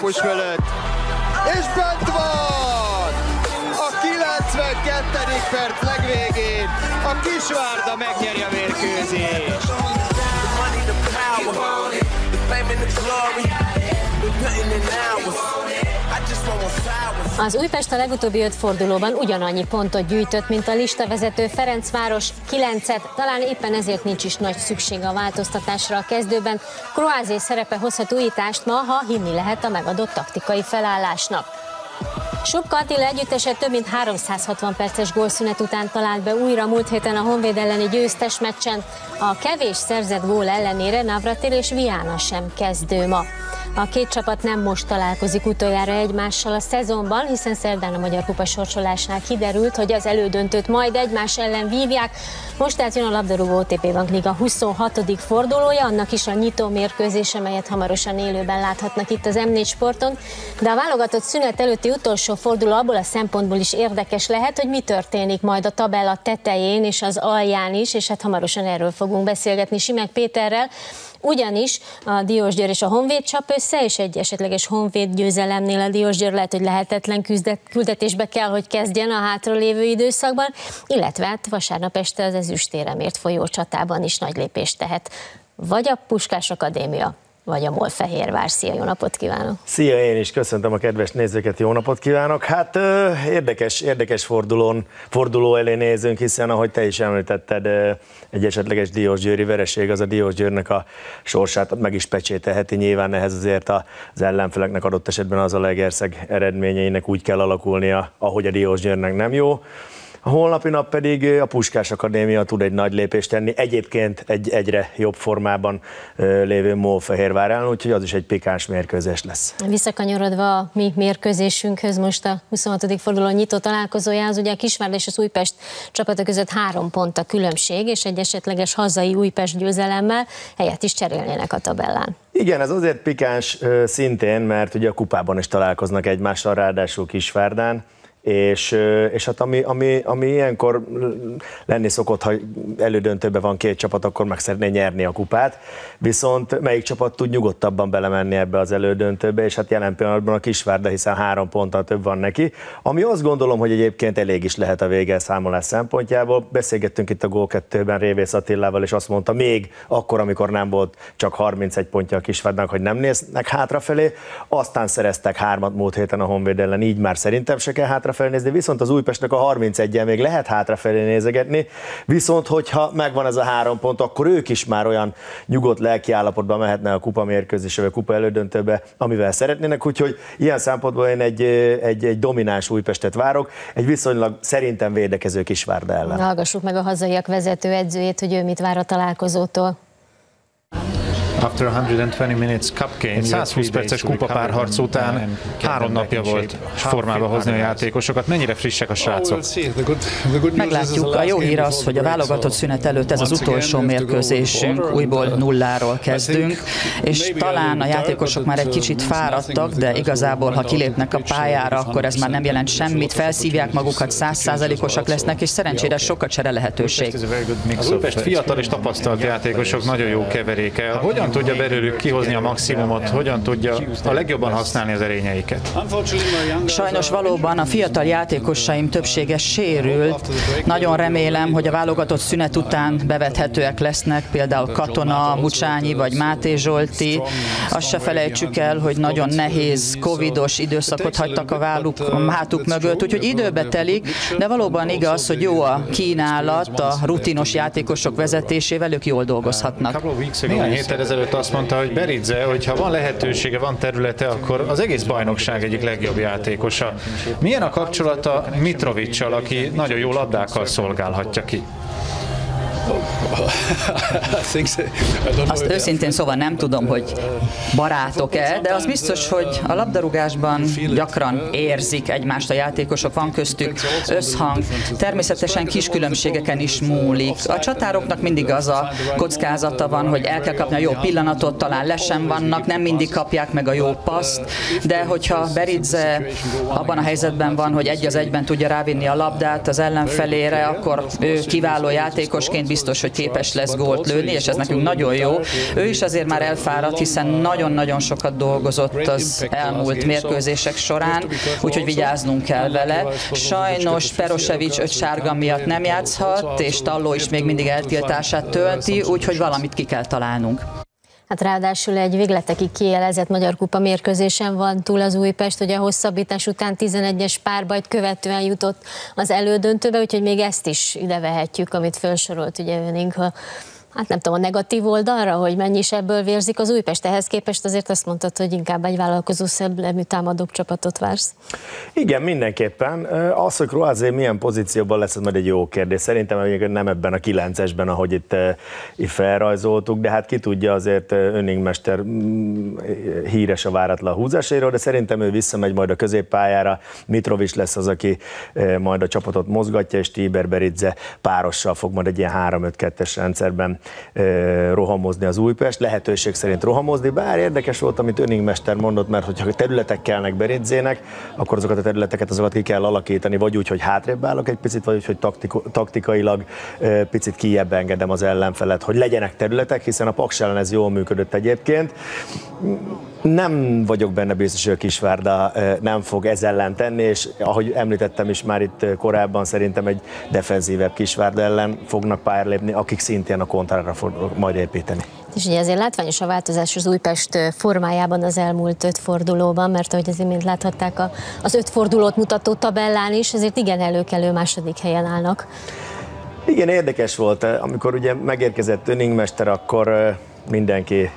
kapus fölött. És bent van! A 92. perc legvégén a Kisvárda megnyeri a mérkőzést. Az Újpest a legutóbbi öt fordulóban ugyanannyi pontot gyűjtött, mint a listavezető Ferencváros, kilencet, talán éppen ezért nincs is nagy szükség a változtatásra a kezdőben. Kroázé szerepe hozhat újítást ma, ha hinni lehet a megadott taktikai felállásnak. Subka Attila együttese több mint 360 perces gólszünet után talált be újra múlt héten a Honvéd elleni győztes meccsen. A kevés szerzett gól ellenére Navratil és Viana sem kezdő ma. A két csapat nem most találkozik utoljára egymással a szezonban, hiszen szerdán a Magyar Kupa sorsolásnál kiderült, hogy az elődöntőt majd egymás ellen vívják. Most tehát jön a labdarúgó OTP Bank Liga 26. fordulója, annak is a nyitó mérkőzése, melyet hamarosan élőben láthatnak itt az M4 Sporton. De a válogatott szünet előtti utolsó forduló abból a szempontból is érdekes lehet, hogy mi történik majd a tabella tetején és az alján is, és hát hamarosan erről fogunk beszélgetni Simek Péterrel, ugyanis a Diósgyőr és a Honvéd csap össze, és egy esetleges Honvéd győzelemnél a Diósgyőr lehet, hogy lehetetlen küzdet, küldetésbe kell, hogy kezdjen a hátralévő időszakban, illetve hát vasárnap este az ezüstéremért folyó csatában is nagy lépést tehet. Vagy a Puskás Akadémia, vagy a MOL Fehérvár. Szia, jó napot kívánok! Szia, én is köszöntöm a kedves nézőket, jó napot kívánok! Hát érdekes, érdekes fordulón, forduló elé nézünk, hiszen ahogy te is említetted, ö, egy esetleges Diósgyőri vereség az a Diósgyőrnek a sorsát meg is pecsételheti, nyilván ehhez azért az ellenfeleknek adott esetben az a Legerszeg eredményeinek úgy kell alakulnia, ahogy a Diósgyőrnek nem jó. A holnapi nap pedig a Puskás Akadémia tud egy nagy lépést tenni, egyébként egy egyre jobb formában lévő Mófehérvár ellen, úgyhogy az is egy pikáns mérkőzés lesz. Visszakanyarodva a mi mérkőzésünkhöz most a 26. forduló nyitó találkozójához, ugye a Kisvárda és az Újpest csapata között három pont a különbség, és egy esetleges hazai Újpest győzelemmel helyet is cserélnének a tabellán. Igen, ez azért pikáns szintén, mert ugye a kupában is találkoznak egymással, ráadásul Kisvárdán, és, és hát ami, ami, ami ilyenkor lenni szokott, ha elődöntőben van két csapat, akkor meg szeretné nyerni a kupát, viszont melyik csapat tud nyugodtabban belemenni ebbe az elődöntőbe, és hát jelen pillanatban a Kisvárda, hiszen három ponttal több van neki, ami azt gondolom, hogy egyébként elég is lehet a végelszámolás szempontjából. Beszélgettünk itt a Gól 2-ben Révész Attilával, és azt mondta még akkor, amikor nem volt csak 31 pontja a Kisvárdnak, hogy nem néznek hátrafelé, aztán szereztek hármat múlt héten a Honvéd ellen, így már szerintem se kell hátrafelé nézni, viszont az Újpestnek a 31 még lehet hátrafelé nézegetni, viszont hogyha megvan ez a három pont, akkor ők is már olyan nyugodt lelki állapotban mehetne a kupa mérkőzésbe, a kupa elődöntőbe, amivel szeretnének, úgyhogy ilyen szempontból én egy, egy, egy domináns Újpestet várok, egy viszonylag szerintem védekező Kisvárda ellen. Hallgassuk meg a hazaiak vezető edzőjét, hogy ő mit vár a találkozótól. After 120 minutes cup game, Egy 120 perces kupapárharc után három napja volt formába hozni a játékosokat. Mennyire frissek a srácok? Meglátjuk. A jó hír az, hogy a válogatott szünet előtt ez az utolsó mérkőzésünk, újból nulláról kezdünk, és talán a játékosok már egy kicsit fáradtak, de igazából, ha kilépnek a pályára, akkor ez már nem jelent semmit, felszívják magukat, százszázalékosak lesznek, és szerencsére sok a csere lehetőség. Az Újpest fiatal és tapasztalt játékosok nagyon jó keveréke. Hogyan hogyan tudja belőlük kihozni a maximumot, hogyan tudja a legjobban használni az erényeiket? Sajnos valóban a fiatal játékosaim többsége sérült. Nagyon remélem, hogy a válogatott szünet után bevethetőek lesznek, például Katona, Mucsányi vagy Máté Zsolti. Azt se felejtsük el, hogy nagyon nehéz covidos időszakot hagytak a válluk, a hátuk mögött, úgyhogy időbe telik, de valóban igaz, hogy jó a kínálat, a rutinos játékosok vezetésével ők jól dolgozhatnak. Néhány héttel ezelőtt azt mondta, hogy Beridze, hogy ha van lehetősége, van területe, akkor az egész bajnokság egyik legjobb játékosa. Milyen a kapcsolata Mitrovicsal, aki nagyon jó labdákkal szolgálhatja ki? Azt őszintén szóval nem tudom, hogy barátok-e, de az biztos, hogy a labdarúgásban gyakran érzik egymást a játékosok, van köztük összhang, természetesen kis különbségeken is múlik. A csatároknak mindig az a kockázata van, hogy el kell kapni a jó pillanatot, talán lesen vannak, nem mindig kapják meg a jó paszt, de hogyha Beridze abban a helyzetben van, hogy egy az egyben tudja rávinni a labdát az ellenfelére, akkor ő kiváló játékosként biztos, hogy képes lesz gólt lőni, és ez nekünk nagyon jó. Ő is azért már elfáradt, hiszen nagyon-nagyon sokat dolgozott az elmúlt mérkőzések során, úgyhogy vigyáznunk kell vele. Sajnos Perosevic öt sárga miatt nem játszhat, és Talló is még mindig eltiltását tölti, úgyhogy valamit ki kell találnunk. Hát ráadásul egy végletekig kielezett Magyar Kupa mérkőzésen van túl az Újpest, hogy a hosszabbítás után 11-es párbajt követően jutott az elődöntőbe, úgyhogy még ezt is ide vehetjük, amit felsorolt ugye önénk a hát nem tudom, a negatív oldalra, hogy mennyi is ebből vérzik az Újpest. Ehhez képest azért azt mondtad, hogy inkább egy vállalkozó szeblemű támadóbb csapatot vársz. Igen, mindenképpen. Az, hogy Kroázé milyen pozícióban lesz, ez majd egy jó kérdés. Szerintem nem ebben a kilencesben, ahogy itt, itt felrajzoltuk, de hát ki tudja azért Önningmester mm, híres a váratlan húzáséről, de szerintem ő visszamegy majd a középpályára. Mitrovic lesz az, aki majd a csapatot mozgatja, és Tiber Beridze párossal fog majd egy ilyen 3-5-2-es rendszerben rohamozni az Újpest, lehetőség szerint rohamozni, bár érdekes volt, amit Öningmester mondott, mert hogyha területek kellnek Beridzének, akkor azokat a területeket azokat ki kell alakítani, vagy úgy, hogy hátrébb állok egy picit, vagy úgy, hogy taktiko, taktikailag picit kijebb engedem az ellenfelet, hogy legyenek területek, hiszen a Paks ellen ez jól működött egyébként. Nem vagyok benne biztos, hogy a Kisvárda nem fog ez ellen tenni, és ahogy említettem is már itt korábban, szerintem egy defenzívebb Kisvárda ellen fognak pályára lépni, akik szintén a kontrára fog majd építeni. És ugye azért látványos a változás az Újpest formájában az elmúlt öt fordulóban, mert ahogy az imént láthatták a, az öt fordulót mutató tabellán is, ezért igen előkelő második helyen állnak. Igen, érdekes volt. Amikor ugye megérkezett Öningmester, akkor mindenki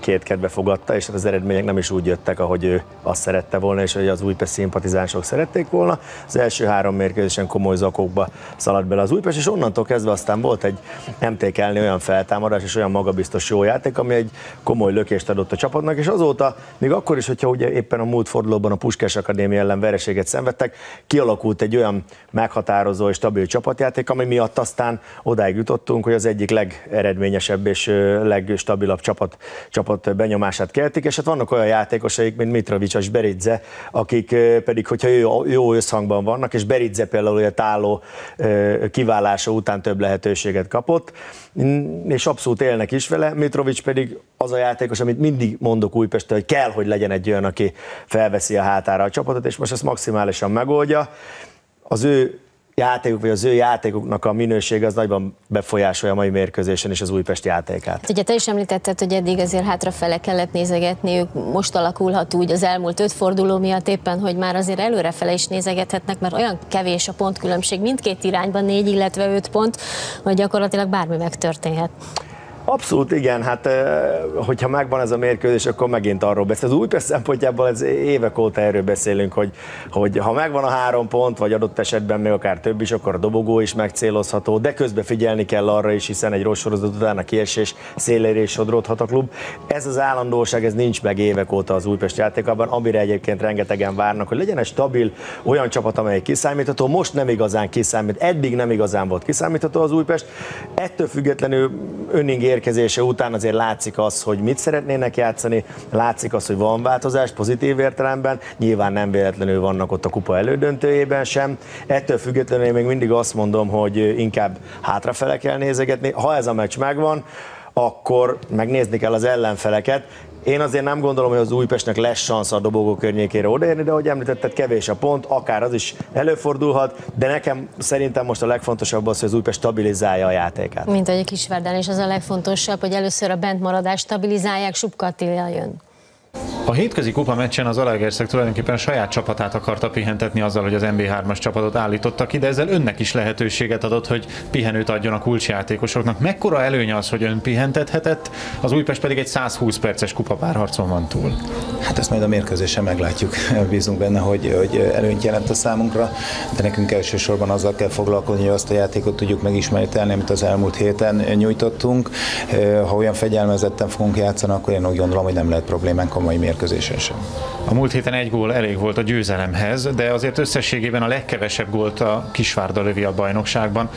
kétkedve fogadta, és az eredmények nem is úgy jöttek, ahogy ő azt szerette volna, és hogy az Újpest szimpatizánsok szerették volna. Az első három mérkőzésen komoly zakokba szaladt bele az Újpest, és onnantól kezdve aztán volt egy emtékelni olyan feltámadás és olyan magabiztos jó játék, ami egy komoly lökést adott a csapatnak, és azóta, még akkor is, hogyha ugye éppen a múlt fordulóban a Puskás Akadémia ellen vereséget szenvedtek, kialakult egy olyan meghatározó és stabil csapatjáték, ami miatt aztán odáig jutottunk, hogy az egyik legeredményesebb és leg legstabilabb csapat, csapat benyomását keltik, és hát vannak olyan játékosaik, mint Mitrovic és Beridze, akik pedig, hogyha jó, jó összhangban vannak, és Beridze például a táló kiválása után több lehetőséget kapott, és abszolút élnek is vele, Mitrovic pedig az a játékos, amit mindig mondok Újpestre, hogy kell, hogy legyen egy olyan, aki felveszi a hátára a csapatot, és most ezt maximálisan megoldja. Az ő játékok, vagy az ő játékoknak a minősége az nagyban befolyásolja a mai mérkőzésen is az Újpest játékát. Hát ugye te is említetted, hogy eddig azért hátrafele kellett nézegetni, ők most alakulhat úgy az elmúlt öt forduló miatt éppen, hogy már azért előrefele is nézegethetnek, mert olyan kevés a pontkülönbség mindkét irányban, négy, illetve öt pont, hogy gyakorlatilag bármi megtörténhet. Abszolút igen, hát hogyha megvan ez a mérkőzés, akkor megint arról beszél. Az Újpest szempontjából ez évek óta erről beszélünk, hogy, hogy ha megvan a három pont, vagy adott esetben még akár több is, akkor a dobogó is megcélozható, de közben figyelni kell arra is, hiszen egy rossz sorozat után a kiesés szélére is sodródhat a klub. Ez az állandóság, ez nincs meg évek óta az Újpest játékában, amire egyébként rengetegen várnak, hogy legyen egy stabil olyan csapat, amely kiszámítható. Most nem igazán kiszámít, eddig nem igazán volt kiszámítható az Újpest. Ettől függetlenül önning érkezése után azért látszik az, hogy mit szeretnének játszani, látszik az, hogy van változás pozitív értelemben, nyilván nem véletlenül vannak ott a kupa elődöntőjében sem. Ettől függetlenül én még mindig azt mondom, hogy inkább hátrafele kell nézegetni. Ha ez a meccs megvan, akkor megnézni kell az ellenfeleket. Én azért nem gondolom, hogy az Újpestnek lesz szansz a dobogó környékére odaérni, de ahogy említetted, kevés a pont, akár az is előfordulhat, de nekem szerintem most a legfontosabb az, hogy az Újpest stabilizálja a játékát. Mint ahogy a Kisvárdán is az a legfontosabb, hogy először a bentmaradást stabilizálják, Subka jön. A hétközi kupa meccsen az Alagerszeg tulajdonképpen a saját csapatát akarta pihentetni azzal, hogy az MB3-as csapatot állítottak ki, de ezzel önnek is lehetőséget adott, hogy pihenőt adjon a kulcsjátékosoknak. Mekkora előnye az, hogy ön pihentethetett, az Újpest pedig egy 120 perces kupa párharcon van túl? Hát ezt majd a mérkőzésen meglátjuk. Bízunk benne, hogy, hogy előnyt jelent a számunkra, de nekünk elsősorban azzal kell foglalkozni, hogy azt a játékot tudjuk megismertelni, amit az elmúlt héten nyújtottunk. Ha olyan fegyelmezetten fogunk játszani, akkor én úgy gondolom, hogy nem lehet problémánk a mai mérkőzésen sem. A múlt héten egy gól elég volt a győzelemhez, de azért összességében a legkevesebb gólt a Kisvárda lövi a bajnokságban.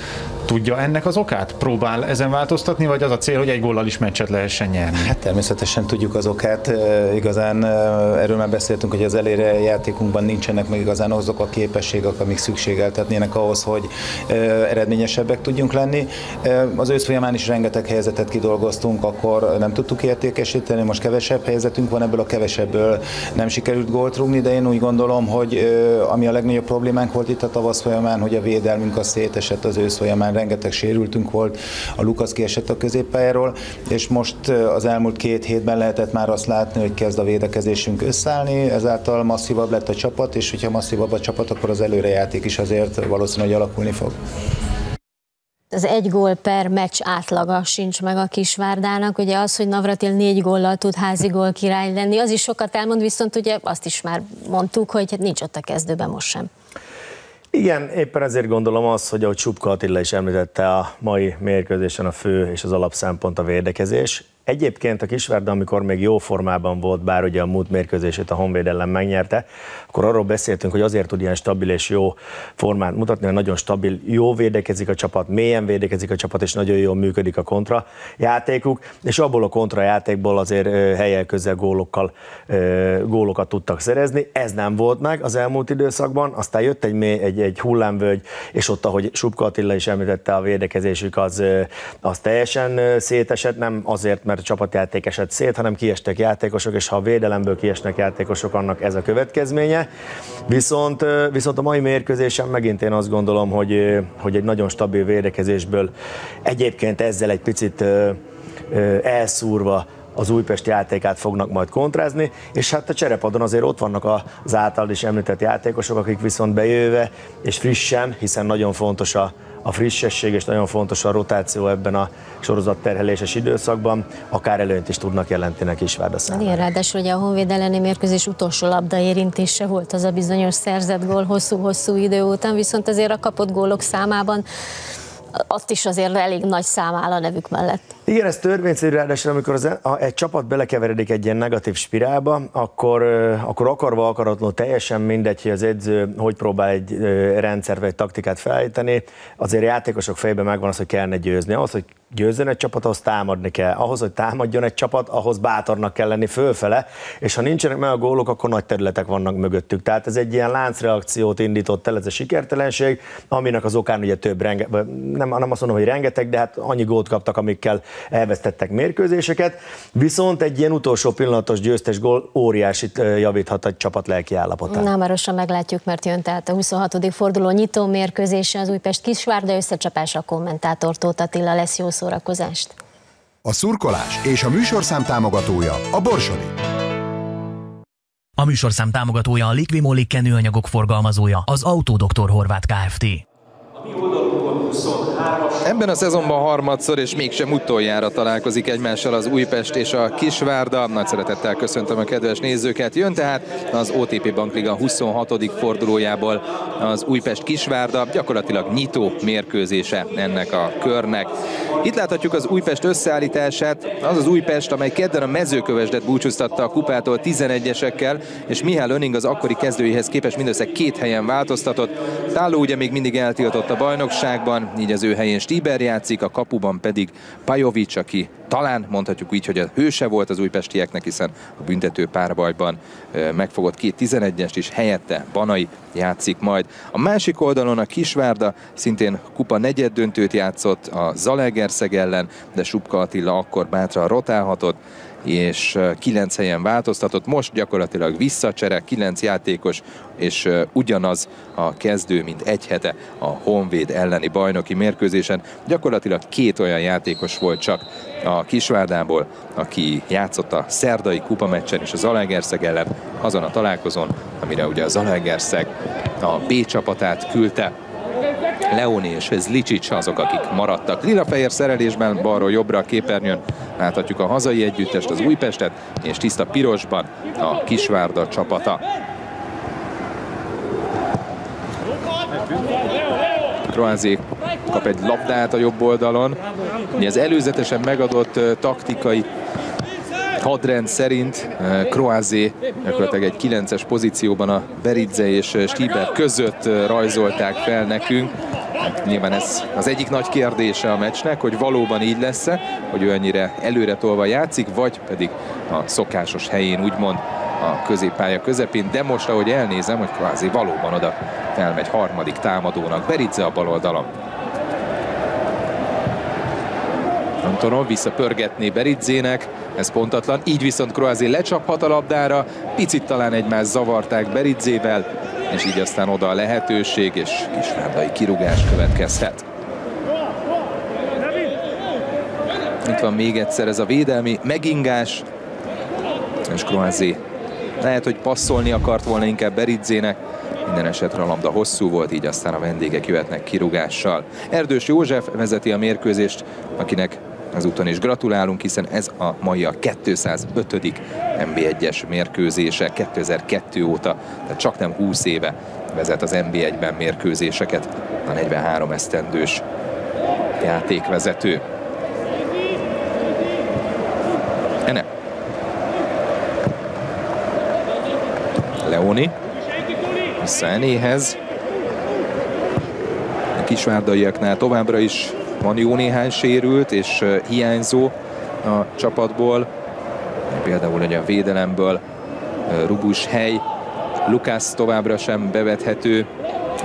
Tudja ennek az okát? Próbál ezen változtatni, vagy az a cél, hogy egy góllal is meccset lehessen nyerni? Hát természetesen tudjuk az okát. Igazán erről már beszéltünk, hogy az elére játékunkban nincsenek meg igazán azok a képességek, amik szükségeltetnének ahhoz, hogy eredményesebbek tudjunk lenni. Az ősz folyamán is rengeteg helyzetet kidolgoztunk, akkor nem tudtuk értékesíteni, most kevesebb helyzetünk van, ebből a kevesebből nem sikerült gólt rúgni, de én úgy gondolom, hogy ami a legnagyobb problémánk volt itt a tavasz folyamán, hogy a védelmünk az szétesett az ősz folyamán, rengeteg sérültünk volt, a Lukasz kiesett a középpályáról, és most az elmúlt két hétben lehetett már azt látni, hogy kezd a védekezésünk összeállni, ezáltal masszívabb lett a csapat, és hogyha masszívabb a csapat, akkor az előrejáték is azért valószínűleg alakulni fog az egy gól per meccs átlaga sincs meg a Kisvárdának. Ugye az, hogy Navratil négy góllal tud házi gól király lenni, az is sokat elmond, viszont ugye azt is már mondtuk, hogy hát nincs ott a kezdőben most sem. Igen, éppen ezért gondolom azt, hogy ahogy Csupka Attila is említette, a mai mérkőzésen a fő és az alapszempont a védekezés. Egyébként a Kisvárda, amikor még jó formában volt, bár ugye a múlt mérkőzését a Honvéd ellen megnyerte, akkor arról beszéltünk, hogy azért tud ilyen stabil és jó formát mutatni, mert nagyon stabil, jó védekezik a csapat, mélyen védekezik a csapat, és nagyon jól működik a kontra játékuk, és abból a kontra játékból azért helyel közel gólokkal, gólokat tudtak szerezni. Ez nem volt meg az elmúlt időszakban, aztán jött egy, mély, egy, egy hullámvölgy, és ott, ahogy Subka Attila is említette, a védekezésük az, az teljesen szétesett, nem azért, mert a csapatjáték esett szét, hanem kiestek játékosok, és ha a védelemből kiesnek játékosok, annak ez a következménye. Viszont, viszont a mai mérkőzésen megint én azt gondolom, hogy, hogy egy nagyon stabil védekezésből egyébként ezzel egy picit elszúrva az Újpest játékát fognak majd kontrázni, és hát a cserepadon azért ott vannak az által is említett játékosok, akik viszont bejöve és frissen, hiszen nagyon fontos a, a frissesség, és nagyon fontos a rotáció ebben a sorozatterheléses időszakban, akár előnyt is tudnak jelenteni a Kisvárda számára. Igen, ráadásul ugye a Honvéd elleni mérkőzés utolsó labda érintése volt az a bizonyos szerzett gól hosszú-hosszú idő után, viszont azért a kapott gólok számában azt is azért elég nagy szám áll a nevük mellett. Igen, ez törvényszerű, ráadásul amikor az, ha egy csapat belekeveredik egy ilyen negatív spirálba, akkor, akkor akarva akaratlanul teljesen mindegy, hogy az edző hogy próbál egy rendszert vagy egy taktikát felállítani, azért játékosok fejében megvan az, hogy kellene győzni. Ahhoz, hogy győzzön egy csapat, ahhoz támadni kell. Ahhoz, hogy támadjon egy csapat, ahhoz bátornak kell lenni fölfele, és ha nincsenek meg a gólok, akkor nagy területek vannak mögöttük. Tehát ez egy ilyen láncreakciót indított el ez a sikertelenség, aminek az okán ugye több, renge, nem, nem azt mondom, hogy rengeteg, de hát annyi gólt kaptak, amikkel elvesztettek mérkőzéseket. Viszont egy ilyen utolsó pillanatos győztes gól óriásit javíthat a csapat lelki állapotát. Hamarosan meglátjuk, mert jön tehát a 26. forduló nyitó mérkőzése az Újpest Kisvárda összecsapás a kommentátor Tóth Attila lesz jó szórakozást. A szurkolás és a műsorszám támogatója a Borsodi. A műsorszám támogatója a Liquimolik kenőanyagok forgalmazója, az Autodoktor Horváth Kft. A mi oldalunkon 23 Ebben a szezonban harmadszor és mégsem utoljára találkozik egymással az Újpest és a Kisvárda. Nagy szeretettel köszöntöm a kedves nézőket. Jön tehát az OTP Bankliga 26. fordulójából az Újpest Kisvárda, gyakorlatilag nyitó mérkőzése ennek a körnek. Itt láthatjuk az Újpest összeállítását, az az Újpest, amely kedden a mezőkövesdet búcsúztatta a kupától 11-esekkel, és Mihály Önning az akkori kezdőihez képest mindössze két helyen változtatott. Táló ugye még mindig eltiltott a bajnokságban, van, így az ő helyén Stiber játszik, a kapuban pedig Pajovic, aki talán mondhatjuk így, hogy a hőse volt az újpestieknek, hiszen a büntető párbajban megfogott két 11-est is, helyette Banai játszik majd. A másik oldalon a Kisvárda szintén kupa negyed döntőt játszott a Zalegerszeg ellen, de Subka Attila akkor bátran rotálhatott, és kilenc helyen változtatott. Most gyakorlatilag visszacsere, kilenc játékos, és ugyanaz a kezdő, mint egy hete a Honvéd elleni bajnoki mérkőzésen. Gyakorlatilag két olyan játékos volt csak a Kisvárdából, aki játszott a szerdai kupameccsen és az Zalaegerszeg ellen azon a találkozón, amire ugye a Zalaegerszeg a B csapatát küldte Leoni és Zlicsics azok, akik maradtak. Lila-fehér szerelésben balról jobbra a képernyőn láthatjuk a hazai együttest, az Újpestet, és tiszta pirosban a Kisvárda csapata. Kroázék kap egy labdát a jobb oldalon. Az előzetesen megadott taktikai hadrend szerint Kroázé gyakorlatilag egy 9-es pozícióban a Beridze és Stiber között rajzolták fel nekünk. Hát nyilván ez az egyik nagy kérdése a meccsnek, hogy valóban így lesz-e, hogy ő ennyire előre tolva játszik, vagy pedig a szokásos helyén úgymond a középpálya közepén, de most ahogy elnézem, hogy kvázi valóban oda felmegy harmadik támadónak. Beridze a bal oldalon. Antonov visszapörgetné Beridzének, ez pontatlan, így viszont Kroázé lecsaphat a labdára, picit talán egymás zavarták Beridzével, és így aztán oda a lehetőség, és kisvárdai kirugás következhet. Itt van még egyszer ez a védelmi megingás, és Kroázé lehet, hogy passzolni akart volna inkább Beridzének, minden esetre a labda hosszú volt, így aztán a vendégek jöhetnek kirugással. Erdős József vezeti a mérkőzést, akinek Ezúton is gratulálunk, hiszen ez a mai a 205. NB1-es mérkőzése 2002 óta, tehát csak nem 20 éve vezet az NB1-ben mérkőzéseket a 43 esztendős játékvezető. Ene. Leoni. Vissza Enéhez. A kisvárdaiaknál továbbra is van jó néhány sérült és hiányzó a csapatból. Például ugye a védelemből Rubus hely, Lukász továbbra sem bevethető,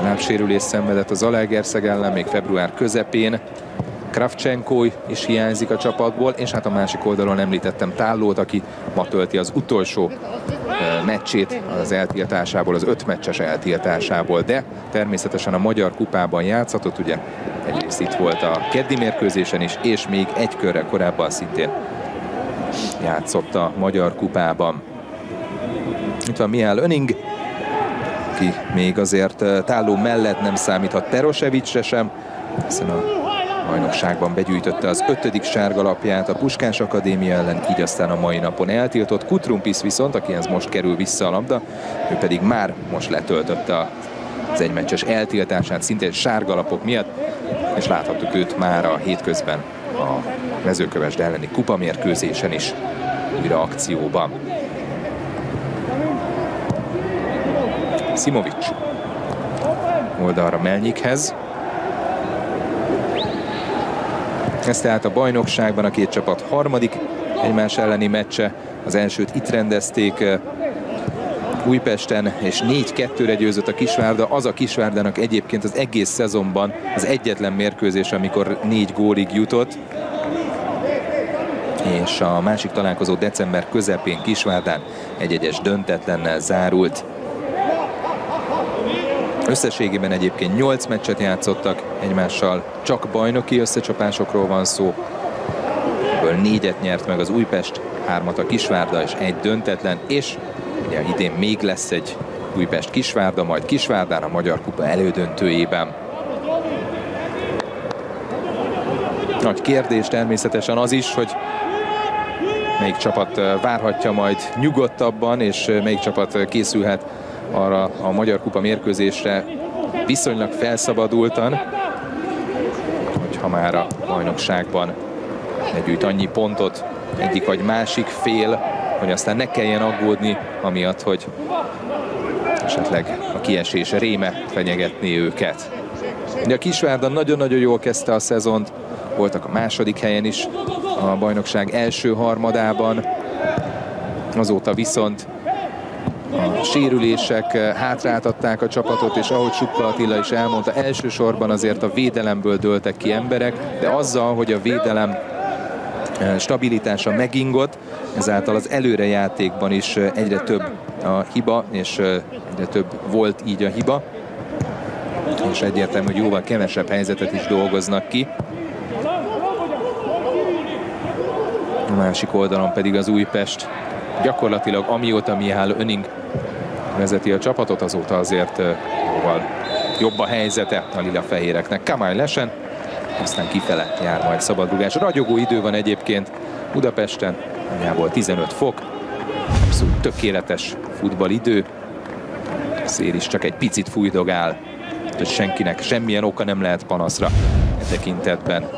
lábsérülés szenvedett az Alegerszeg ellen még február közepén. Kravchenko is hiányzik a csapatból, és hát a másik oldalon említettem Tállót, aki ma tölti az utolsó meccsét az eltiltásából, az öt meccses eltiltásából, de természetesen a Magyar Kupában játszhatott, ugye egyrészt itt volt a keddi mérkőzésen is, és még egy körre korábban szintén játszott a Magyar Kupában. Itt van Mihály Öning, aki még azért Tálló mellett nem számíthat Perosevicsre sem, hiszen a bajnokságban begyűjtötte az ötödik sárgalapját a Puskás Akadémia ellen, így aztán a mai napon eltiltott. Kutrumpis viszont, akihez most kerül vissza a labda, ő pedig már most letöltötte az egymeccses eltiltását, szintén sárgalapok miatt, és láthattuk őt már a hétközben a mezőkövesd elleni kupamérkőzésen is újra akcióban. Simovics oldalra Melnyikhez, Ez tehát a bajnokságban a két csapat harmadik egymás elleni meccse. Az elsőt itt rendezték eh, Újpesten, és 4-2-re győzött a Kisvárda. Az a Kisvárdának egyébként az egész szezonban az egyetlen mérkőzés, amikor négy gólig jutott. És a másik találkozó december közepén Kisvárdán egy-egyes döntetlennel zárult. Összességében egyébként 8 meccset játszottak egymással, csak bajnoki összecsapásokról van szó. Ebből négyet nyert meg az Újpest, hármat a Kisvárda és egy döntetlen, és ugye idén még lesz egy Újpest Kisvárda, majd Kisvárdán a Magyar Kupa elődöntőjében. Nagy kérdés természetesen az is, hogy melyik csapat várhatja majd nyugodtabban, és melyik csapat készülhet arra a Magyar Kupa mérkőzésre viszonylag felszabadultan, hogyha már a bajnokságban begyűjt annyi pontot egyik vagy másik fél, hogy aztán ne kelljen aggódni, amiatt, hogy esetleg a kiesés réme fenyegetné őket. Ugye a Kisvárda nagyon-nagyon jól kezdte a szezont, voltak a második helyen is a bajnokság első harmadában, azóta viszont sérülések hátráltatták a csapatot, és ahogy Sukka Attila is elmondta, elsősorban azért a védelemből dőltek ki emberek, de azzal, hogy a védelem stabilitása megingott, ezáltal az előrejátékban is egyre több a hiba, és egyre több volt így a hiba, és egyértelmű, hogy jóval kevesebb helyzetet is dolgoznak ki. A másik oldalon pedig az Újpest gyakorlatilag amióta Mihály Öning vezeti a csapatot, azóta azért jóval jobb a helyzete a lila fehéreknek. Kamály lesen, aztán kifele jár majd szabadrugás. Ragyogó idő van egyébként Budapesten, nagyjából 15 fok, abszolút tökéletes futballidő. A szél is csak egy picit fújdogál, hogy senkinek semmilyen oka nem lehet panaszra e tekintetben.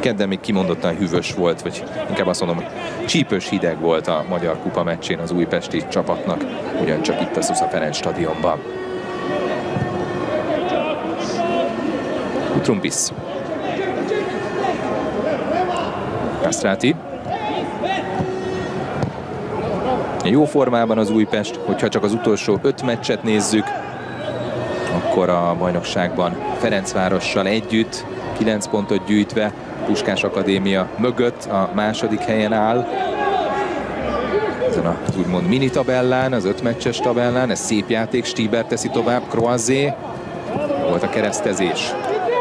Kedden még kimondottan hűvös volt, vagy inkább azt mondom, csípős hideg volt a Magyar Kupa meccsén az újpesti csapatnak, ugyancsak itt a Szusza Ferenc stadionban. Trumpis. Kastráti. Jó formában az Újpest, hogyha csak az utolsó öt meccset nézzük, akkor a bajnokságban Ferencvárossal együtt 9 pontot gyűjtve Puskás Akadémia mögött a második helyen áll. Ezen az úgymond mini tabellán, az öt meccses tabellán, ez szép játék, Stíber teszi tovább, Croazé, volt a keresztezés.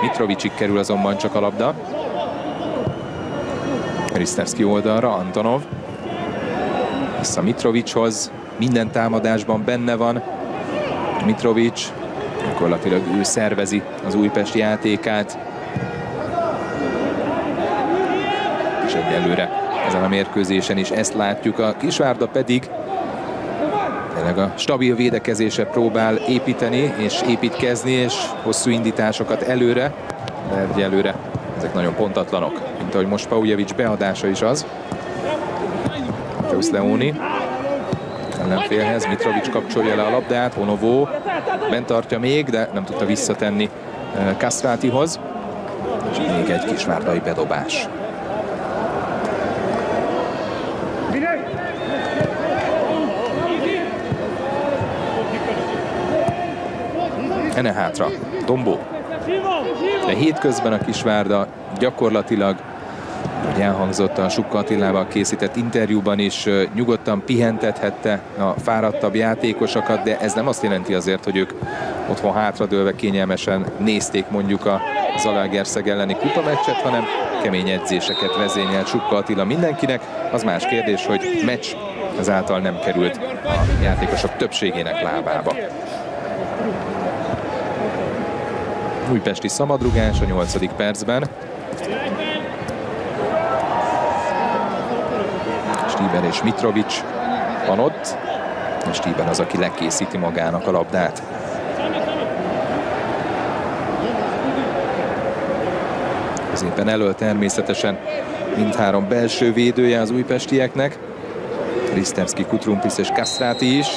Mitrovicsik kerül azonban csak a labda. Krisztevszki oldalra, Antonov. Vissza Mitrovicshoz, minden támadásban benne van. Mitrovics, gyakorlatilag ő szervezi az Újpest játékát. Egyelőre ezen a mérkőzésen is ezt látjuk. A Kisvárda pedig tényleg a stabil védekezése próbál építeni és építkezni, és hosszú indításokat előre, de egyelőre ezek nagyon pontatlanok, mint ahogy most Paujevic beadása is az. Teusz Leoni ellenfélhez, Mitrovic kapcsolja le a labdát, Onovó bent tartja még, de nem tudta visszatenni Kastrátihoz. És még egy kis várdai bedobás. Ene hátra, Dombó. De hétközben a Kisvárda gyakorlatilag hogy elhangzott a Sukka Attilával készített interjúban is, nyugodtan pihentethette a fáradtabb játékosokat, de ez nem azt jelenti azért, hogy ők otthon hátradőlve kényelmesen nézték mondjuk a Zalaegerszeg elleni kupameccset, hanem kemény edzéseket vezényelt Sukka Attila mindenkinek. Az más kérdés, hogy meccs ezáltal nem került a játékosok többségének lábába. Újpesti szabadrugás a 8. percben. Stíber és Mitrovic van ott, és Stíber az, aki lekészíti magának a labdát. Középen elől természetesen mindhárom belső védője az újpestieknek. Risztevski, Kutrumpis és Kastráti is.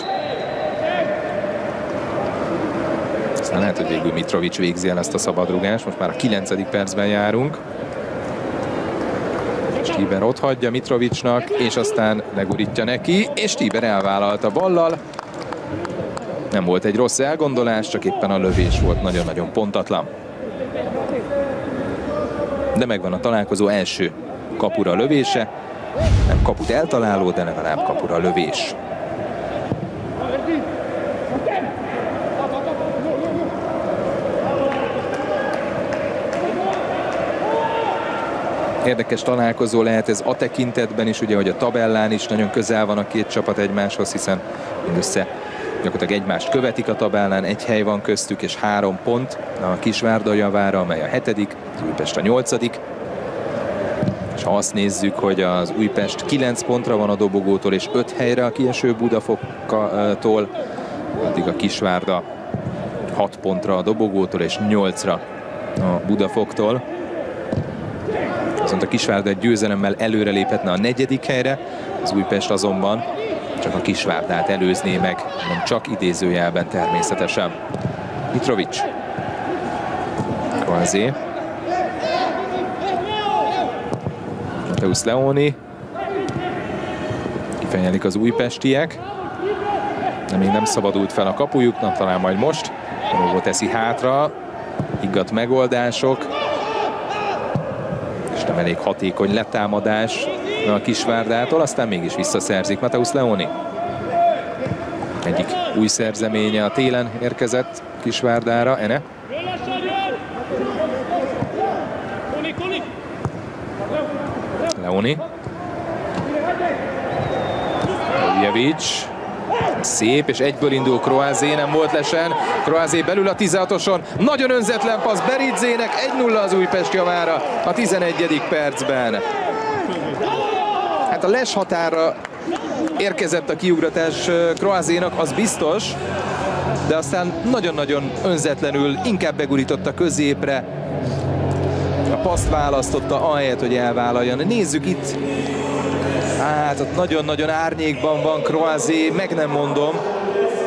Aztán lehet, hogy végül Mitrovic végzi el ezt a szabadrugást. Most már a 9. percben járunk. Stíber ott hagyja Mitrovicsnak, és aztán legurítja neki, és Stíber elvállalta ballal. Nem volt egy rossz elgondolás, csak éppen a lövés volt nagyon-nagyon pontatlan. De megvan a találkozó első kapura lövése. Nem kaput eltaláló, de legalább kapura lövés. Érdekes találkozó lehet ez a tekintetben is, ugye, hogy a tabellán is nagyon közel van a két csapat egymáshoz, hiszen mindössze gyakorlatilag egymást követik a tabellán, egy hely van köztük, és három pont a Kisvárda javára, amely a hetedik, az Újpest a nyolcadik. És ha azt nézzük, hogy az Újpest 9 pontra van a dobogótól, és 5 helyre a kieső Budafoktól, addig a Kisvárda 6 pontra a dobogótól, és 8-ra a Budafoktól viszont a Kisvárda egy győzelemmel előreléphetne a negyedik helyre, az Újpest azonban csak a Kisvárdát előzné meg, nem csak idézőjelben természetesen. Mitrovic. Croazé. Mateusz Leoni. Kifejelik az újpestiek. De még nem szabadult fel a kapujuknak, talán majd most. Róvó teszi hátra. Higgadt megoldások. És nem elég hatékony letámadás a Kisvárdától, aztán mégis visszaszerzik Mateusz Leoni. Egyik új szerzeménye a télen érkezett Kisvárdára, Ene. Leoni. Ujjevics. Szép, és egyből indul Kroázé, nem volt lesen. Kroázé belül a 16-oson. Nagyon önzetlen passz Beridzének, 1-0 az Újpest javára a 11. percben. Hát a les határa érkezett a kiugratás Kroázénak, az biztos, de aztán nagyon-nagyon önzetlenül inkább begurította középre, a paszt választotta ahelyett, hogy elvállaljon. Nézzük itt, hát ott nagyon-nagyon árnyékban van Kroázé, meg nem mondom,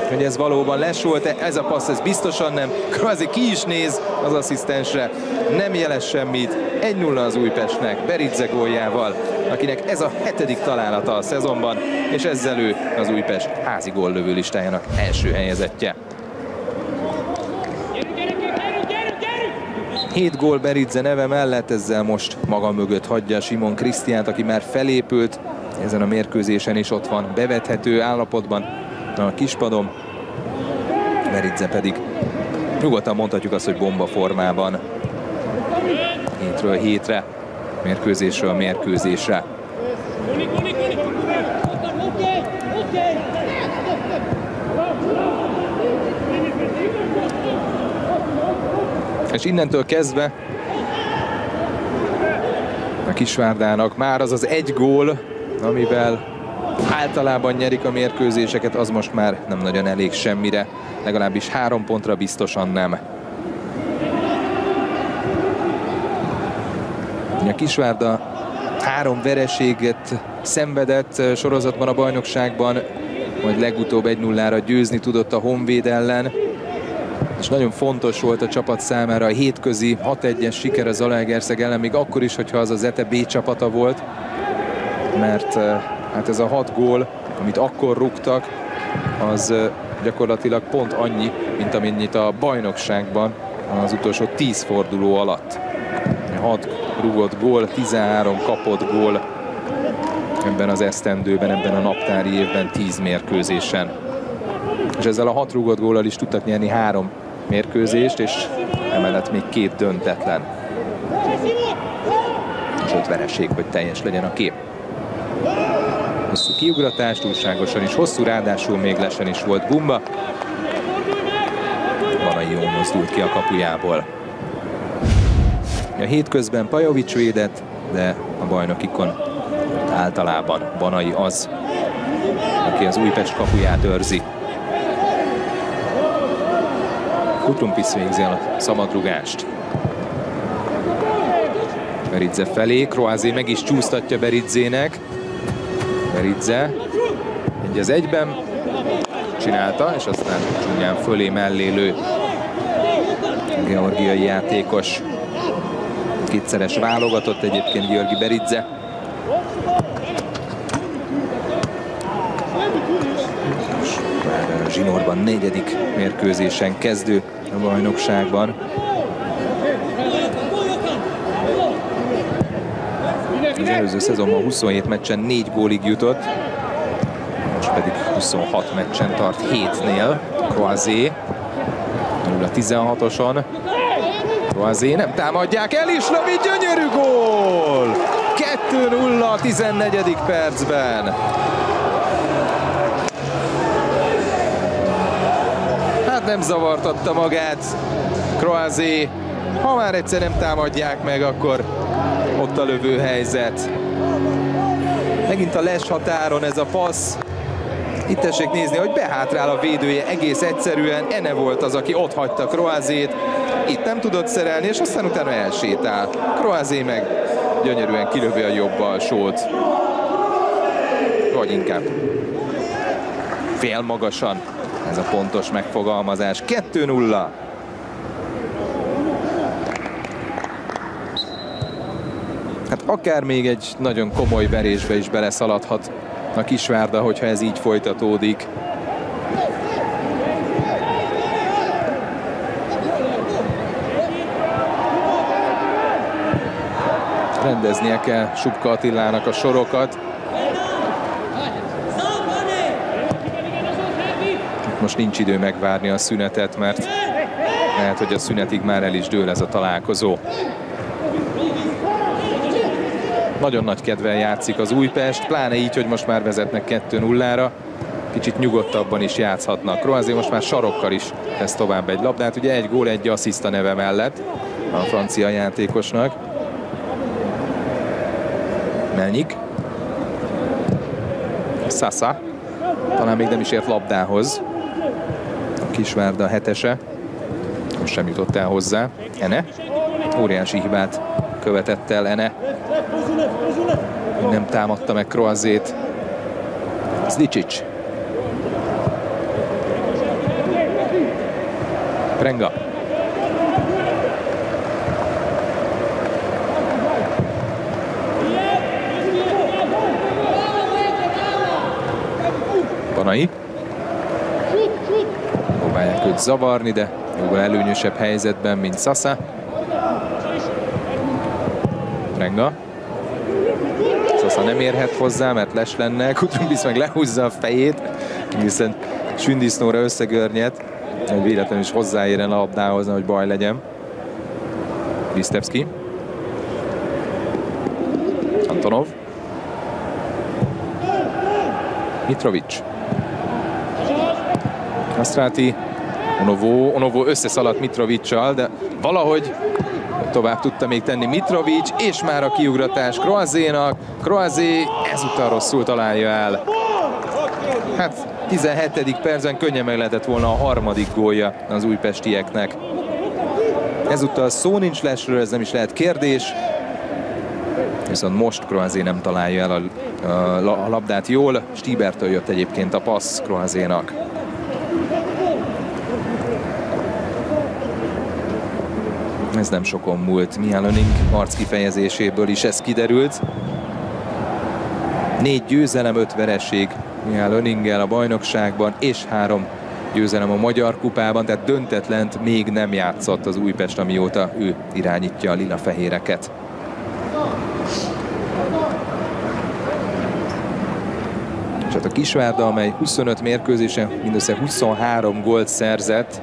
hogy ez valóban les volt, ez a passz, ez biztosan nem. Kroázé ki is néz az asszisztensre, nem jeles semmit. 1-0 az Újpestnek, Beridze góljával, akinek ez a hetedik találata a szezonban, és ezzel ő az Újpest házi góllövő listájának első helyezettje. 7 gól Beridze neve mellett, ezzel most maga mögött hagyja Simon Krisztiánt, aki már felépült, ezen a mérkőzésen is ott van, bevethető állapotban a kispadom. Beridze pedig nyugodtan mondhatjuk azt, hogy bomba formában. Hétről hétre, mérkőzésről mérkőzésre. És innentől kezdve a Kisvárdának már az az egy gól, amivel általában nyerik a mérkőzéseket, az most már nem nagyon elég semmire, legalábbis három pontra biztosan nem. A Kisvárda három vereséget szenvedett sorozatban a bajnokságban, majd legutóbb 1-0-ra győzni tudott a Honvéd ellen. És nagyon fontos volt a csapat számára a hétközi 6-1-es siker az Zalaegerszeg ellen, még akkor is, hogyha az az ETE B csapata volt, mert eh, hát ez a hat gól, amit akkor rúgtak, az eh, gyakorlatilag pont annyi, mint amennyit a bajnokságban az utolsó 10 forduló alatt. 6 rúgott gól, 13 kapott gól ebben az esztendőben, ebben a naptári évben 10 mérkőzésen. És ezzel a hat rúgott góllal is tudtak nyerni három mérkőzést, és emellett még két döntetlen. És öt vereség, hogy teljes legyen a kép. Hosszú kiugratás, túlságosan is hosszú, ráadásul még lesen is volt Bumba. Banai jól mozdult ki a kapujából. A hétközben Pajovics védett, de a bajnokikon általában Banai az, aki az Újpest kapuját őrzi. Kutrumpis végzi a szabadrugást. Beridze felé, Kroázé meg is csúsztatja Beridzének. Beridze egy az egyben csinálta, és aztán csúnyán fölé mellé lő georgiai játékos. Kétszeres válogatott egyébként Györgyi Beridze. Már zsinórban negyedik mérkőzésen kezdő a bajnokságban. Az előző szezonban 27 meccsen 4 gólig jutott, most pedig 26 meccsen tart 7-nél. Croazé, a 16-oson. Croazé nem támadják el is, Lavi gyönyörű gól! 2-0 a 14. percben. Hát nem zavartatta magát Croazé. Ha már egyszer nem támadják meg, akkor ott a lövő helyzet. Megint a les határon ez a passz. Itt tessék nézni, hogy behátrál a védője egész egyszerűen. Ene volt az, aki ott hagyta Kroázét. Itt nem tudott szerelni, és aztán utána elsétál. Kroázé meg gyönyörűen kilövi a jobb alsót. Vagy inkább fél magasan. Ez a pontos megfogalmazás. 2-0. Akár még egy nagyon komoly verésbe is beleszaladhat a Kisvárda, hogyha ez így folytatódik. Rendeznie kell Subka Attilának a sorokat. Most nincs idő megvárni a szünetet, mert lehet, hogy a szünetig már el is dől ez a találkozó. Nagyon nagy kedvel játszik az Újpest, pláne így, hogy most már vezetnek 2-0-ra. Kicsit nyugodtabban is játszhatnak. Kroazé most már sarokkal is tesz tovább egy labdát. Ugye egy gól, egy assziszta neve mellett a francia játékosnak. Melnyik. Sasa. Talán még nem is ért labdához. A Kisvárda hetese. Most sem jutott el hozzá. Ene. Óriási hibát követett el Ene nem támadta meg Kroazét. Zlicic. Prenga. Panai. Próbálják őt zavarni, de jóval előnyösebb helyzetben, mint Sasa. Prenga. Sasa nem érhet hozzá, mert les lenne. Kutrumbis meg lehúzza a fejét, hiszen Sündisznóra összegörnyet, hogy véletlenül is hozzáérjen a labdához, hogy baj legyen. Vistevski. Antonov. Mitrovic. Asztráti. Onovo, Onovo összeszaladt Mitrovicsal, de valahogy tovább tudta még tenni Mitrovic, és már a kiugratás Kroazénak. Kroazé ezúttal rosszul találja el. Hát 17. percben könnyen meg lehetett volna a harmadik gólja az újpestieknek. Ezúttal szó nincs lesről, ez nem is lehet kérdés. Viszont most Kroazé nem találja el a, a, a labdát jól. Stiebertől jött egyébként a passz Kroazénak. Ez nem sokon múlt. Mihály Öning arc kifejezéséből is ez kiderült. Négy győzelem, öt vereség Mihály Öninggel a bajnokságban, és három győzelem a Magyar Kupában, tehát döntetlent még nem játszott az Újpest, amióta ő irányítja a lila-fehéreket. És hát a Kisvárda, amely 25 mérkőzésen mindössze 23 gólt szerzett,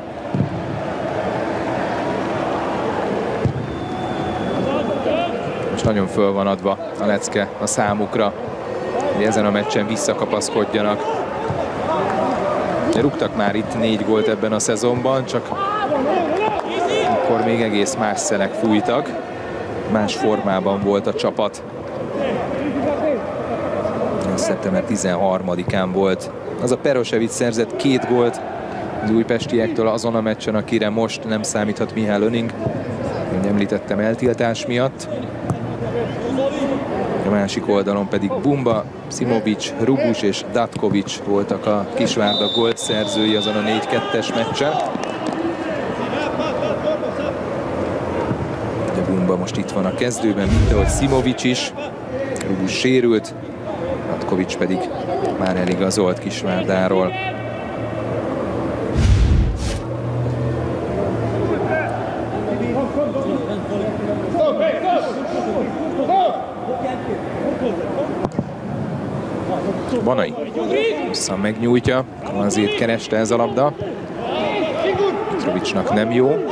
nagyon föl van adva a lecke a számukra, hogy ezen a meccsen visszakapaszkodjanak. Rúgtak már itt négy gólt ebben a szezonban, csak akkor még egész más szelek fújtak. Más formában volt a csapat. Szeptember 13-án volt. Az a Perosevic szerzett két gólt az újpestiektől azon a meccsen, akire most nem számíthat Mihály Öning. Én említettem eltiltás miatt. A másik oldalon pedig Bumba, Simovic, Rubus és Datkovic voltak a Kisvárda gólt szerzői azon a 4-2-es meccsen. De Bumba most itt van a kezdőben, mint ahogy Simovic is. Rubus sérült, Datkovic pedig már eligazolt Kisvárdáról. Banai. Vissza megnyújtja. Azért kereste ez a labda. Mitrovicsnak nem jó.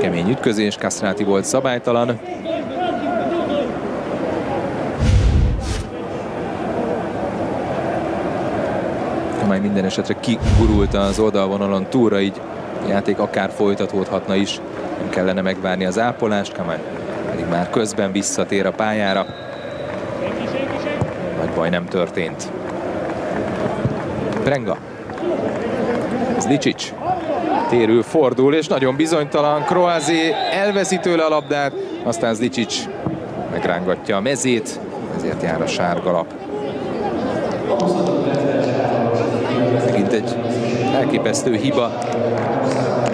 Kemény ütközés, Kastráti volt szabálytalan. Kamai minden esetre kigurult az oldalvonalon túra, így a játék akár folytatódhatna is. Nem kellene megvárni az ápolást, Kamai pedig már közben visszatér a pályára. Nagy baj nem történt. Brenga. Zlicic. Térül, fordul, és nagyon bizonytalan. Kroázi elveszi tőle a labdát, aztán Zlicic megrángatja a mezét, ezért jár a sárgalap. Megint egy elképesztő hiba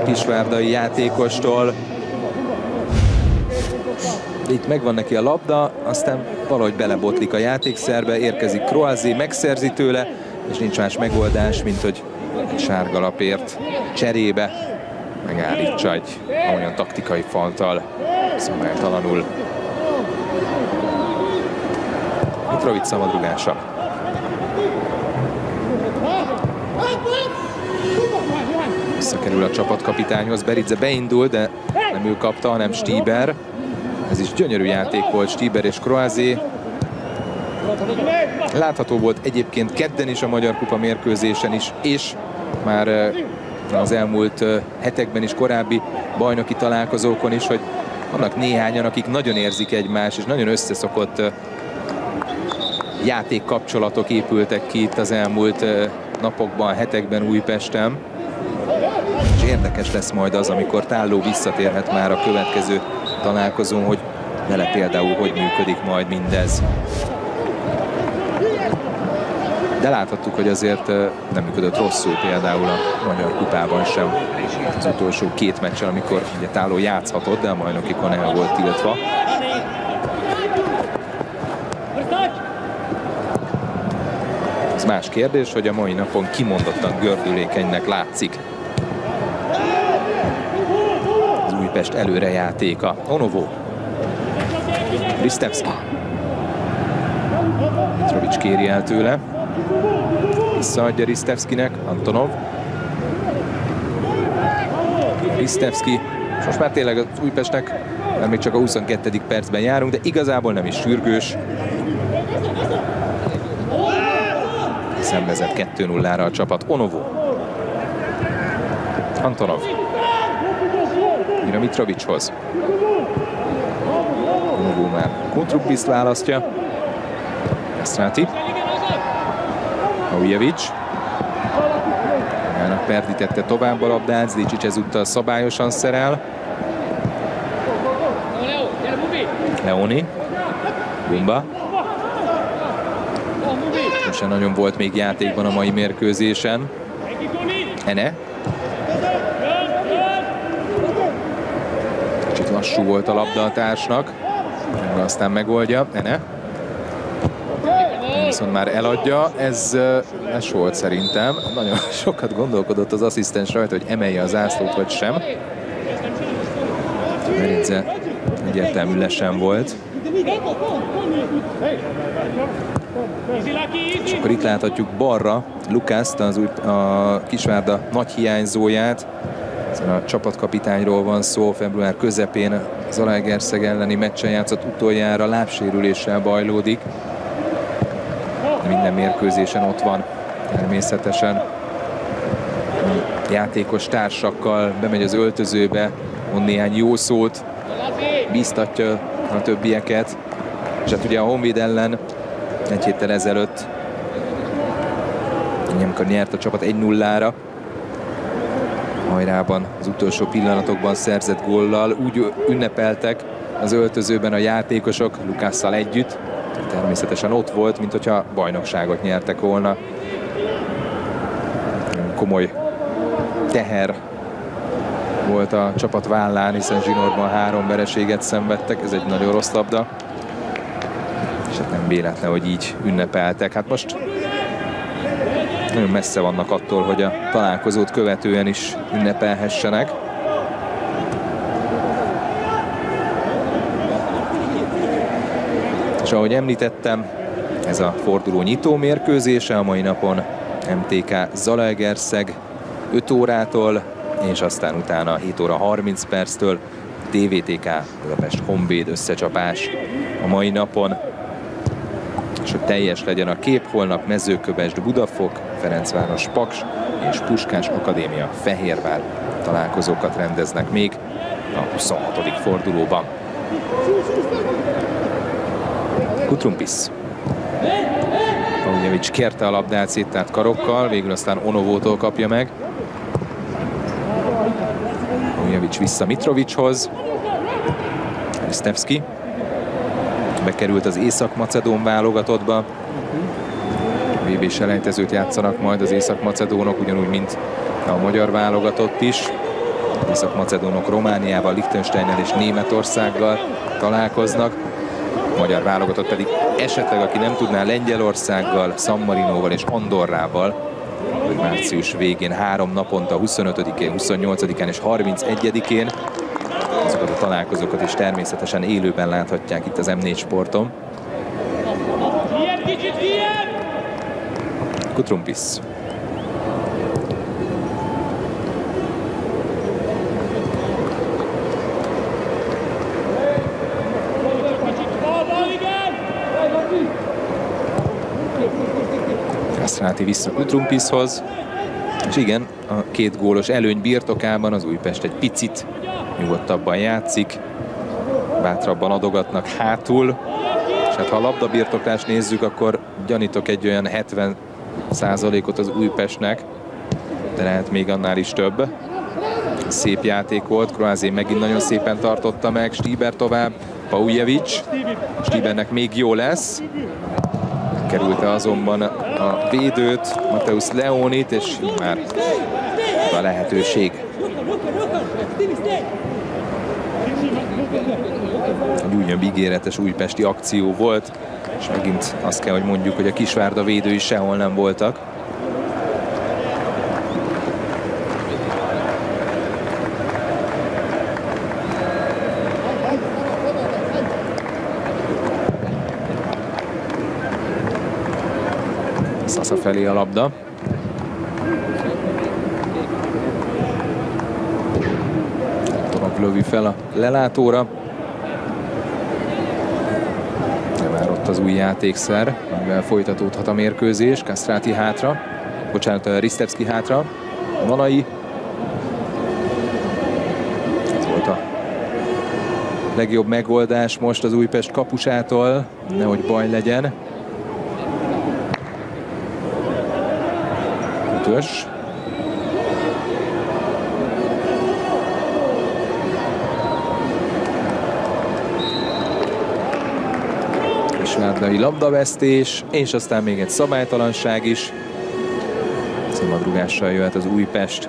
kisvárdai játékostól. Itt megvan neki a labda, aztán valahogy belebotlik a játékszerbe, érkezik Kroazi, megszerzi tőle, és nincs más megoldás, mint hogy egy sárga lapért cserébe megállítsa egy olyan taktikai faltal szabálytalanul. Mitrovic szabadrugása. Visszakerül a csapatkapitányhoz, Beridze beindul, de nem ő kapta, hanem Stieber. Ez is gyönyörű játék volt Stieber és Kroázi. Látható volt egyébként kedden is a Magyar Kupa mérkőzésen is, és már az elmúlt hetekben is korábbi bajnoki találkozókon is, hogy vannak néhányan, akik nagyon érzik egymást, és nagyon összeszokott játékkapcsolatok épültek ki itt az elmúlt napokban, hetekben Újpesten. És érdekes lesz majd az, amikor Tálló visszatérhet már a következő találkozón, hogy vele például hogy működik majd mindez. De láthattuk, hogy azért nem működött rosszul például a Magyar Kupában sem. Az utolsó két meccsen, amikor ugye Táló játszhatott, de a majnokikon el volt tiltva. Ez más kérdés, hogy a mai napon kimondottan gördülékenynek látszik. Az Újpest előrejátéka. Onovó. Ristevski. Mitrovic kéri el tőle. Visszaadja Ristevskinek, Antonov. Ristevski. Most már tényleg az Újpestnek, mert még csak a 22. percben járunk, de igazából nem is sürgős. Szembezett 2-0-ra a csapat. Onovó. Antonov. Mira Mitrovichoz. Onovó már Kontrubiszt választja. Esztráti. Aujevic. Magának perdítette tovább a labdát, Zlicsics ezúttal szabályosan szerel. Leoni. Bumba. sem nagyon volt még játékban a mai mérkőzésen. Ene. Kicsit lassú volt a labda a társnak. Aztán megoldja. Ene viszont már eladja. Ez, ez volt szerintem. Nagyon sokat gondolkodott az asszisztens rajta, hogy emelje az zászlót, vagy sem. Meridze egyértelmű lesen volt. És akkor itt láthatjuk balra Lukászt, az új, a Kisvárda nagy hiányzóját. A csapatkapitányról van szó, február közepén Zalaegerszeg elleni meccsen játszott utoljára, lábsérüléssel bajlódik minden mérkőzésen ott van természetesen. Játékos társakkal bemegy az öltözőbe, mond néhány jó szót, bíztatja a többieket. És hát ugye a Honvéd ellen egy héttel ezelőtt, amikor nyert a csapat 1-0-ra, hajrában az utolsó pillanatokban szerzett góllal úgy ünnepeltek az öltözőben a játékosok Lukásszal együtt, természetesen ott volt, mint hogyha bajnokságot nyertek volna. Komoly teher volt a csapat vállán, hiszen zsinórban három vereséget szenvedtek, ez egy nagyon rossz labda. És hát nem véletlen, hogy így ünnepeltek. Hát most nagyon messze vannak attól, hogy a találkozót követően is ünnepelhessenek. És ahogy említettem, ez a forduló nyitó mérkőzése a mai napon MTK Zalaegerszeg 5 órától, és aztán utána 7 óra 30 perctől DVTK Budapest Honvéd összecsapás a mai napon. És hogy teljes legyen a kép, holnap Mezőkövesd Budafok, Ferencváros Paks és Puskás Akadémia Fehérvár találkozókat rendeznek még a 26. fordulóban. Kutrumpis. Pauljevic kérte a labdát széttárt karokkal, végül aztán Onovótól kapja meg. Pauljevic vissza Mitrovichoz. Stevski. Bekerült az Észak-Macedón válogatottba. vb selejtezőt játszanak majd az Észak-Macedónok, ugyanúgy, mint a magyar válogatott is. Észak-Macedónok Romániával, Liechtensteinnel és Németországgal találkoznak. A magyar válogatott pedig esetleg, aki nem tudná Lengyelországgal, San Marinóval és Andorrával, március végén három naponta, 25-én, 28-án és 31-én azokat a találkozókat is természetesen élőben láthatják itt az M4 sporton. Kutrumpis. Kastráti vissza Kutrumpishoz. És igen, a két gólos előny birtokában az Újpest egy picit nyugodtabban játszik. Bátrabban adogatnak hátul. És hát ha a labdabirtoklást nézzük, akkor gyanítok egy olyan 70 százalékot az Újpestnek. De lehet még annál is több. Szép játék volt, Kroázé megint nagyon szépen tartotta meg, Stíber tovább, Paujevic. Stíbernek még jó lesz kerülte azonban a védőt, Mateusz Leonit, és már a lehetőség. Egy újabb ígéretes újpesti akció volt, és megint azt kell, hogy mondjuk, hogy a Kisvárda védői sehol nem voltak. felé a labda. Tovább lövi fel a lelátóra. Már ott az új játékszer, amivel folytatódhat a mérkőzés. Kastráti hátra, bocsánat, Ristevski hátra, Manai. Ez volt a legjobb megoldás most az Újpest kapusától, nehogy baj legyen. ötös. Kisvárdai labdavesztés, és aztán még egy szabálytalanság is. Szabadrugással jöhet az Újpest.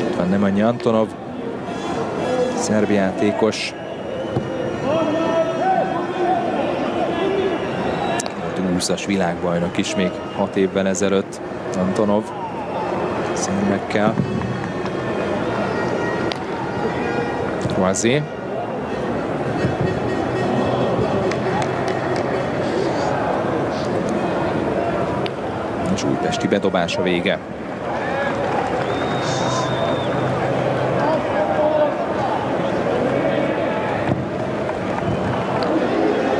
Itt van Nemanyi Antonov, szerb játékos. 20-as világbajnok is még 6 évvel ezelőtt. Antonov színmekkel. Kvázi. És újpesti bedobása vége.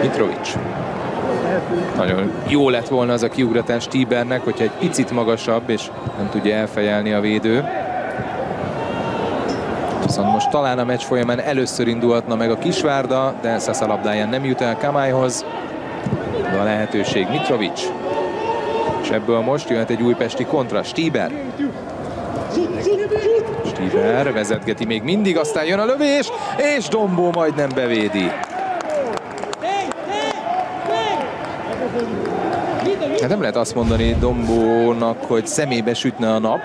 Mitrovic. Nagyon jó lett volna az a kiugratás Tíbernek, hogyha egy picit magasabb, és nem tudja elfejelni a védő. Viszont most talán a meccs folyamán először indulhatna meg a Kisvárda, de Szasza labdáján nem jut el Kamályhoz. De a lehetőség Mitrovic. És ebből most jöhet egy újpesti kontra. Stíber. Stíber vezetgeti még mindig, aztán jön a lövés, és Dombó majdnem bevédi. Hát nem lehet azt mondani Dombónak, hogy szemébe sütne a nap.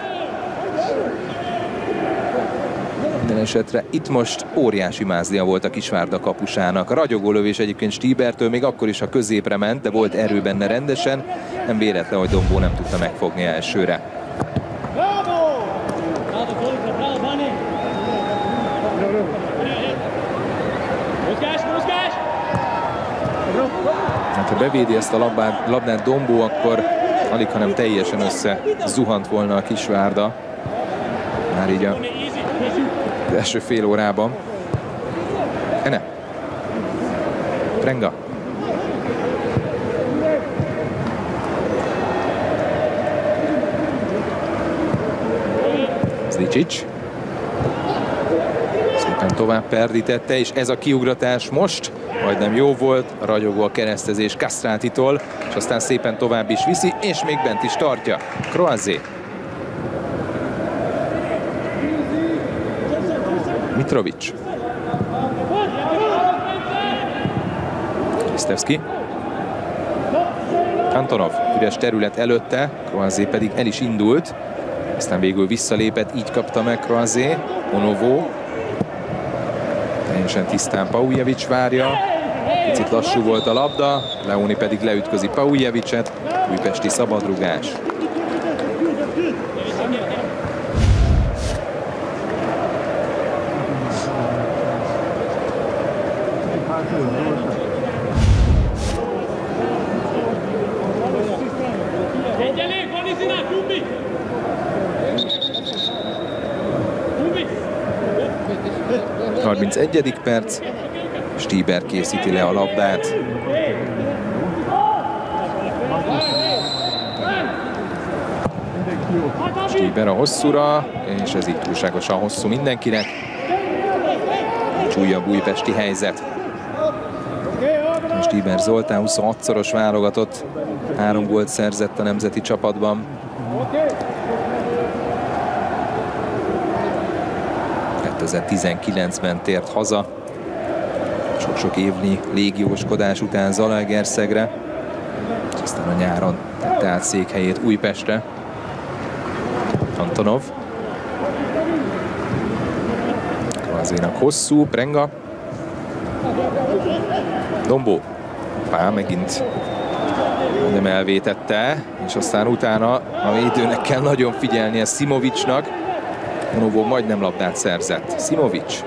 Minden esetre itt most óriási mázlia volt a Kisvárda kapusának. A ragyogó lövés egyébként Stíbertől még akkor is a középre ment, de volt erő benne rendesen. Nem véletlen, hogy Dombó nem tudta megfogni elsőre. Hát ha bevédi ezt a labdát, labdát Dombó, akkor alig, hanem teljesen össze zuhant volna a Kisvárda. Már így a első fél órában. Ene. Prenga. Zlicsics. Szépen tovább perdítette, és ez a kiugratás most majdnem jó volt, ragyogó a keresztezés Kastrátitól, és aztán szépen tovább is viszi, és még bent is tartja. Kroazé. Mitrovic. Kristevski. Antonov, üres terület előtte, Kroazé pedig el is indult. Aztán végül visszalépett, így kapta meg Croazé, Onovo. Teljesen tisztán Paujevic várja. Picit lassú volt a labda, Leoni pedig leütközi Paujevicet. Újpesti szabadrugás. Harmincegyedik perc, Stieber készíti le a labdát. Stieber a hosszúra, és ez itt túlságosan hosszú mindenkinek. És újabb újpesti helyzet. Stieber Zoltán 26-szoros válogatott, három gólt szerzett a nemzeti csapatban. 2019-ben tért haza, sok-sok évnyi légióskodás után Zalaegerszegre, és aztán a nyáron tette át székhelyét Újpestre. Antonov. Kvázénak hosszú, Prenga. Dombó. Pá, megint nem elvétette, és aztán utána a védőnek kell nagyon figyelnie Simovicsnak. Onovó majdnem labdát szerzett. Simovics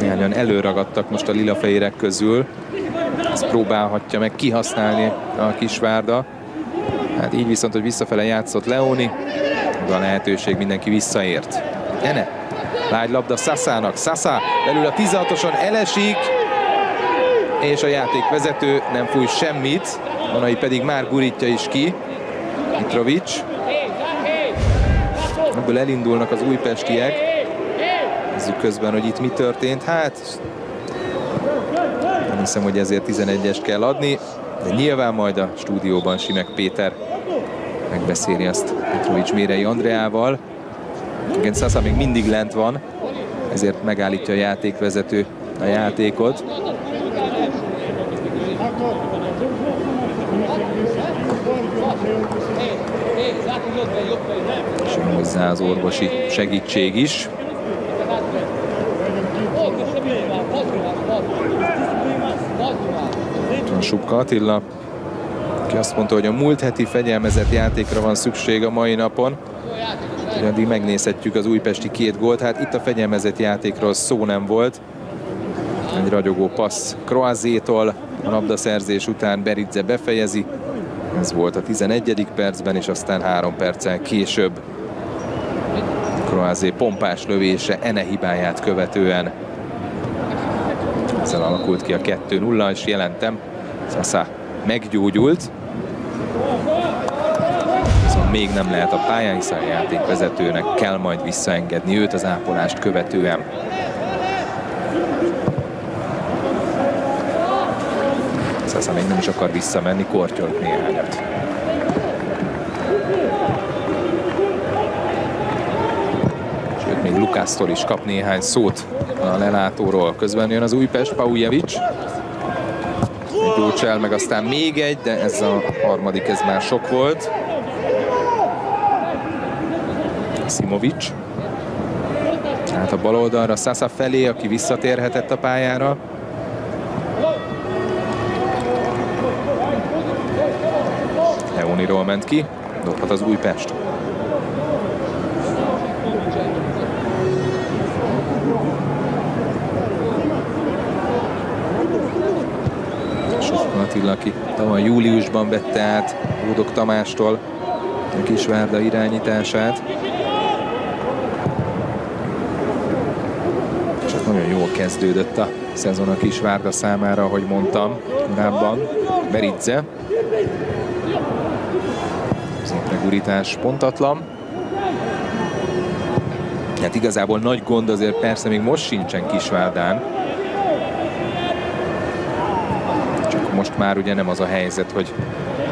Néhányan előragadtak most a lilafehérek közül. Ezt próbálhatja meg kihasználni a Kisvárda. Hát így viszont, hogy visszafele játszott Leoni, a lehetőség mindenki visszaért. Ene, lágy labda Sassának. Sasa belül a 16-oson elesik, és a játékvezető nem fúj semmit, Manai pedig már gurítja is ki. Mitrovic. Ebből elindulnak az újpestiek. Nézzük közben, hogy itt mi történt. Hát nem hiszem, hogy ezért 11-est kell adni, de nyilván majd a stúdióban Simek Péter megbeszéli azt Petrovics Mérei Andreával. Igen, Sasa még mindig lent van, ezért megállítja a játékvezető a játékot. És hozzá az orvosi segítség is. Sukka Attila, aki azt mondta, hogy a múlt heti fegyelmezett játékra van szükség a mai napon. Addig megnézhetjük az újpesti két gólt. Hát itt a fegyelmezett játékról szó nem volt. Egy ragyogó passz Kroazétól, a labdaszerzés után Beridze befejezi. Ez volt a 11. percben, és aztán három perccel később Kroazé pompás lövése Ene hibáját követően. Ezzel alakult ki a 2-0, és jelentem, Sasa meggyógyult. Viszont még nem lehet a pályán, hiszen a játékvezetőnek kell majd visszaengedni őt az ápolást követően. Sasa még nem is akar visszamenni, kortyolt néhányat. Sőt, még Lukásztól is kap néhány szót a lelátóról. Közben jön az Újpest, Paujevic. Gyócsel, meg aztán még egy, de ez a harmadik, ez már sok volt. Simovic. Hát a bal oldalra Sasa felé, aki visszatérhetett a pályára. Leoniról ment ki, dobhat az Újpest. Attila, aki tavaly júliusban vette át Ródok Tamástól a Kisvárda irányítását. Csak nagyon jól kezdődött a szezon a Kisvárda számára, ahogy mondtam korábban. Beridze. Szép gurítás pontatlan. Hát igazából nagy gond azért persze még most sincsen Kisvárdán. most már ugye nem az a helyzet, hogy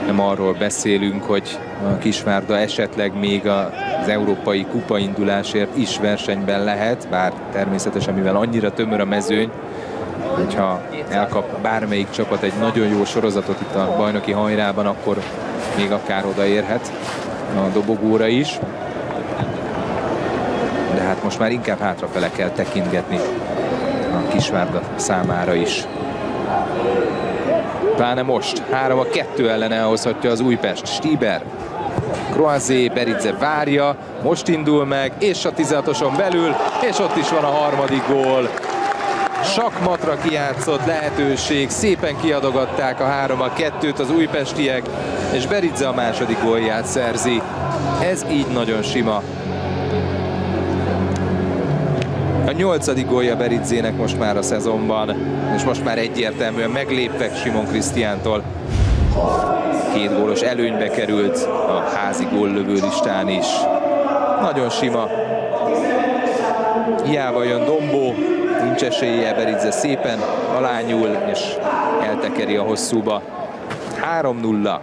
nem arról beszélünk, hogy a Kisvárda esetleg még az európai kupa indulásért is versenyben lehet, bár természetesen mivel annyira tömör a mezőny, hogyha elkap bármelyik csapat egy nagyon jó sorozatot itt a bajnoki hajrában, akkor még akár odaérhet a dobogóra is. De hát most már inkább hátrafele kell tekintgetni a Kisvárda számára is. Pláne most. 3 a 2 ellen elhozhatja az Újpest. Stieber. Croazé, Beridze várja, most indul meg, és a 16-oson belül, és ott is van a harmadik gól. Sakmatra kijátszott lehetőség, szépen kiadogatták a 3 a 2-t az újpestiek, és Beridze a második gólját szerzi. Ez így nagyon sima. A nyolcadik gólja Beridzének most már a szezonban, és most már egyértelműen meglépve Simon Krisztiántól. Két gólos előnybe került a házi góllövő listán is. Nagyon sima. Hiába jön Dombó, nincs esélye, Beridze szépen alányul, és eltekeri a hosszúba. 3-0.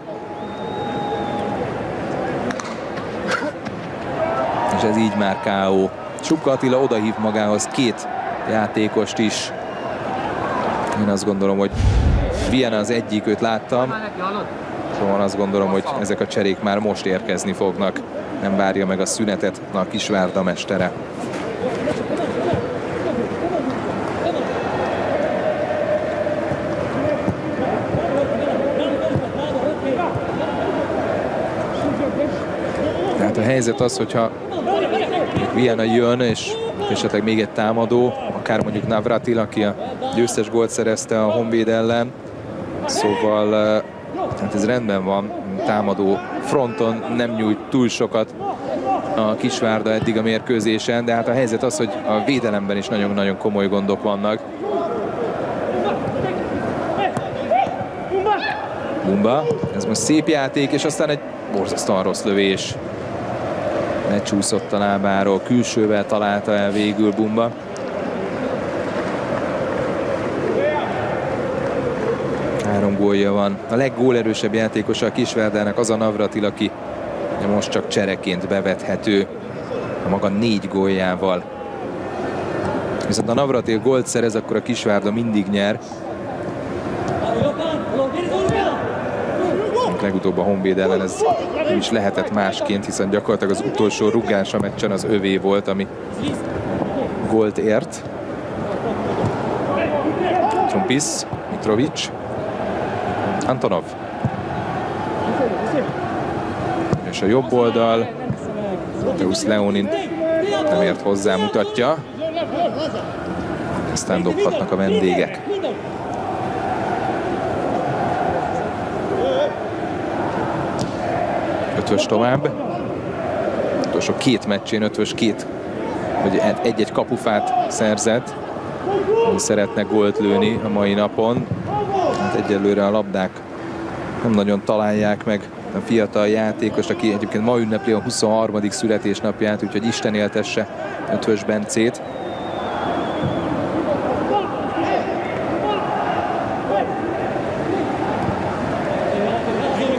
És ez így már K.O. Subka Attila odahív magához két játékost is. Én azt gondolom, hogy Vienna az egyik, őt láttam. Szóval azt gondolom, hogy ezek a cserék már most érkezni fognak. Nem várja meg a szünetet a Kisvárda mestere. Tehát a helyzet az, hogyha Vienna jön, és esetleg még egy támadó, akár mondjuk Navratil, aki a győztes gólt szerezte a Honvéd ellen. Szóval hát ez rendben van, támadó fronton nem nyújt túl sokat a Kisvárda eddig a mérkőzésen, de hát a helyzet az, hogy a védelemben is nagyon-nagyon komoly gondok vannak. Bumba, ez most szép játék, és aztán egy borzasztóan rossz lövés lecsúszott a lábáról, külsővel találta el végül Bumba. Három gólja van. A leggólerősebb játékosa a Kisvárdának az a Navratil, aki most csak csereként bevethető a maga négy góljával. Viszont a Navratil gólt szerez, akkor a Kisvárda mindig nyer. Legutóbb a Honvéd ellen ez nem is lehetett másként, hiszen gyakorlatilag az utolsó rugás a meccsen az övé volt, ami gólt ért. Trumpis, Mitrovic, Antonov. És a jobb oldal, Deus Leonin nem ért hozzá, mutatja. Aztán dobhatnak a vendégek. Ötvös tovább. Utolsó két meccsén ötvös két, vagy egy-egy kapufát szerzett. Szeretne gólt lőni a mai napon. Hát egyelőre a labdák nem nagyon találják meg a fiatal játékos, aki egyébként ma ünnepli a 23. születésnapját, úgyhogy Isten éltesse Ötvös Bencét.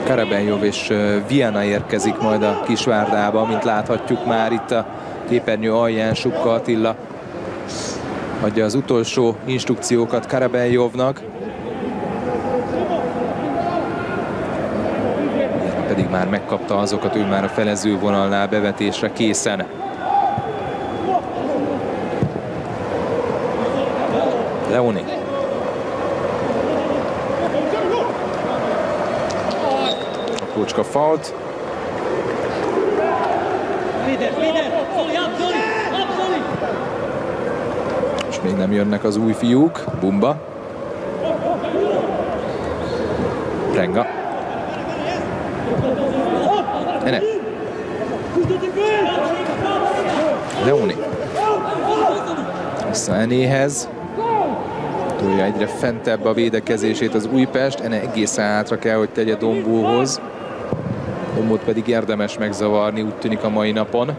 Karabenjov és Viana érkezik majd a Kisvárdába, mint láthatjuk már itt a képernyő alján Sukka Attila adja az utolsó instrukciókat Karabenjovnak. Pedig már megkapta azokat, ő már a felező vonalnál bevetésre készen. Leoni. Kocska fault. És még nem jönnek az új fiúk. Bumba. Renga. Ene. Leoni. Vissza Enéhez. Tolja egyre fentebb a védekezését az Újpest. Ene egészen hátra kell, hogy tegye Dombóhoz. Dombót pedig érdemes megzavarni, úgy tűnik a mai napon.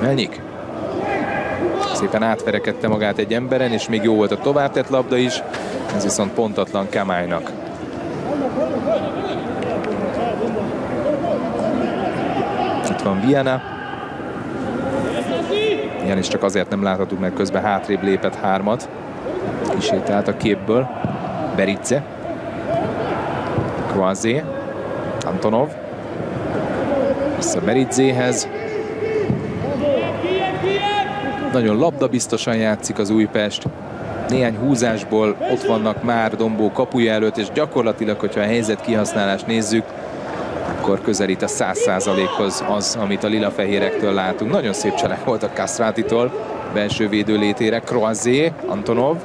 Melnyik. Szépen átverekedte magát egy emberen, és még jó volt a továbbtett labda is. Ez viszont pontatlan Kamálynak. Itt van Viana. Janis csak azért nem láthatunk, mert közben hátrébb lépett hármat. Kisétált a képből. Beridze. Kvázi. Antonov. Vissza Beridzéhez. Nagyon labdabiztosan játszik az Újpest. Néhány húzásból ott vannak már Dombó kapuja előtt, és gyakorlatilag, hogyha a helyzet kihasználást nézzük, akkor közelít a 100%-hoz az, amit a lila-fehérektől látunk. Nagyon szép cselek volt a Kastrátitól, belső védő létére. Croazé, Antonov.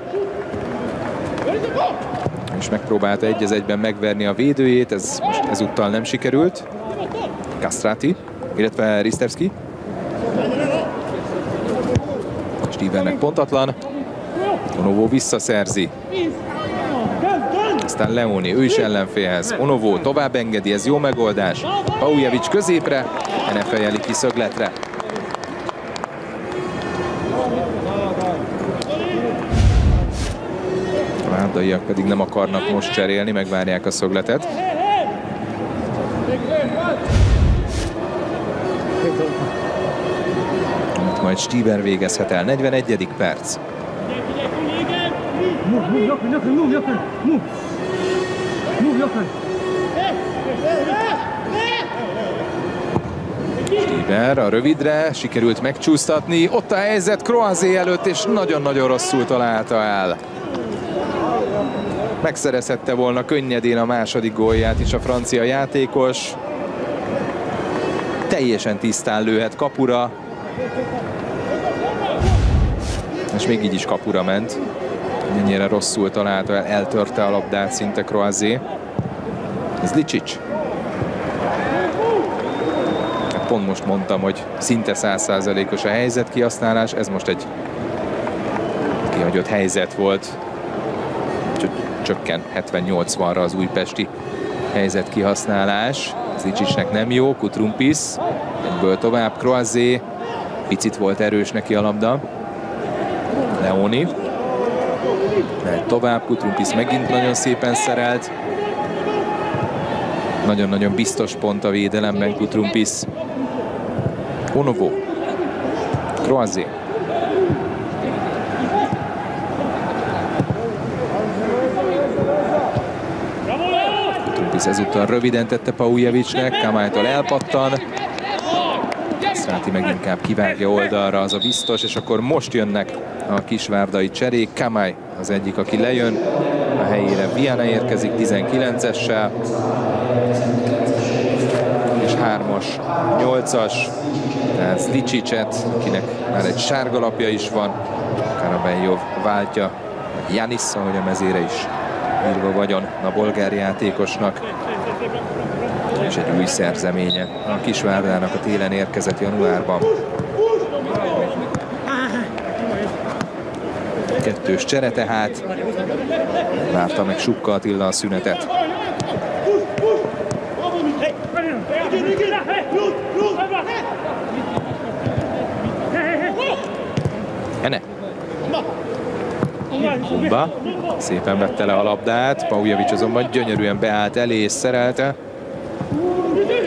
És megpróbálta egy egyben megverni a védőjét, ez most ezúttal nem sikerült. Kastráti, illetve Ristevski. Stevennek pontatlan. Onovó visszaszerzi. Aztán Leoni, ő is ellenfélhez. Onovó tovább engedi, ez jó megoldás. Paujevic középre, Ene fejeli ki szögletre. A várdaiak pedig nem akarnak most cserélni, megvárják a szögletet. Itt majd Stiber végezhet el. 41. perc. Stiber a rövidre, sikerült megcsúsztatni. Ott a helyzet Kroazé előtt, és nagyon-nagyon rosszul találta el. Megszerezhette volna könnyedén a második gólját is a francia játékos. Teljesen tisztán lőhet kapura. És még így is kapura ment. Mennyire rosszul találta el, eltörte a labdát szinte Kroazé. Ez. Pont most mondtam, hogy szinte százszázalékos a helyzet kihasználás, ez most egy kihagyott helyzet volt. Csökken 70-80-ra az újpesti helyzet kihasználás. Zicsicsnek nem jó, Kutrumpis, egyből tovább, Kroazé, picit volt erős neki a labda. Leoni, megy tovább, Kutrumpis megint nagyon szépen szerelt. Nagyon-nagyon biztos pont a védelemben Kutrumpis. Onovo, Kroazé, Kutrumpis ezúttal röviden tette Paujevicnek, Kamájtól elpattan. Szráti meg inkább kivágja oldalra, az a biztos, és akkor most jönnek a kisvárdai cserék. Kamály az egyik, aki lejön, a helyére Viana érkezik 19-essel, és 3-as, 8-as, tehát Zlicsicset, akinek már egy sárga lapja is van, Karabelyov váltja, Janis, ahogy a mezére is írva vagyon a bolgár játékosnak és egy új szerzeménye a Kisvárdának a télen érkezett januárban. Kettős csere tehát. Várta meg Sukka Attila a szünetet. Ene. Kumba. Szépen vette le a labdát. Paujevic azonban gyönyörűen beállt elé és szerelte.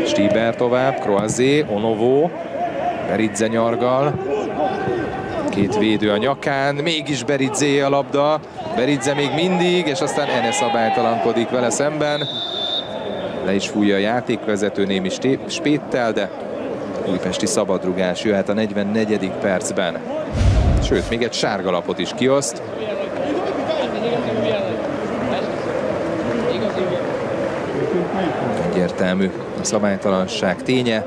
Stiber tovább, Kroazé, Onovo, Beridze nyargal. Két védő a nyakán, mégis Beridzé a labda. Beridze még mindig, és aztán Ene szabálytalankodik vele szemben. Le is fújja a játékvezető némi spéttel, de újpesti szabadrugás jöhet a 44. percben. Sőt, még egy sárga lapot is kioszt. Egyértelmű a szabálytalanság ténye.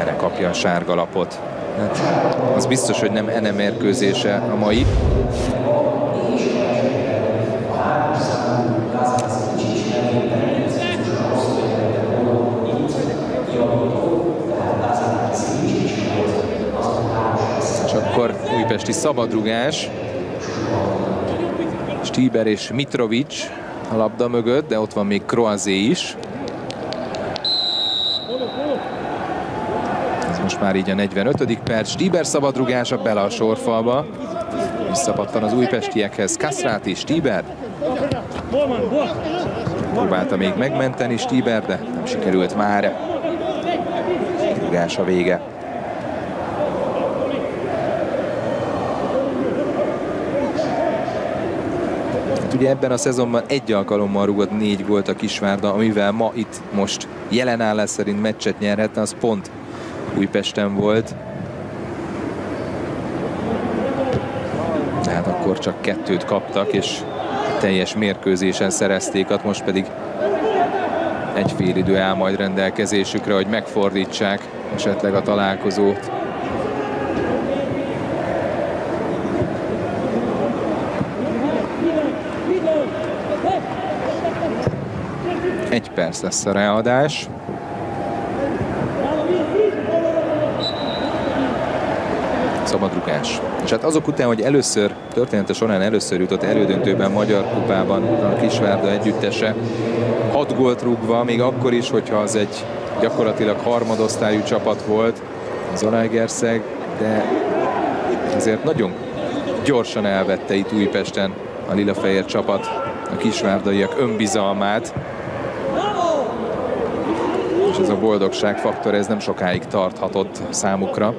Ene kapja a sárga lapot. Hát, az biztos, hogy nem Ene mérkőzése a mai. És akkor újpesti szabadrugás. Stiber és Mitrovic a labda mögött, de ott van még Kroazé is. Ez most már így a 45. perc. Stiber szabadrugása bele a sorfalba. Visszapattan az újpestiekhez. Kastráti, Stiber. Próbálta még megmenteni Stiber, de nem sikerült már. Rugás a vége. Ugye ebben a szezonban egy alkalommal rugott négy gólt a Kisvárda, amivel ma itt most jelen állás szerint meccset nyerhetne, az pont Újpesten volt. Tehát akkor csak kettőt kaptak, és teljes mérkőzésen szerezték, most pedig egy fél idő áll majd rendelkezésükre, hogy megfordítsák esetleg a találkozót. Egy perc lesz a readás. szabadrugás. És hát azok után, hogy először, története során először jutott elődöntőben Magyar Kupában a Kisvárda együttese, hat gólt rúgva, még akkor is, hogyha az egy gyakorlatilag harmadosztályú csapat volt, az Zalaegerszeg, de azért nagyon gyorsan elvette itt Újpesten a lilafehér csapat a kisvárdaiak önbizalmát. Ez a boldogság faktor, ez nem sokáig tarthatott számukra.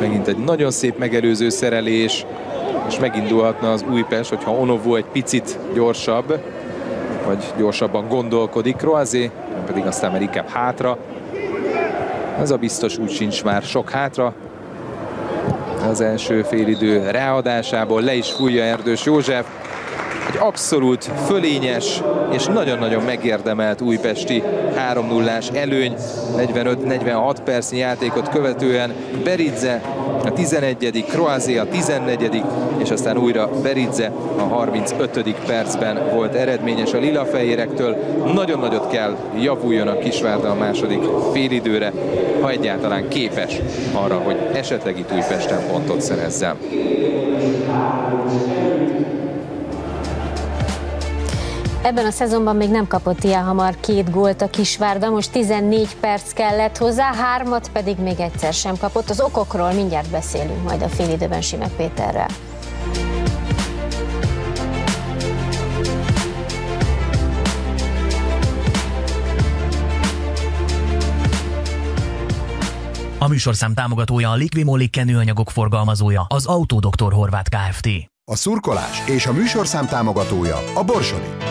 Megint egy nagyon szép megelőző szerelés, és megindulhatna az Újpest, hogyha Onovo egy picit gyorsabb, vagy gyorsabban gondolkodik. Kroazé pedig aztán már inkább hátra. Ez a biztos úgy sincs már sok hátra. Az első félidő ráadásából. Le is fújja Erdős József egy abszolút fölényes és nagyon-nagyon megérdemelt újpesti 3-0-ás előny 45-46 percnyi játékot követően Beridze a 11 Kroázé a 14 és aztán újra Beridze a 35 percben volt eredményes a lilafehérektől. Nagyon nagyot kell javuljon a Kisvárda a második félidőre, ha egyáltalán képes arra, hogy esetleg itt Újpesten pontot szerezzen. Ebben a szezonban még nem kapott ilyen hamar két gólt a Kisvárda, most 14 perc kellett hozzá, hármat pedig még egyszer sem kapott. Az okokról mindjárt beszélünk majd a félidőben Simek Péterrel. A műsorszám támogatója a Liquimolik kenőanyagok forgalmazója, az Autodoktor Horváth Kft. A szurkolás és a műsorszám támogatója a Borsodi.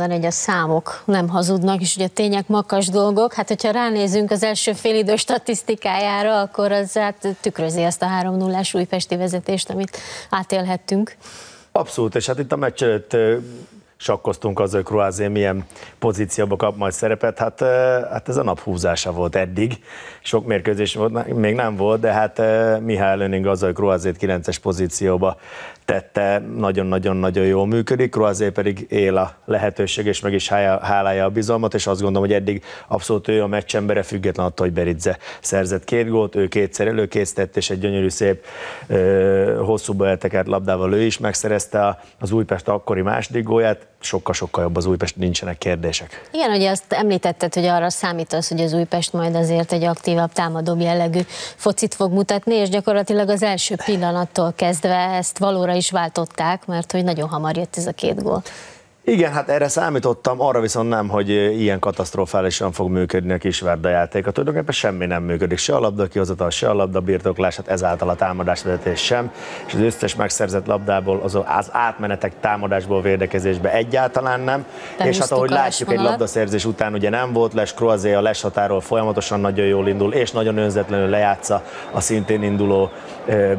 Mondani, hogy a számok nem hazudnak, és ugye tények makas dolgok. Hát, hogyha ránézünk az első félidő statisztikájára, akkor az hát tükrözi azt a 3 0 újpesti vezetést, amit átélhettünk. Abszolút, és hát itt a meccs előtt sakkoztunk az, hogy Kroázé milyen pozícióba kap majd szerepet. Hát, hát ez a nap húzása volt eddig. Sok mérkőzés volt, még nem volt, de hát Mihály Lönning az, hogy Kroázét 9-es pozícióba tette, nagyon-nagyon-nagyon jól működik, Kroazé pedig él a lehetőség, és meg is hálálja a bizalmat, és azt gondolom, hogy eddig abszolút ő a meccsembere, független attól, hogy Beridze szerzett két gólt, ő kétszer előkészített, és egy gyönyörű szép hosszú eltekert labdával ő is megszerezte az Újpest akkori második gólját, sokkal-sokkal jobb az Újpest, nincsenek kérdések. Igen, hogy azt említetted, hogy arra számítasz, hogy az Újpest majd azért egy aktívabb, támadóbb jellegű focit fog mutatni, és gyakorlatilag az első pillanattól kezdve ezt valóra is váltották, mert hogy nagyon hamar jött ez a két gól. Igen, hát erre számítottam, arra viszont nem, hogy ilyen katasztrofálisan fog működni a Kisvárda játéka. Tulajdonképpen semmi nem működik, se a labda kihozatal, se a labda birtoklás, hát ezáltal a támadásvezetés sem, és az összes megszerzett labdából, az, az átmenetek támadásból védekezésbe egyáltalán nem. De és hát ahogy látjuk, egy labdaszerzés után ugye nem volt les, Kroazé a les határól folyamatosan nagyon jól indul, és nagyon önzetlenül lejátsza a szintén induló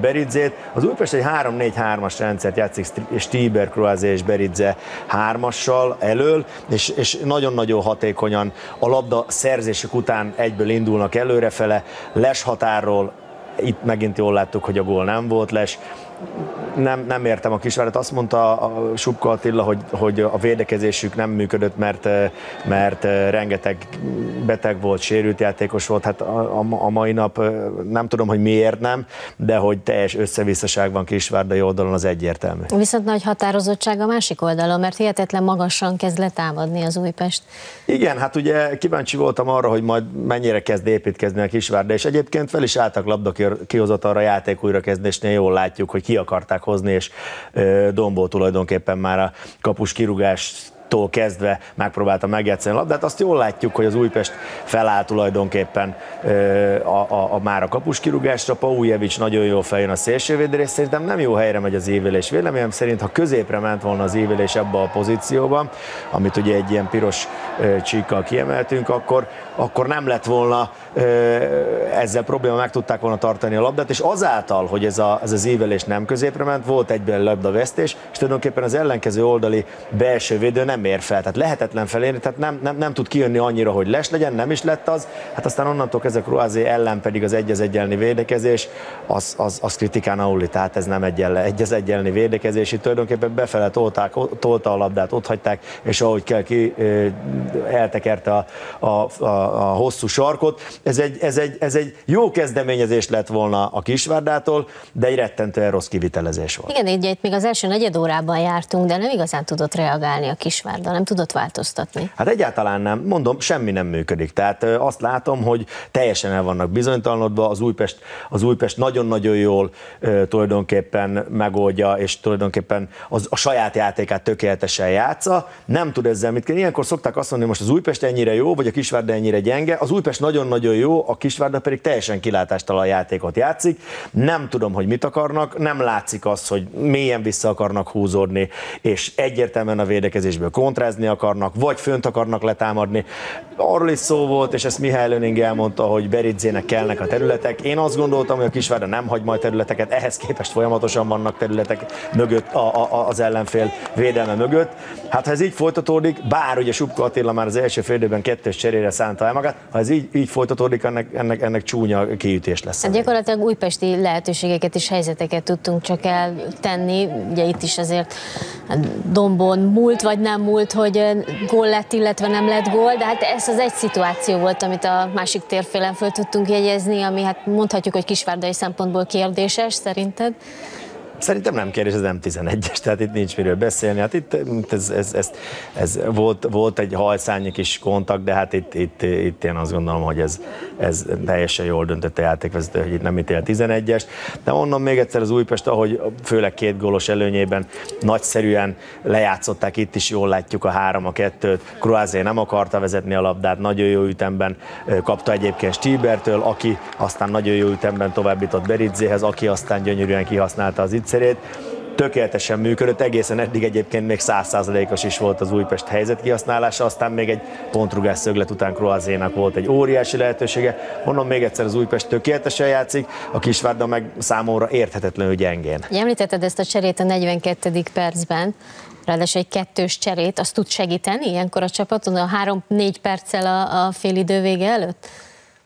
Beridzét. Az Újpest egy 3-4-3-as rendszert játszik, Stieber, Kroazé és Beridze hármassal elől, és, és nagyon-nagyon hatékonyan a labda szerzések után egyből indulnak előrefele, les határról, itt megint jól láttuk, hogy a gól nem volt les, nem, nem értem a kisvárat. Azt mondta a Subka Attila, hogy, hogy a védekezésük nem működött, mert, mert rengeteg beteg volt, sérült játékos volt. Hát a, a mai nap nem tudom, hogy miért nem, de hogy teljes összevisszaság van Kisvárdai oldalon, az egyértelmű. Viszont nagy határozottság a másik oldalon, mert hihetetlen magasan kezd letámadni az Újpest. Igen, hát ugye kíváncsi voltam arra, hogy majd mennyire kezd építkezni a Kisvárda, és egyébként fel is álltak labda kihozatalra játék újrakezdésnél, jól látjuk, hogy ki akarták hozni, és Dombó tulajdonképpen már a kapus kirugás tól kezdve megpróbálta megjátszani a labdát. Azt jól látjuk, hogy az Újpest feláll tulajdonképpen a, a, a már a kapus kirúgásra. Paujevics nagyon jó feljön a szélsővédére, és szerintem nem jó helyre megy az évelés. Véleményem szerint, ha középre ment volna az évelés ebbe a pozícióba, amit ugye egy ilyen piros csíkkal kiemeltünk, akkor, akkor nem lett volna ezzel probléma, meg tudták volna tartani a labdát, és azáltal, hogy ez, a, ez az ívelés nem középre ment, volt egyben labdavesztés, és tulajdonképpen az ellenkező oldali belső védő nem ér fel, tehát lehetetlen felérni, tehát nem, nem, nem tud kijönni annyira, hogy les legyen, nem is lett az, hát aztán onnantól kezdve Kruázé ellen pedig az egy az védekezés, az, az, az kritikán auli, tehát ez nem egy, egy az egyenlni védekezés, itt tulajdonképpen befele tolták, tolta a labdát, ott hagyták, és ahogy kell ki, eltekerte a, a, a, a hosszú sarkot. Ez egy, ez, egy, ez egy jó kezdeményezés lett volna a Kisvárdától, de egy rettentően rossz kivitelezés volt. Igen, így még az első negyed órában jártunk, de nem igazán tudott reagálni a Kisvárda, nem tudott változtatni. Hát egyáltalán nem, mondom, semmi nem működik. Tehát azt látom, hogy teljesen el vannak bizonytalanodva, az Újpest, az Újpest nagyon-nagyon jól tulajdonképpen megoldja, és tulajdonképpen az, a saját játékát tökéletesen játsza, nem tud ezzel mit Ilyenkor szokták azt mondani, hogy most az Újpest ennyire jó, vagy a Kisvárda ennyire gyenge. Az Újpest nagyon-nagyon jó, a Kisvárda pedig teljesen kilátástalan játékot játszik. Nem tudom, hogy mit akarnak, nem látszik az, hogy mélyen vissza akarnak húzódni, és egyértelműen a védekezésből kontrázni akarnak, vagy fönt akarnak letámadni. Arról is szó volt, és ezt Mihály Löning elmondta, hogy Beridzének kellnek a területek. Én azt gondoltam, hogy a Kisvárda nem hagy majd területeket, ehhez képest folyamatosan vannak területek mögött, a, a, az ellenfél védelme mögött. Hát ha ez így folytatódik, bár ugye Subka Attila már az első fél időben kettős cserére szánta el magát, ha ez így, így folytatódik, ennek, ennek, ennek csúnya kiütés lesz. Hát gyakorlatilag újpesti lehetőségeket és helyzeteket tudtunk csak eltenni. Ugye itt is azért hát dombon múlt vagy nem múlt, hogy gól lett, illetve nem lett gól, de hát ez az egy szituáció volt, amit a másik térfélen föl tudtunk jegyezni, ami hát mondhatjuk, hogy kisvárdai szempontból kérdéses szerinted. Szerintem nem kérdés, ez nem 11-es, tehát itt nincs miről beszélni. Hát itt ez, ez, ez, ez volt, volt egy halszányi kis kontakt, de hát itt, itt, itt én azt gondolom, hogy ez, ez teljesen jól döntött a játékvezető, hogy itt nem ítél 11-est. De onnan még egyszer az Újpest, ahogy főleg két gólos előnyében nagyszerűen lejátszották, itt is jól látjuk a 3 a 2-t. Kroázé nem akarta vezetni a labdát, nagyon jó ütemben kapta egyébként Stíbertől, aki aztán nagyon jó ütemben továbbított Beridzéhez, aki aztán gyönyörűen kihasználta az itt rendszerét, tökéletesen működött, egészen eddig egyébként még százszázalékos is volt az Újpest helyzet kihasználása, aztán még egy pontrugás szöglet után Kroazénak volt egy óriási lehetősége. Mondom még egyszer, az Újpest tökéletesen játszik, a Kisvárda meg számomra érthetetlenül gyengén. Említetted ezt a cserét a 42. percben, ráadásul egy kettős cserét, azt tud segíteni ilyenkor a csapaton a három-négy perccel a, a fél idő vége előtt?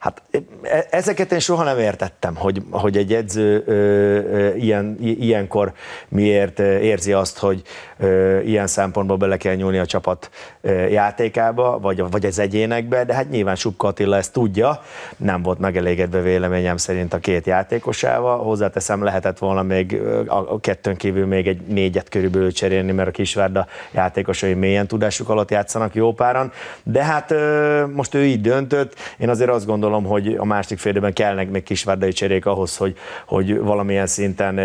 Hát e, ezeket én soha nem értettem, hogy, hogy egy edző ö, ö, ilyen, ilyenkor miért érzi azt, hogy ö, ilyen szempontból bele kell nyúlni a csapat játékába, vagy, vagy az egyénekbe, de hát nyilván Subka Attila ezt tudja, nem volt megelégedve véleményem szerint a két játékosával, hozzáteszem lehetett volna még a, kettőn kívül még egy négyet körülbelül cserélni, mert a Kisvárda játékosai mélyen tudásuk alatt játszanak jó páran, de hát most ő így döntött, én azért azt gondolom, hogy a másik félidőben kellnek még kisvárdai cserék ahhoz, hogy, hogy valamilyen szinten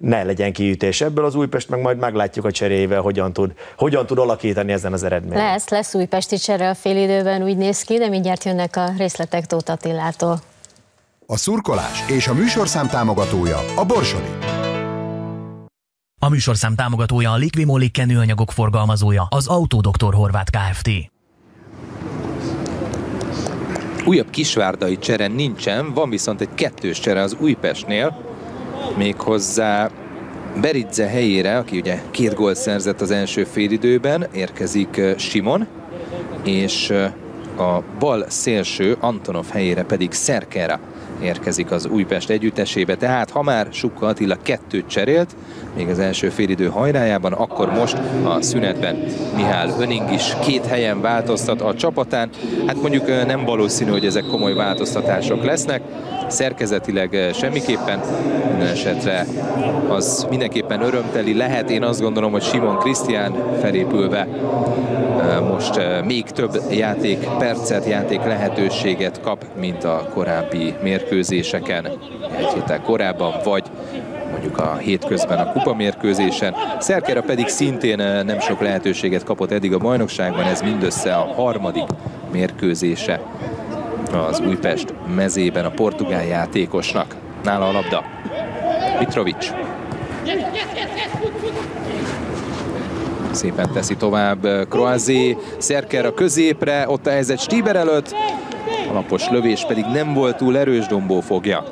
ne legyen kiütés. Ebből az Újpest, meg majd meglátjuk a cserével, hogyan tud, hogyan tud alakítani ezen az eredményen. Lesz, lesz újpesti csere a félidőben, úgy néz ki, de mindjárt jönnek a részletek Tóth Attilától. A szurkolás és a műsorszám támogatója a Borsodi. A műsorszám támogatója a Liquimolik kenőanyagok forgalmazója, az Autodoktor Horváth Kft. Újabb kisvárdai csere nincsen, van viszont egy kettős csere az Újpestnél, méghozzá Beridze helyére, aki ugye két gólt szerzett az első félidőben, érkezik Simon, és a bal szélső Antonov helyére pedig Szerkera érkezik az Újpest együttesébe. Tehát ha már Sukka Attila kettőt cserélt, még az első félidő hajrájában, akkor most a szünetben Mihály Öning is két helyen változtat a csapatán. Hát mondjuk nem valószínű, hogy ezek komoly változtatások lesznek, szerkezetileg semmiképpen, minden esetre az mindenképpen örömteli lehet. Én azt gondolom, hogy Simon Krisztián felépülve most még több játék percet, játék lehetőséget kap, mint a korábbi mérkőzéseken egy héttel korábban, vagy mondjuk a hétközben a kupa mérkőzésen. Szerkera pedig szintén nem sok lehetőséget kapott eddig a bajnokságban, ez mindössze a harmadik mérkőzése az Újpest mezében a portugál játékosnak. Nála a labda. Mitrovic. Szépen teszi tovább Kroazé, Szerker a középre, ott a helyzet Stiber előtt. Alapos lövés pedig nem volt túl erős, Dombó fogja.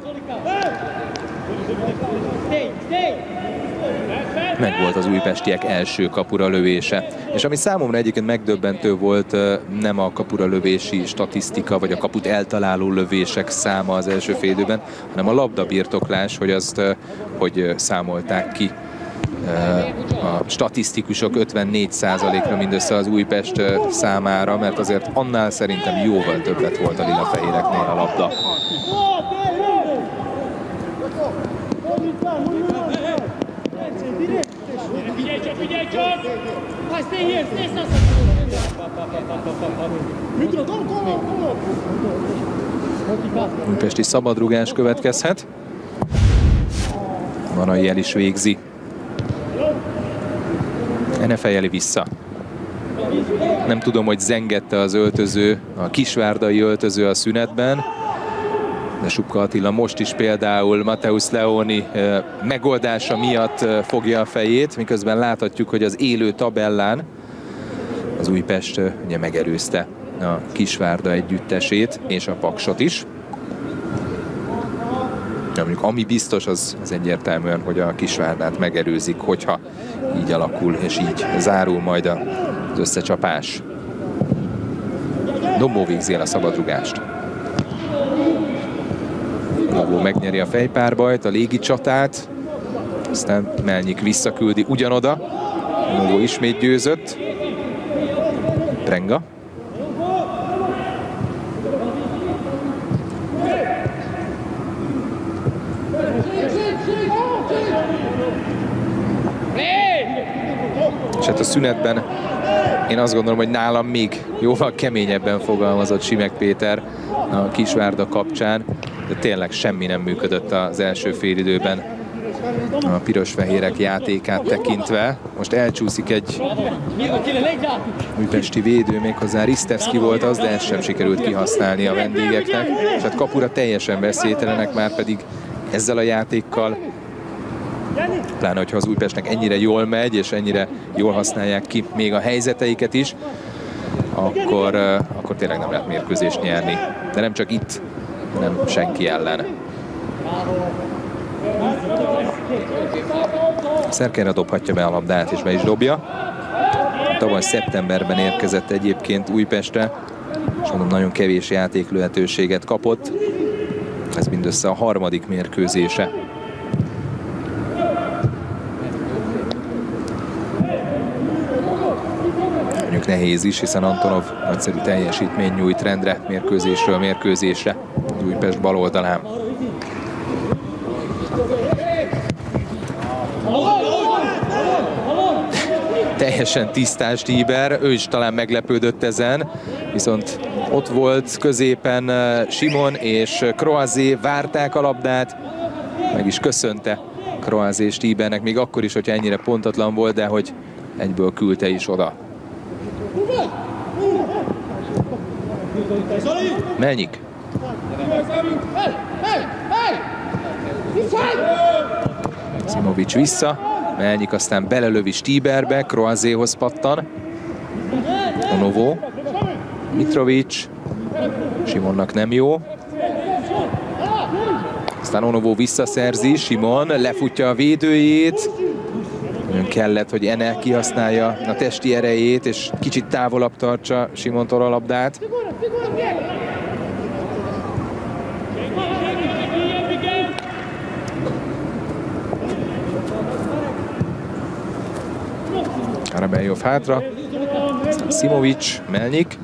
Megvolt az újpestiek első kapura lövése. És ami számomra egyébként megdöbbentő volt, nem a kapura lövési statisztika, vagy a kaput eltaláló lövések száma az első félidőben, hanem a labdabirtoklás, hogy azt hogy számolták ki a statisztikusok 54%-ra mindössze az Újpest számára, mert azért annál szerintem jóval többet volt a lila-fehéreknél a labda. Újpesti szabadrugás következhet. Van a jel is végzi. Ene fejeli vissza. Nem tudom, hogy zengette az öltöző, a kisvárdai öltöző a szünetben, de Subka Attila most is például Mateusz Leoni megoldása miatt fogja a fejét, miközben láthatjuk, hogy az élő tabellán az Újpest ugye megelőzte a Kisvárda együttesét és a Paksot is. De mondjuk ami biztos, az, az egyértelműen, hogy a Kisvárdát megerőzik, hogyha így alakul és így zárul majd az összecsapás. Dombó végzi el a szabadrugást. Dombó megnyeri a fejpárbajt, a légi csatát, aztán Melnyik visszaküldi ugyanoda. Dombó ismét győzött. Prenga. És hát a szünetben én azt gondolom, hogy nálam még jóval keményebben fogalmazott Simek Péter a Kisvárda kapcsán, de tényleg semmi nem működött az első félidőben a piros-fehérek játékát tekintve. Most elcsúszik egy újpesti védő, méghozzá Ristevski volt az, de ezt sem sikerült kihasználni a vendégeknek. És hát kapura teljesen veszélytelenek, már pedig ezzel a játékkal pláne, hogyha az Újpestnek ennyire jól megy, és ennyire jól használják ki még a helyzeteiket is, akkor, akkor tényleg nem lehet mérkőzést nyerni. De nem csak itt, hanem senki ellen. Szerkére dobhatja be a labdát, és be is dobja. Tavaly szeptemberben érkezett egyébként Újpestre, és mondom, nagyon kevés játék lehetőséget kapott. Ez mindössze a harmadik mérkőzése. Nehéz is, hiszen Antonov nagyszerű teljesítmény nyújt rendre mérkőzésről mérkőzésre Újpest bal oldalán. teljesen tisztás Tíber, ő is talán meglepődött ezen, viszont ott volt középen eh, Simon és Kroazé, várták a labdát, meg is köszönte Kroazé és Tíbernek, még akkor is, hogyha ennyire pontatlan volt, de hogy egyből küldte is oda. Melnyik. Simovics vissza. Melnyik aztán belelövi Stíberbe, Kroazéhoz pattan. Onovo. Mitrovic. Simonnak nem jó. Aztán Onovo visszaszerzi, Simon lefutja a védőjét. Nagyon kellett, hogy Ene kihasználja a testi erejét, és kicsit távolabb tartsa Simontól a labdát. Karabelyov hátra, aztán Simovic, Melnyik.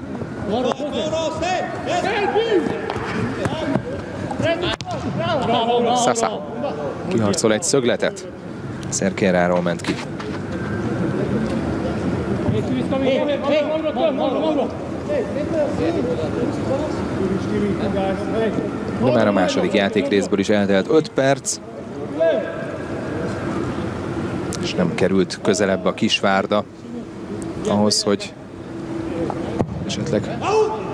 Sasa kiharcol egy szögletet. Szerkéráról ment ki. Hey, hey, hey, hey, hey, hey, hey, hey. De már a második játék részből is eltelt 5 perc. És nem került közelebb a Kisvárda ahhoz, hogy esetleg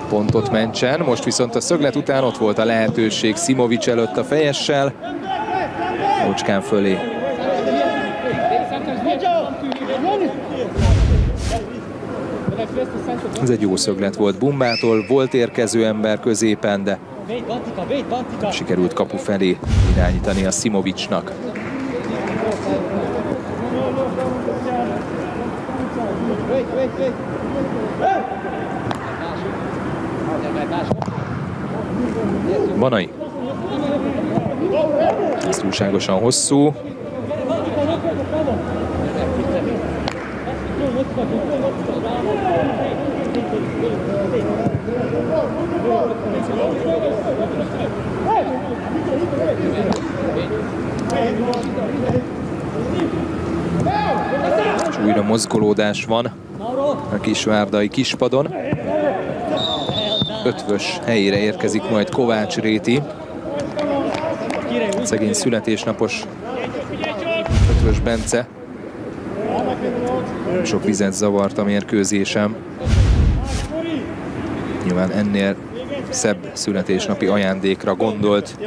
pontot mentsen. Most viszont a szöglet után ott volt a lehetőség Simovic előtt a fejessel. Ocskán fölé. Ez egy jó szöglet volt Bumbától, volt érkező ember középen, de sikerült kapu felé irányítani a Simovicsnak. Banai. Ez túlságosan hosszú. És újra mozgolódás van a kisvárdai kispadon. Ötvös helyére érkezik majd Kovács Réti. Szegény születésnapos Ötvös Bence. Sok vizet zavart a mérkőzésem. Nyilván ennél szebb születésnapi ajándékra gondolt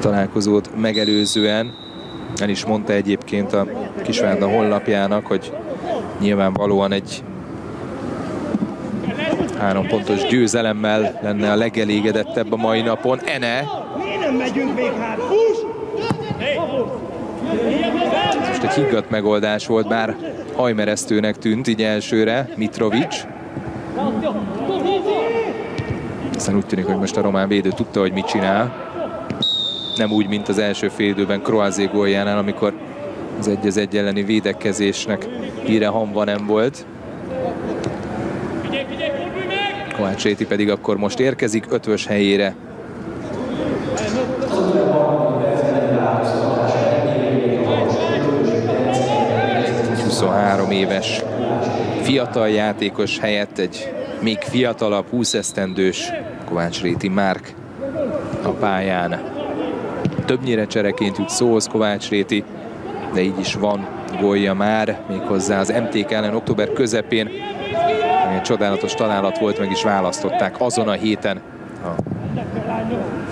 találkozót megelőzően. El is mondta egyébként a Kisvárda honlapjának, hogy nyilvánvalóan egy három pontos győzelemmel lenne a legelégedettebb a mai napon. Ene! Ez most egy higgadt megoldás volt, bár hajmeresztőnek tűnt így elsőre Mitrovic. Aztán úgy tűnik, hogy most a román védő tudta, hogy mit csinál. Nem úgy, mint az első félidőben Kroazé góljánál, amikor az egy az egy elleni védekezésnek híre hamva nem volt. Kovács Réti pedig akkor most érkezik ötvös helyére. Egy éves fiatal játékos helyett egy még fiatalabb, 20 esztendős Kovács Réti Márk a pályán. Többnyire csereként jut szóhoz Kovács Réti, de így is van gólja már, méghozzá az MTK ellen október közepén. Egy csodálatos találat volt, meg is választották azon a héten a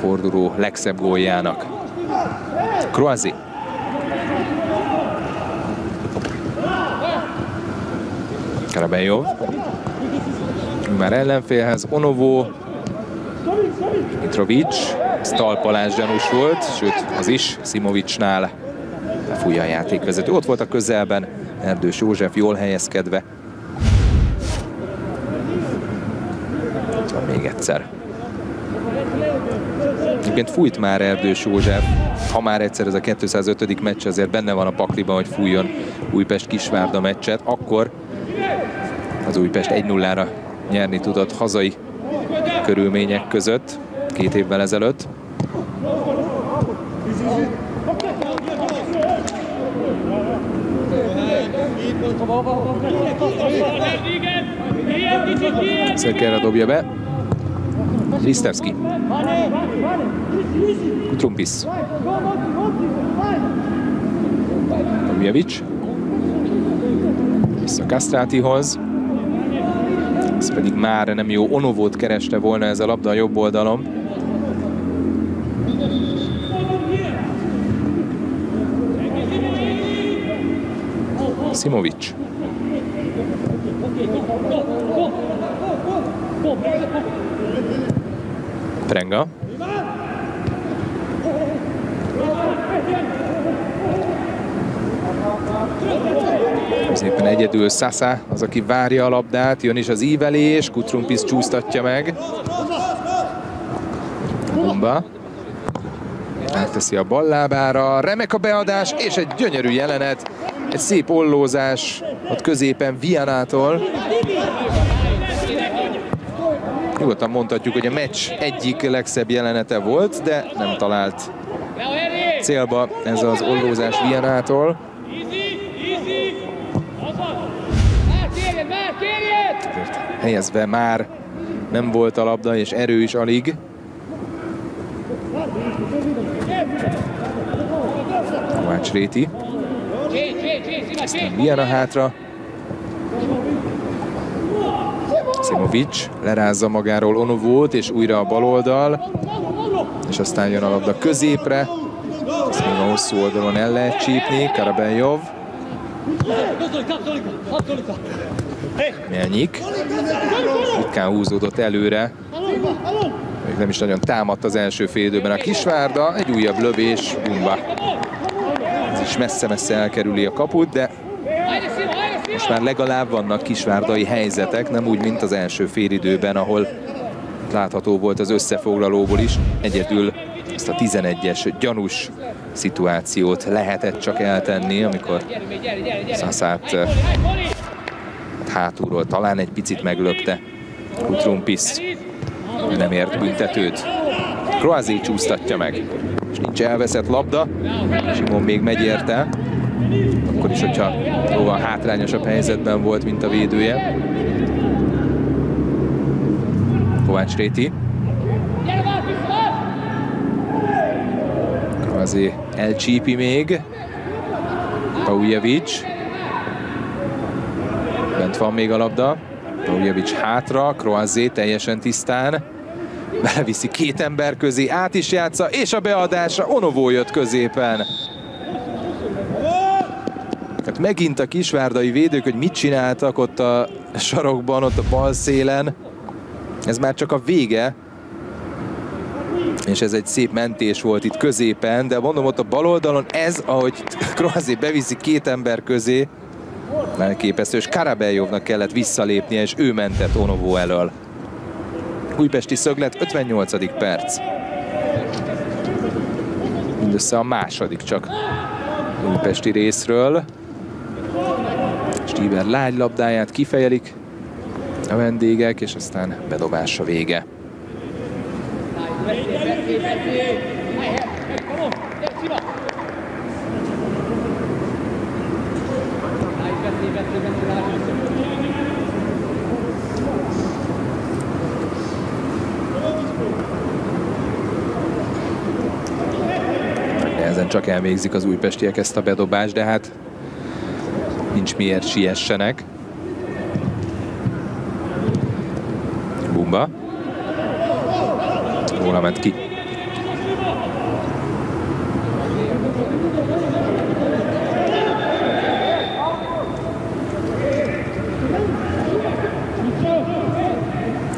forduló legszebb góljának. Kroazi. Karabejov. Már ellenfélhez Onovo. Mitrovic. Ez gyanús volt, sőt az is Simovicsnál fújja a játékvezető. Ott volt a közelben Erdős József jól helyezkedve. Még egyszer. Egyébként fújt már Erdős József, ha már egyszer ez a 205. meccs azért benne van a pakliban, hogy fújjon Újpest-Kisvárda meccset, akkor az Újpest 1-0-ra nyerni tudott hazai körülmények között két évvel ezelőtt. Szekerre dobja be. Listevski. Kutrumpis. Tomjevic. Vissza Kastrátihoz. Ez pedig már nem jó. Onovót kereste volna ez a labda a jobb oldalon. Simovic. Prenga. Szépen egyedül Sasa, az, aki várja a labdát, jön is az ívelés, Kutrumpis csúsztatja meg. Bumba. Átteszi a ballábára, remek a beadás, és egy gyönyörű jelenet. egy szép ollózás ott középen Vianától. Nyugodtan mondhatjuk, hogy a meccs egyik legszebb jelenete volt, de nem talált célba ez az ollózás Vianától. Helyezve már nem volt a labda, és erő is alig. Kovács Réti. Aztán Viana hátra. Simovic lerázza magáról Onovót, és újra a bal oldal. És aztán jön a labda középre. Ezt még a hosszú oldalon el lehet csípni. Karabelyov. Melnyik. Ritkán húzódott előre. Még nem is nagyon támadt az első fél időben a Kisvárda. Egy újabb lövés, Bumba. Ez is messze-messze elkerüli a kaput, de most már legalább vannak kisvárdai helyzetek, nem úgy, mint az első félidőben, ahol látható volt az összefoglalóból is. Egyedül ezt a 11-es gyanús szituációt lehetett csak eltenni, amikor Szaszát hátulról talán egy picit meglökte Kutrumpis. Nem ért büntetőt. Kroazé csúsztatja meg. És nincs elveszett labda. Simon még megy érte. Akkor is, hogyha jóval hátrányosabb helyzetben volt, mint a védője. Kovács Réti. Kroazé elcsípi még. Paujevic. Bent van még a labda. Paujevic hátra, Kroazé teljesen tisztán. Beleviszi két ember közé, át is játsza, és a beadásra Onovó jött középen. Tehát megint a kisvárdai védők, hogy mit csináltak ott a sarokban, ott a bal szélen. Ez már csak a vége. És ez egy szép mentés volt itt középen, de mondom ott a bal oldalon ez, ahogy Kroazé beviszi két ember közé, elképesztő, és Karabelyovnak kellett visszalépnie, és ő mentett Onovó elől. Újpesti szöglet, 58. perc. Mindössze a második csak újpesti részről. Stíber lágy labdáját kifejelik a vendégek, és aztán bedobása vége. Nehezen elvégzik az újpestiek ezt a bedobást, de hát nincs miért siessenek. Bumba. Róla ment ki.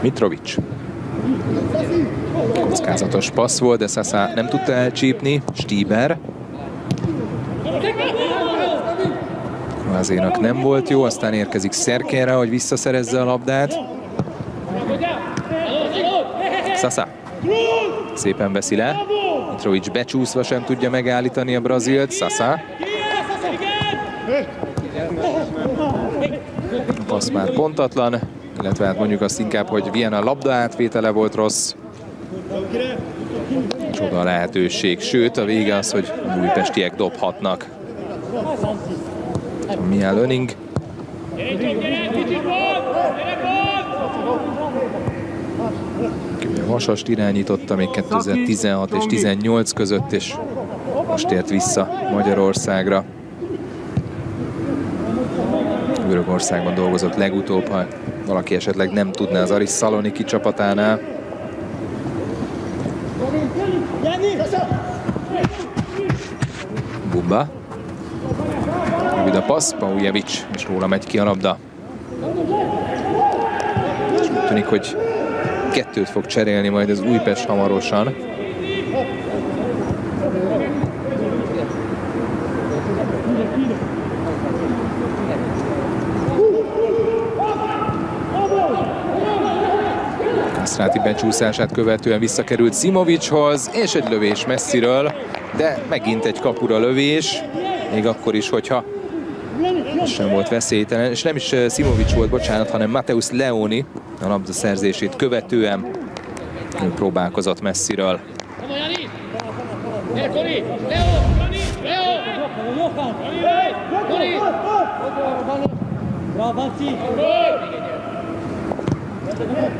Mitrovic. Kockázatos passz volt, de Sasa nem tudta elcsípni. Stieber. Vázénak nem volt jó, aztán érkezik Szerkére, hogy visszaszerezze a labdát. Sasa. Szépen veszi le. Mitrovic becsúszva sem tudja megállítani a Brazilt. Sasa. A már pontatlan, illetve hát mondjuk azt inkább, hogy Vienna labda átvétele volt rossz. És oda a lehetőség. Sőt, a vége az, hogy újpestiek dobhatnak. Miel Öning. Vasast irányította még 2016 és 18 között, és most ért vissza Magyarországra. Görögországban dolgozott legutóbb, ha valaki esetleg nem tudná az Aris Szaloniki csapatánál. Bumba. Rövid a passz, Paujevic, és róla megy ki a labda. És úgy tűnik, hogy kettőt fog cserélni majd az Újpest hamarosan. Kaszráti becsúszását követően visszakerült Simovicshoz, és egy lövés messziről, de megint egy kapura lövés, még akkor is, hogyha sem volt veszélytelen, és nem is Simovic volt, bocsánat, hanem Mateusz Leoni a labda szerzését követően ő próbálkozott messziről.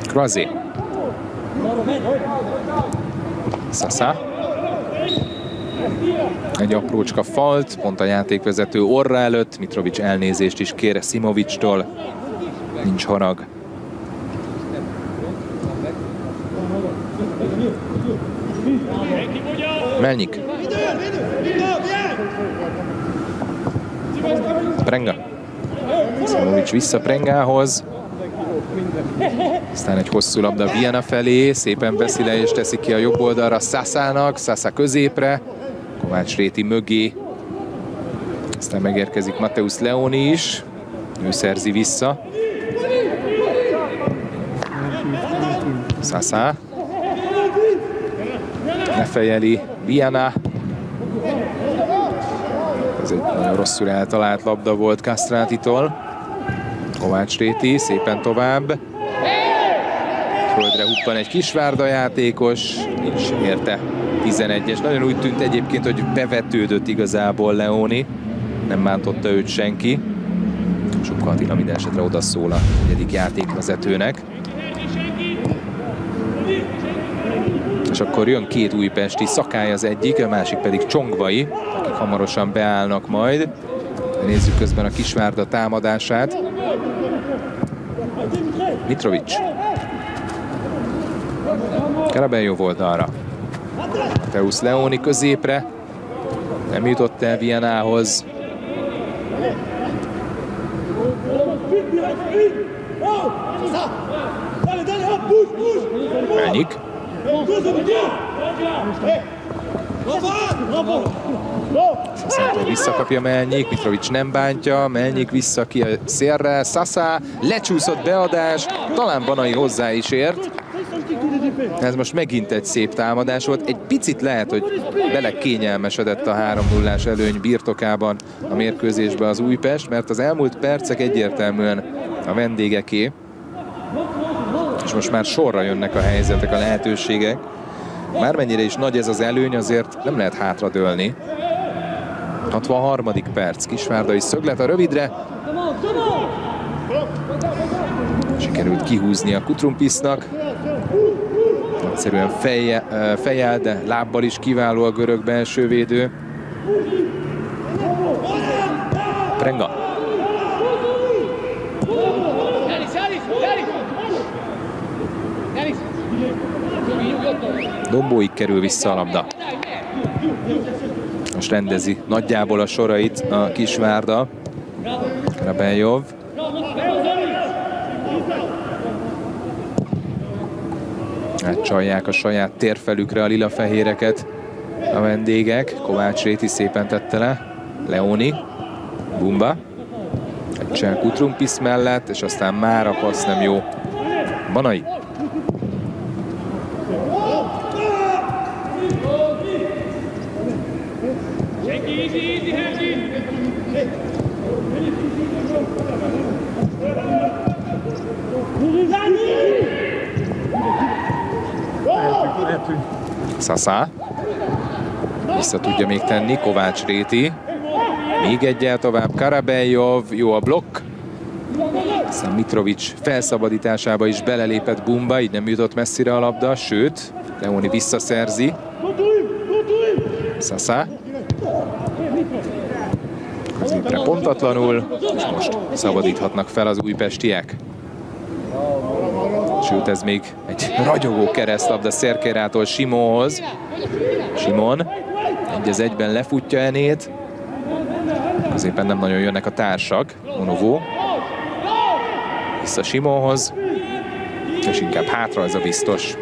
Krazi. Sasa. Egy aprócska falt, pont a játékvezető orra előtt. Mitrovic elnézést is kér Simovic-tól. Nincs harag. Melnyik. Prenga. Simovic vissza Prengához. Aztán egy hosszú labda Viana felé, szépen veszi le és teszi ki a jobb oldalra Szászának, Szászá középre, Kovács Réti mögé. Aztán megérkezik Mateusz Leoni is, ő szerzi vissza. Szászá. Lefejeli Viana. Ez egy nagyon rosszul eltalált labda volt Castrátitól. Kovács Réti szépen tovább. Földre huppan egy Kisvárda játékos, nincs érte 11-es. Nagyon úgy tűnt egyébként, hogy bevetődött igazából Leoni. Nem bántotta őt senki. Sokkal Attila minden esetre oda szól a negyedik játékvezetőnek. És akkor jön két újpesti, Szakály az egyik, a másik pedig Csongvai, akik hamarosan beállnak majd. Nézzük közben a Kisvárda támadását. Mitrovic. Karabeljo oldalra. Teusz Leoni középre. Nem jutott el Vienához. Melnyik. Szaszától visszakapja Melnyik, Mitrovic nem bántja, Melnyik vissza ki a szélre, Szaszá, lecsúszott beadás, talán Banai hozzá is ért. Ez most megint egy szép támadás volt. Egy picit lehet, hogy bele kényelmesedett a 3 0 előny birtokában a mérkőzésbe az Újpest, mert az elmúlt percek egyértelműen a vendégeké. És most már sorra jönnek a helyzetek, a lehetőségek. Bármennyire is nagy ez az előny, azért nem lehet hátradőlni. 63. perc, Kisvárdai szöglet a rövidre. Sikerült kihúzni a Kutrumpisznak. Egyszerűen feje, fejel, de lábbal is kiváló a görög belső védő. Prenga. Dombóig kerül vissza a labda. Most rendezi nagyjából a sorait a Kisvárda. Krabeljov. Átcsalják a saját térfelükre a lila-fehéreket a vendégek. Kovács Réti szépen tette le. Leoni. Bumba. Egy Kutrumpis mellett, és aztán már a passz nem jó. Banai. Szaszá. Vissza tudja még tenni Kovács Réti. Még egyel tovább Karabeljov, jó a blokk. Aztán Mitrovic felszabadításába is belelépett Bumba, így nem jutott messzire a labda, sőt, Leoni visszaszerzi. Szaszá. Középre pontatlanul, és most szabadíthatnak fel az újpestiek. Sőt, ez még egy ragyogó keresztlabda Szerkerától Simonhoz. Simon egy az egyben lefutja Enét. Középen nem nagyon jönnek a társak. Monovó. Vissza Simonhoz. És inkább hátra ez a biztos.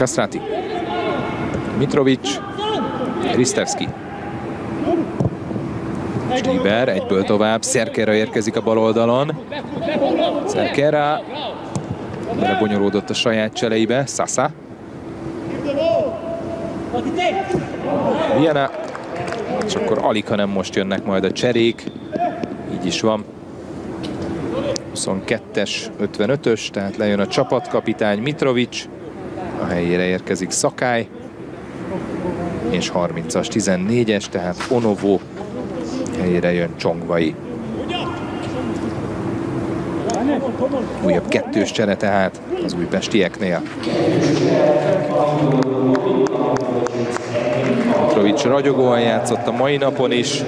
Kastrati. Mitrovic. Ristevski. Stieber egyből tovább, Szerkera érkezik a bal oldalon. Szerkera belebonyolódott a saját cseleibe, Sasa. Viena, és akkor alig, ha nem most jönnek majd a cserék. Így is van. 22-es, 55-ös, tehát lejön a csapatkapitány Mitrovic, a helyére érkezik Szakály, és 30-as, 14-es, tehát Onovo helyére jön Csongvai. Újabb kettős csere tehát az újpestieknél. Mitrovic ragyogóan játszott a mai napon is.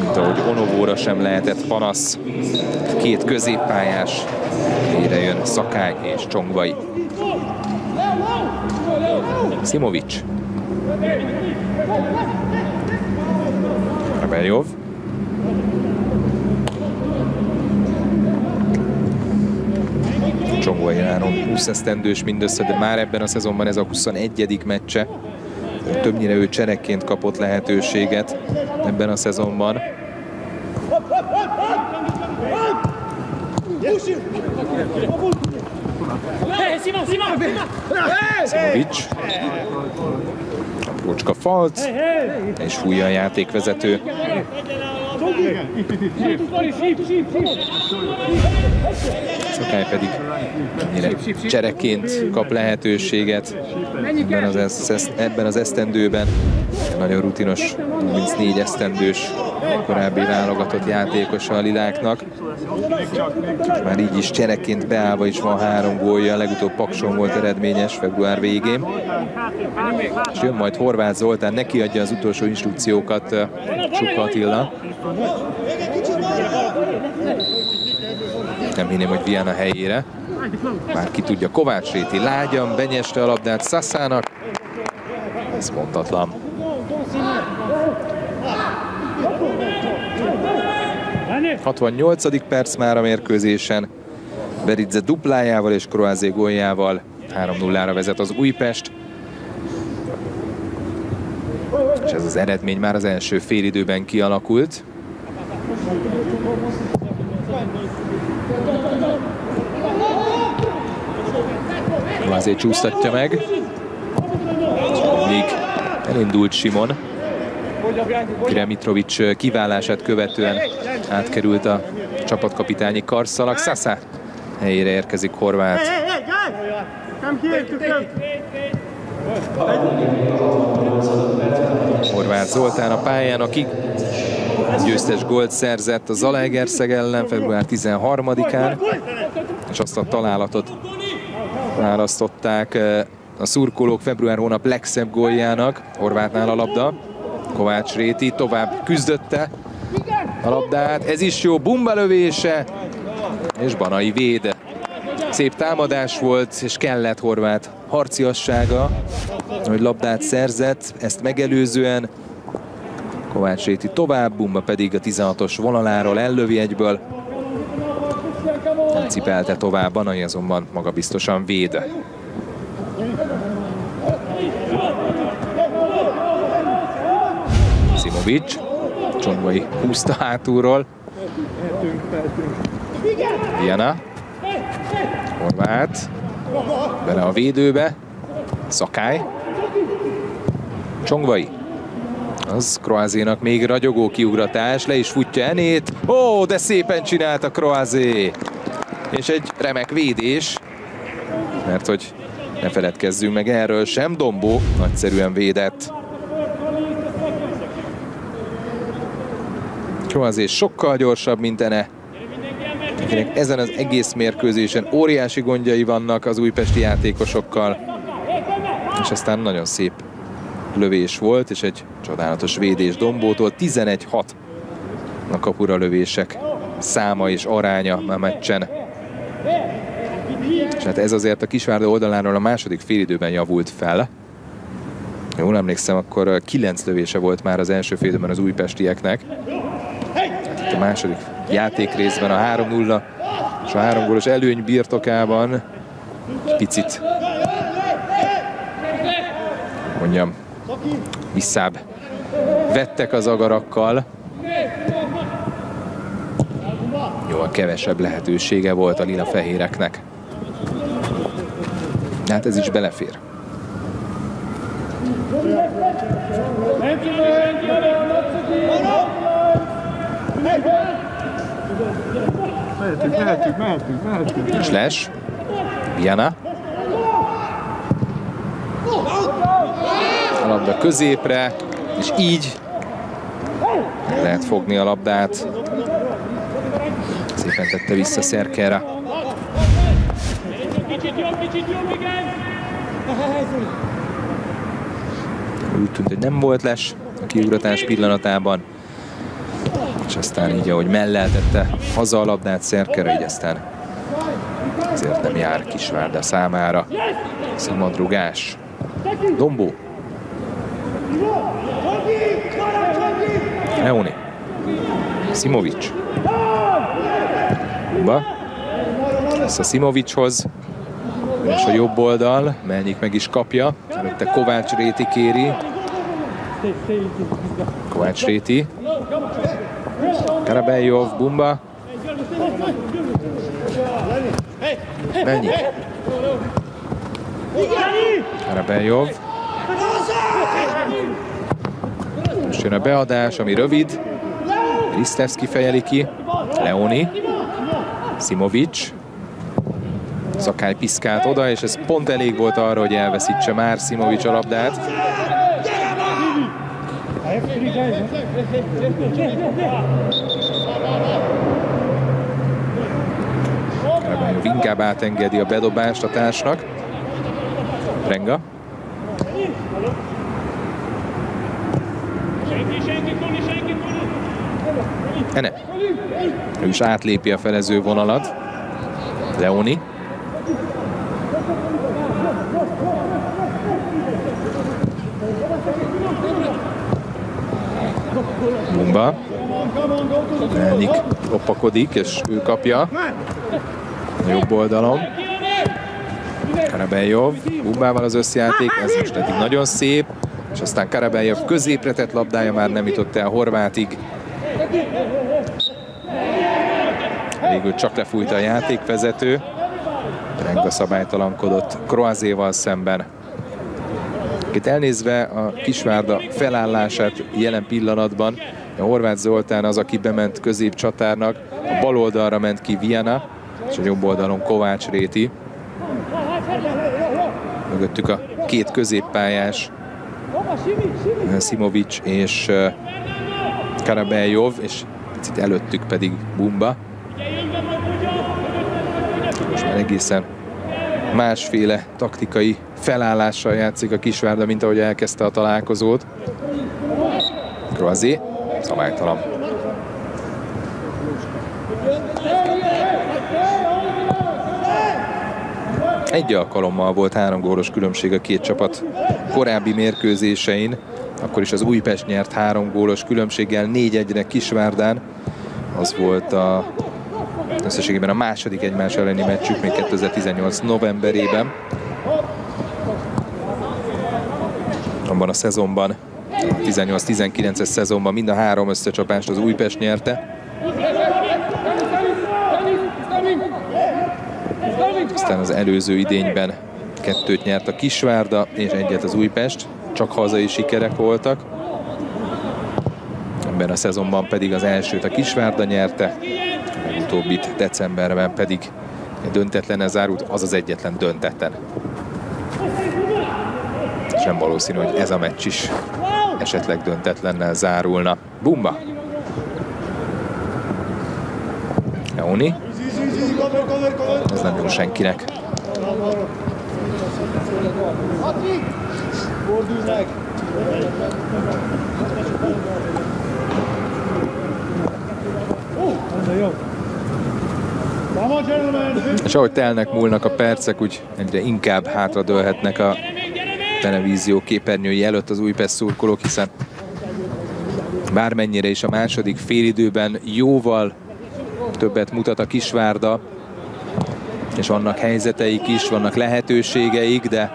Mint ahogy Onovóra sem lehetett panasz. Két középpályás. Helyre jön Szakály és Csongvai. Simovic. Rabeljov. Csongvai Áron 20 esztendős mindössze, de már ebben a szezonban ez a 21. meccse. Többnyire ő cserekként kapott lehetőséget ebben a szezonban. Simovic. Aprócska falt, és fújja a játékvezető. Szakály pedig csereként kap lehetőséget ebben az, ebben az esztendőben. Nagyon rutinos, 34 esztendős korábbi válogatott játékosa a Liláknak. Már így is csereként beállva is van három gólja, legutóbb Pakson volt eredményes február végén. És jön majd Horváth Zoltán, neki adja az utolsó instrukciókat Csuka Attila. Nem hinném, hogy Viana helyére. Már ki tudja, Kovács Réti lágyan benyeste a labdát Sassának. Ez mondhatlan. 68. perc már a mérkőzésen. Beridze duplájával és Kroázé góljával 3-0-ra vezet az Újpest. És ez az eredmény már az első félidőben kialakult. Azért csúsztatja meg. Még elindult Simon. Kire Mitrovic kiválását követően átkerült a csapatkapitányi karszalag. Sasa helyére érkezik Horváth. Horváth Zoltán a pályán, aki győztes gólt szerzett a Zalaegerszeg ellen február 13-án, és azt a találatot választották a szurkolók február hónap legszebb góljának, Horvátnál a labda. Kovács Réti tovább küzdötte a labdát, ez is jó, bumba lövése, és Banai véd. Szép támadás volt, és kellett Horvát harciassága, hogy labdát szerzett, ezt megelőzően Kovács Réti tovább, Bumba pedig a 16-os vonaláról ellövi egyből. Nem cipelte tovább, Banai azonban magabiztosan véd. Simovic, Csongvai húzta hátulról. Diana. Horváth. Bele a védőbe. Szakály. Csongvai. Az Kroázénak még ragyogó kiugratás, le is futja Enét. Ó, de szépen csinálta Kroázé. És egy remek védés, mert hogy ne feledkezzünk meg erről sem, Dombó nagyszerűen védett. Kroázé sokkal gyorsabb, mint Ene. Akinek ezen az egész mérkőzésen óriási gondjai vannak az újpesti játékosokkal. És aztán nagyon szép lövés volt, és egy csodálatos védés Dombótól. 11-6 a kapura lövések száma és aránya a meccsen. És hát ez azért a Kisvárda oldaláról a második félidőben javult fel. Jól emlékszem, akkor 9 lövése volt már az első félidőben az újpestieknek. Hát a második játékrészben a 3-0 és a 3 gólos előny birtokában picit mondjam, visszább vettek az agarakkal. jóval kevesebb lehetősége volt a lila-fehéreknek. Hát ez is belefér. Mehetünk, mehetünk, mehetünk, mehetünk. Slash. Viana. A labda középre, és így lehet fogni a labdát. Szépen tette vissza Szerkera. Úgy tűnt, hogy nem volt les a kiugratás pillanatában. És aztán így, ahogy melleltette haza a labdát Szerkera, így aztán ezért nem jár Kisvárda számára. Szabadrugás. Dombó. Leoni. Simovic. Ba. Lesz a Simovicshoz. És a jobb oldal. Melnyik meg is kapja. Előtte Kovács Réti kéri. Kovács Réti. Karabelyov, Bumba. Melnyik. Karabelyov. Most jön a beadás, ami rövid. Ristevski fejeli ki. Leoni. Simovic. Szakály piszkált oda, és ez pont elég volt arra, hogy elveszítse már Simovic a labdát. Inkább átengedi a bedobást a társnak. Renga. Ene. Ő is átlépi a felező vonalat. Leoni. Bumba. Elnik lopakodik, és ő kapja. Jobb oldalon. Karabelyov. Bumbával az összjáték, ez most eddig nagyon szép. És aztán Karabelyov középre tett labdája már nem jutott el Horvátig. Végül csak lefújta a játékvezető. Renga szabálytalankodott Kroazéval szemben. Itt elnézve a Kisvárda felállását jelen pillanatban, Horváth Zoltán az, aki bement középcsatárnak, a bal oldalra ment ki Viana, és a jobb oldalon Kovács Réti. Mögöttük a két középpályás, Simovic és Karabelyov, és picit előttük pedig Bumba. Most már egészen másféle taktikai felállással játszik a Kisvárda, mint ahogy elkezdte a találkozót. Kroazé, szabálytalan. Egy alkalommal volt három gólos különbség a két csapat korábbi mérkőzésein. Akkor is az Újpest nyert három gólos különbséggel, 4-1-re Kisvárdán. Az volt a összességében a második egymás elleni meccsük még 2018 novemberében. Abban a szezonban, 18-19-es szezonban mind a három összecsapást az Újpest nyerte. Aztán az előző idényben kettőt nyert a Kisvárda és egyet az Újpest. Csak hazai sikerek voltak. Ebben a szezonban pedig az elsőt a Kisvárda nyerte, a utóbbit decemberben pedig döntetlene zárult, az az egyetlen döntetlen. Sem valószínű, hogy ez a meccs is esetleg döntetlennel zárulna. Bumba! Leoni. Ez nem jó senkinek. És ahogy telnek múlnak a percek, úgy egyre inkább hátradőlhetnek a televízió képernyői előtt az Újpest szurkolók, hiszen bármennyire is a második félidőben jóval többet mutat a Kisvárda, és vannak helyzeteik is, vannak lehetőségeik, de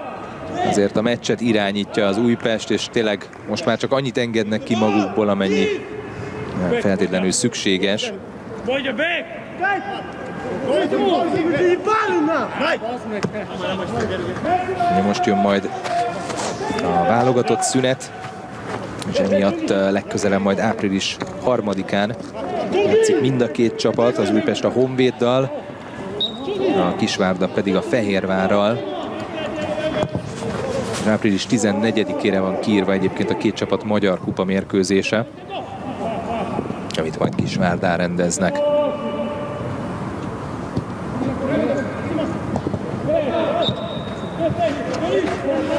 azért a meccset irányítja az Újpest, és tényleg most már csak annyit engednek ki magukból, amennyi feltétlenül szükséges. Most jön majd a válogatott szünet, és emiatt legközelebb majd április harmadikán játszik mind a két csapat, az Újpest a Honvéddal, a Kisvárda pedig a Fehérvárral. Április 14-ére van kiírva egyébként a két csapat magyar kupa mérkőzése, amit majd Kisvárdán rendeznek.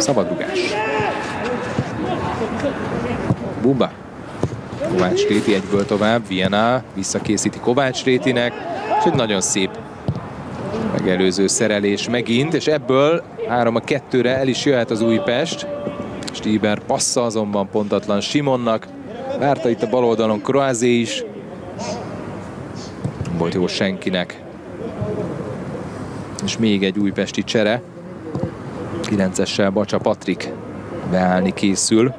Szabadrugás. Bumba. Kovács Réti egyből tovább, Vienna visszakészíti Kovács Rétinek, és egy nagyon szép megelőző szerelés megint, és ebből 3 a 2-re el is jöhet az Újpest. Stíber passza azonban pontatlan Simonnak, várta itt a bal oldalon Kroázé is. Volt jó senkinek. És még egy újpesti csere. 9-essel Bacsa Patrik beállni készül.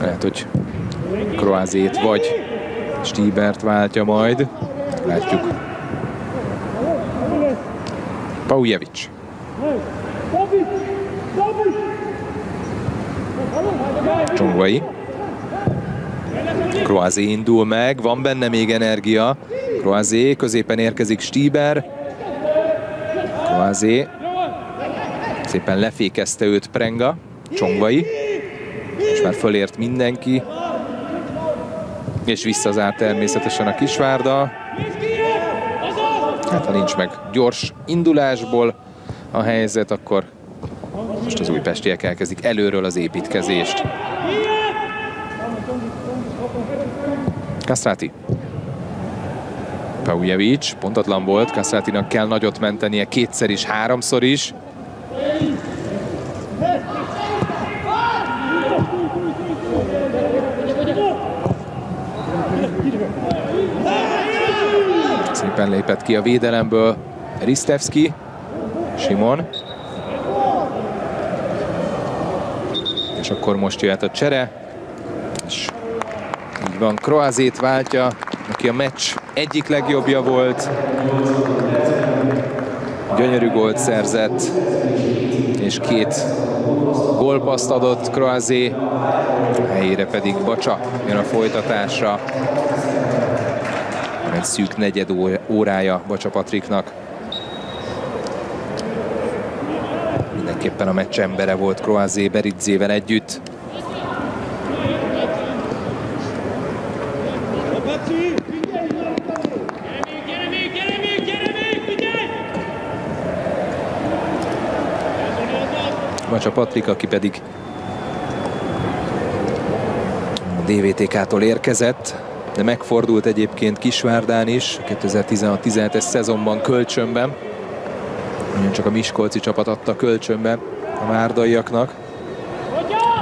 Lehet, hogy Kroázét vagy Stíbert váltja majd. Látjuk. Paujevic. Csongvai. Kroázé indul meg, van benne még energia. Kroázé, középen érkezik Stíber. Kroázé. Szépen lefékezte őt Prenga. Csongvai. És már fölért mindenki. És visszazár természetesen a Kisvárda. Hát ha nincs meg gyors indulásból a helyzet, akkor most az újpestiek elkezdik előről az építkezést. Kastráti. Paujevic, pontatlan volt, Kastrátinak kell nagyot mentenie kétszer is, háromszor is. Szépen lépett ki a védelemből Ristevski, Simon. És akkor most jöhet a csere. És így van, Kroazét váltja, aki a meccs egyik legjobbja volt. Gyönyörű gólt szerzett, és két gólpaszt adott Kroazé, helyére pedig Bacsa jön a folytatásra. Egy szűk negyed órája Bacsa Patriknak. Mindenképpen a meccs embere volt Kroazé Beridzével együtt. Bacsa Patrik, aki pedig a DVTK-tól érkezett, de megfordult egyébként Kisvárdán is, 2016-17-es szezonban kölcsönben. Ugyan csak a Miskolci csapat adta kölcsönbe a várdaiaknak.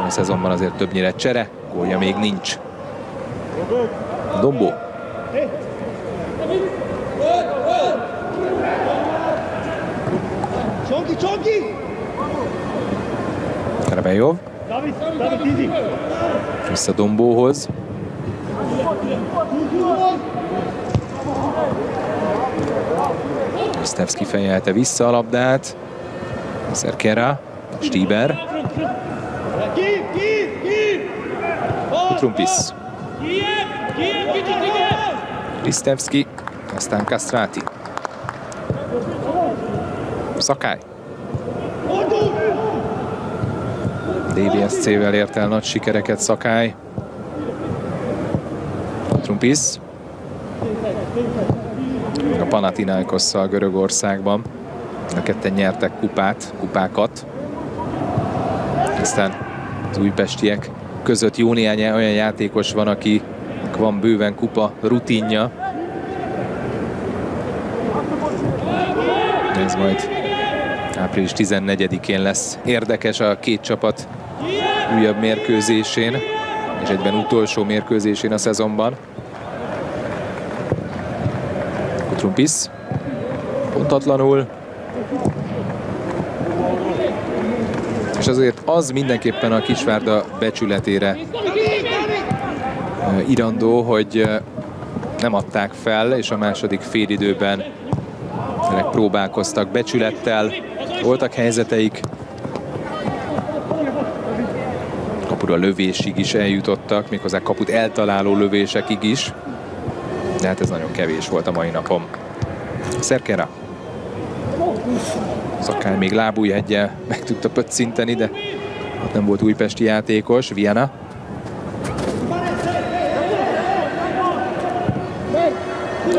A szezonban azért többnyire csere, gólja még nincs. Dombó. Csonki, csonki! Karabejov. Vissza Dombóhoz. Stevski fejelte vissza a labdát. Szerkera, Stieber. Trumpis. Listevski, aztán Castrati. Szakály. DVSC-vel ért el nagy sikereket Szakály. Trumpis. A Panathinaikosszal Görögországban. A ketten nyertek kupát, kupákat. Aztán az újpestiek között jó néhány olyan játékos van, aki van bőven kupa rutinja. Ez majd április 14-én lesz érdekes a két csapat újabb mérkőzésén, és egyben utolsó mérkőzésén a szezonban. Kutrumpis pontatlanul. És azért az mindenképpen a Kisvárda becsületére irandó, hogy nem adták fel, és a második félidőben próbálkoztak becsülettel, voltak helyzeteik, kapura lövésig is eljutottak, méghozzá kaput eltaláló lövésekig is, de hát ez nagyon kevés volt a mai napom. Szerkera. Szakály még lábújheggyel meg tudta pöccinteni, de ott nem volt újpesti játékos. Viana.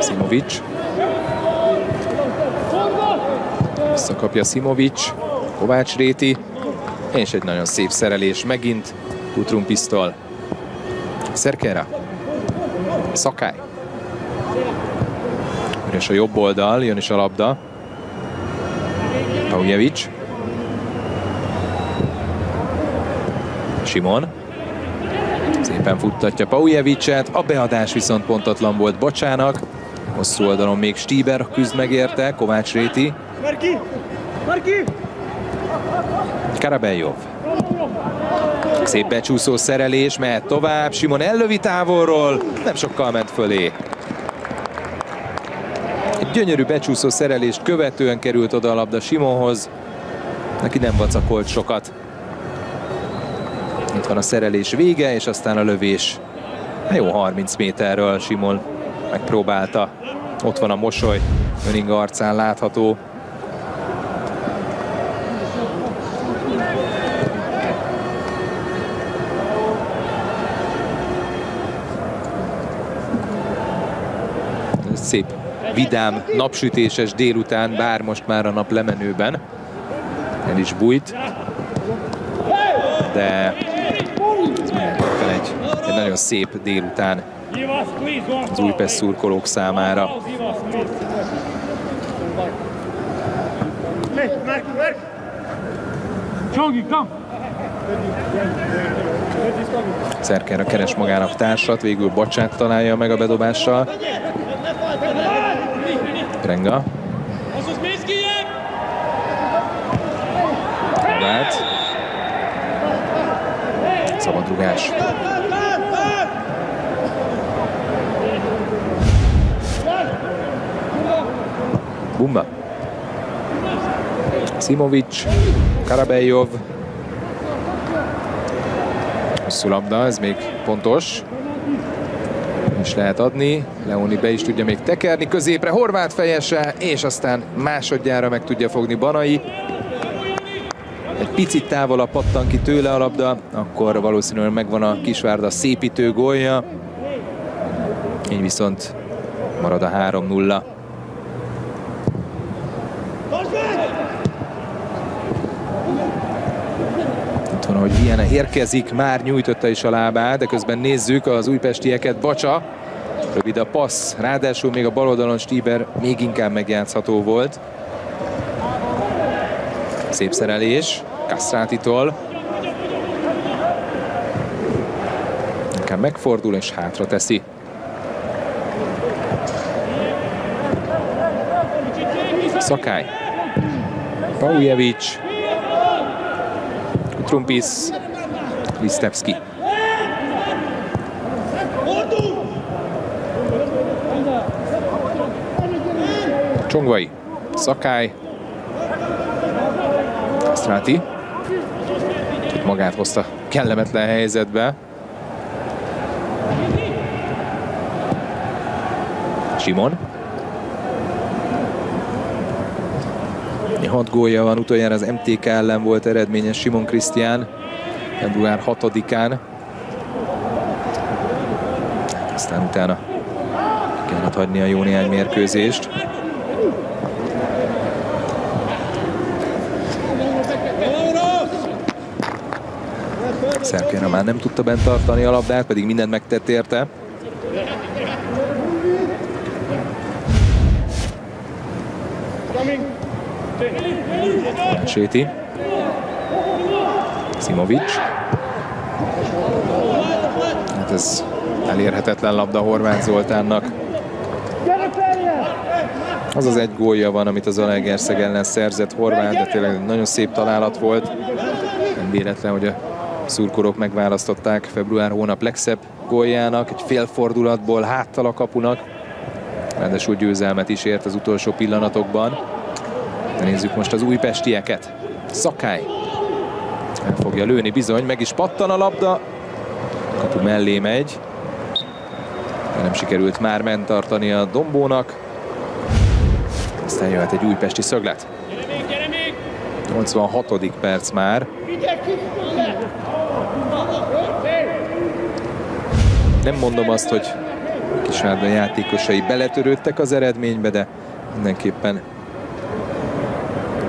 Simovic. Visszakapja Simovic. Kovács Réti. És egy nagyon szép szerelés megint. Kutrum pisztol. Szerkera. Szakály. Üres a jobb oldal, jön is a labda. Paujevic. Simon. Szépen futtatja Paujevicet, a beadás viszont pontatlan volt Bocsának. Hosszú oldalon még Stieber küzd megérte, Kovács Réti. Karabelyov. Szép becsúszó szerelés, mehet tovább, Simon ellövi távolról, nem sokkal ment fölé. Egy gyönyörű becsúszó szerelést követően került oda a labda Simonhoz, neki nem vacakolt sokat. Itt van a szerelés vége, és aztán a lövés. Jó 30 méterről Simon megpróbálta. Ott van a mosoly, Öning arcán látható. Szép, vidám, napsütéses délután, bár most már a nap lemenőben. El is bújt. De egy, egy nagyon szép délután az Újpest szurkolók számára. Szerker a keres magának társat, végül Bacsát találja meg a bedobással. Prenga. Vált. Szabadrugás. Bumba. Simovic, Karabelyov. Hosszú labda, ez még pontos. Is lehet adni. Leoni be is tudja még tekerni középre. Horváth fejese, és aztán másodjára meg tudja fogni Banai. Egy picit távolabb pattan ki tőle a labda, akkor valószínűleg megvan a Kisvárda szépítő gólja. Így viszont marad a 3-0. van, hogy Viena érkezik, már nyújtotta is a lábát, de közben nézzük az újpestieket. Bacsa, rövid a passz, ráadásul még a bal oldalon Stieber még inkább megjátszható volt. Szép szerelés, Kastrátitól. Inkább megfordul és hátra teszi. Szakály. Paujevic. Trumpis, Listevski. Csongvai, Szakály, Stráti. Magát hozta kellemetlen helyzetbe. Simon. Hat gólja van, utoljára az MTK ellen volt eredményes Simon Krisztián, február 6-án. Aztán utána kellett hagyni a jó néhány mérkőzést. Szerkére már nem tudta bent tartani a labdát, pedig mindent megtett érte. Séti. Simovic. Hát ez elérhetetlen labda Horváth Zoltánnak. Az az egy gólja van, amit az Alegerszeg ellen szerzett Horváth, de tényleg nagyon szép találat volt. Nem véletlen, hogy a szurkolók megválasztották február hónap legszebb góljának, egy félfordulatból háttal a kapunak. Ráadásul győzelmet is ért az utolsó pillanatokban. Nézzük most az újpestieket. Szakály el fogja lőni bizony, meg is pattan a labda. Kapu mellé megy. Nem sikerült már ment tartani a Dombónak. Aztán jöhet egy újpesti szöglet. 86. perc már. Nem mondom azt, hogy Kisvárda játékosai beletörődtek az eredménybe, de mindenképpen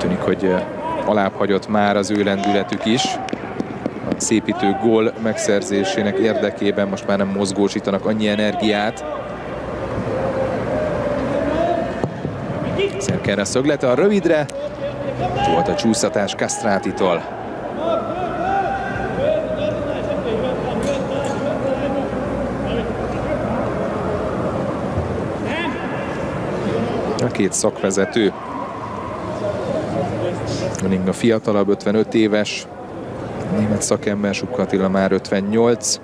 tűnik, hogy alább hagyott már az ő lendületük is. A szépítő gól megszerzésének érdekében most már nem mozgósítanak annyi energiát. Szerkerre szöglete a rövidre. Volt a csúszatás Kastrátitól. A két szakvezető Manning a fiatalabb, 55 éves, német szakember, Sukka Attila már 58.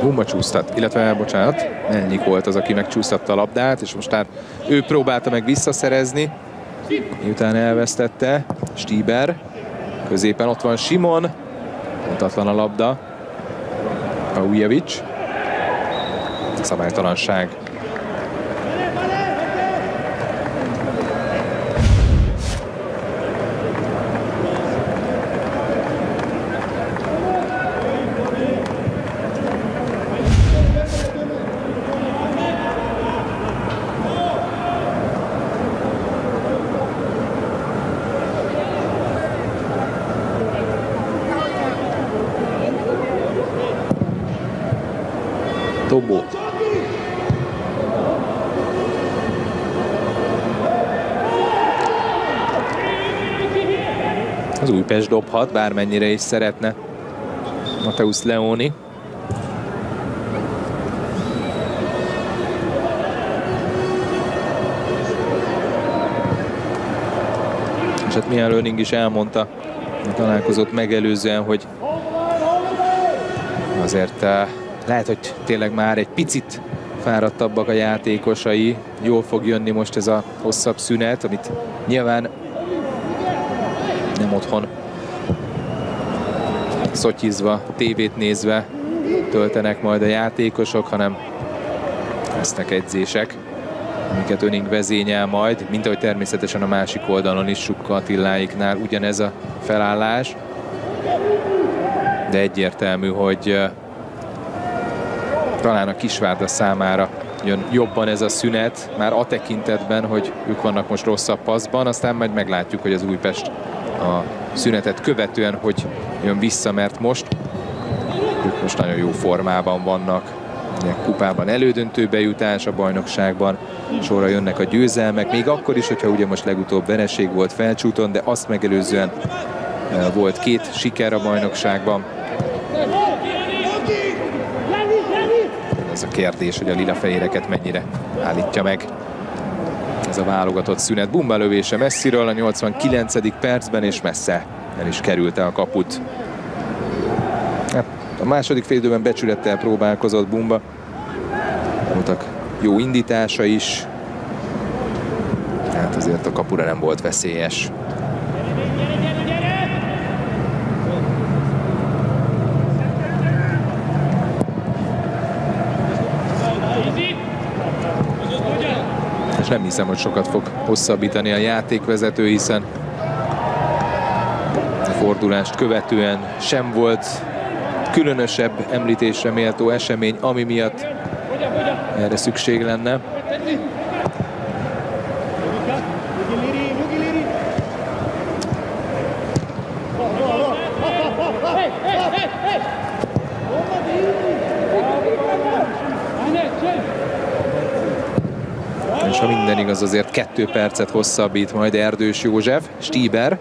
Gumba csúsztat, illetve, bocsánat, Melnyik volt az, aki megcsúsztatta a labdát, és most már ő próbálta meg visszaszerezni, miután elvesztette. Stieber, középen ott van Simon, pontatlan a labda, Paujevic. Szabálytalanság. Újpest dobhat, bármennyire is szeretne Mateusz Leoni. És hát Mihály Lőning is elmondta a találkozott megelőzően, hogy azért eh, lehet, hogy tényleg már egy picit fáradtabbak a játékosai. Jól fog jönni most ez a hosszabb szünet, amit nyilván nem otthon szotyizva, tévét nézve töltenek majd a játékosok, hanem lesznek edzések, amiket Öning vezényel majd, mint ahogy természetesen a másik oldalon is Sukka Attiláiknál ugyanez a felállás. De egyértelmű, hogy talán a Kisvárda számára jön jobban ez a szünet, már a tekintetben, hogy ők vannak most rosszabb paszban, aztán majd meglátjuk, hogy az Újpest a szünetet követően, hogy jön vissza, mert most ők most nagyon jó formában vannak. Ugye, kupában elődöntőbe jutás a bajnokságban, sorra jönnek a győzelmek, még akkor is, hogyha ugye most legutóbb vereség volt felcsúton, de azt megelőzően volt két siker a bajnokságban. Ez a kérdés, hogy a lila fehéreket mennyire állítja meg ez a válogatott szünet. Bumba lövése messziről a 89. percben, és messze el is kerülte a kaput. Hát, a második félidőben becsülettel próbálkozott Bumba. Voltak jó indítása is. Hát azért a kapura nem volt veszélyes. Nem hiszem, hogy sokat fog hosszabbítani a játékvezető, hiszen a fordulást követően sem volt különösebb említésre méltó esemény, ami miatt erre szükség lenne. És igaz, azért kettő percet hosszabbít majd Erdős József. Stieber.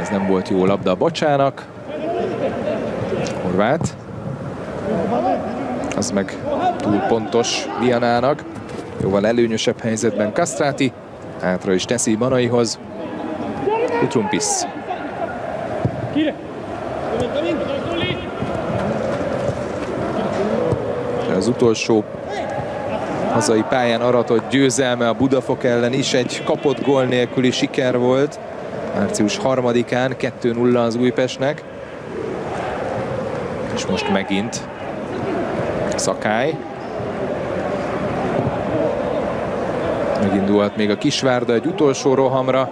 Ez nem volt jó labda a Bacsának. Horváth. Az meg túl pontos Dianának. Jóval előnyösebb helyzetben Kastráti. Hátra is teszi Banaihoz. Utrumpis. Az utolsó hazai pályán aratott győzelme a Budafok ellen is egy kapott gól nélküli siker volt. Március 3-án 2-0 az Újpestnek. És most megint Szakály. Megindulhat még a Kisvárda egy utolsó rohamra.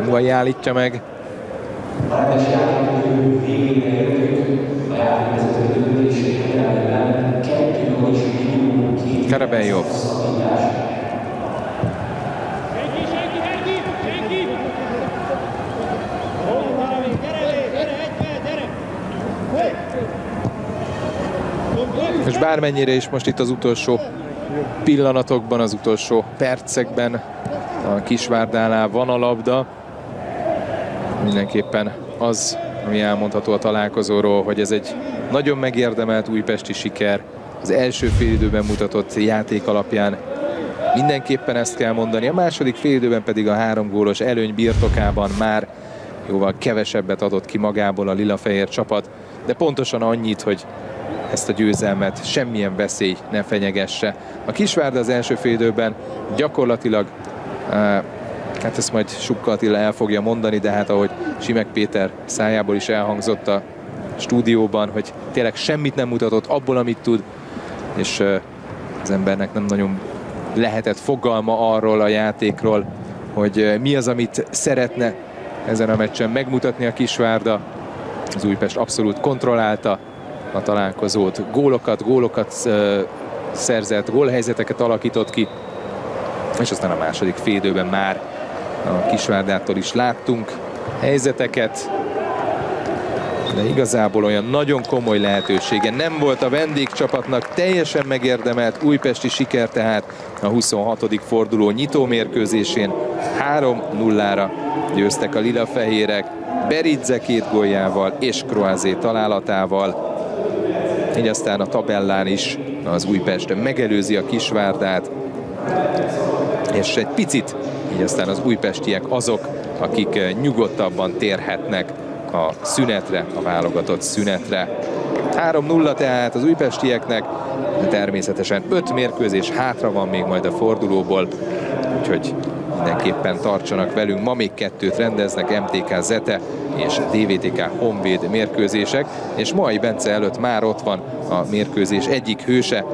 Csongvai állítja meg. Karabelyov. És bármennyire is most itt az utolsó pillanatokban, az utolsó percekben a Kisvárdánál van a labda, mindenképpen az, ami elmondható a találkozóról, hogy ez egy nagyon megérdemelt újpesti siker. Az első félidőben mutatott játék alapján mindenképpen ezt kell mondani. A második félidőben pedig a három gólos előny birtokában már jóval kevesebbet adott ki magából a lila-fehér csapat, de pontosan annyit, hogy ezt a győzelmet semmilyen veszély ne fenyegesse. A Kisvárda az első félidőben gyakorlatilag hát ezt majd Sukka Attila el fogja mondani, de hát ahogy Simek Péter szájából is elhangzott a stúdióban, hogy tényleg semmit nem mutatott abból, amit tud, és az embernek nem nagyon lehetett fogalma arról a játékról, hogy mi az, amit szeretne ezen a meccsen megmutatni a Kisvárda. Az Újpest abszolút kontrollálta a találkozót, gólokat, gólokat szerzett, gólhelyzeteket alakított ki, és aztán a második félidőben már a Kisvárdától is láttunk helyzeteket, de igazából olyan nagyon komoly lehetősége nem volt a vendégcsapatnak, teljesen megérdemelt újpesti siker tehát a 26. forduló nyitómérkőzésén 3-0-ra győztek a lila-fehérek, Beridze két góljával és Kroázé találatával. Így aztán a tabellán is az Újpest megelőzi a Kisvárdát, és egy picit így aztán az újpestiek azok, akik eh, nyugodtabban térhetnek a szünetre, a válogatott szünetre. 3-0 tehát az újpestieknek, de természetesen 5 mérkőzés hátra van még majd a fordulóból, úgyhogy mindenképpen tartsanak velünk. Ma még kettőt rendeznek, MTK Zete és DVTK Honvéd mérkőzések, és mai Bence előtt már ott van a mérkőzés egyik hőse,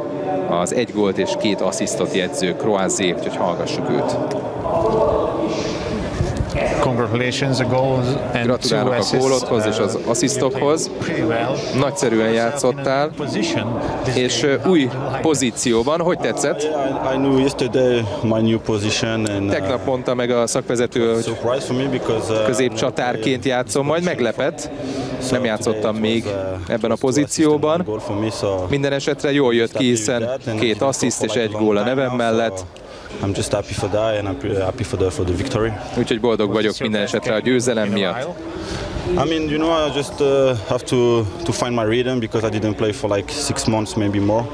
az egy gólt és két asszisztot jegyző Croazé, úgyhogy hallgassuk őt. Congratulations, a goals and Gratulálok a gólodhoz és az asszisztokhoz. Nagyszerűen játszottál, és új pozícióban. Hogy tetszett? Tegnap mondta meg a szakvezető, hogy középcsatárként játszom, majd meglepett. Nem játszottam még ebben a pozícióban. Minden esetre jól jött ki, hiszen két assziszt és egy gól a nevem mellett. I'm just happy for that and happy for the, for the victory. Úgyhogy boldog vagyok minden esetre a győzelem miatt. I mean, you know, I just uh, have to to find my rhythm because I didn't play for like six months, maybe more.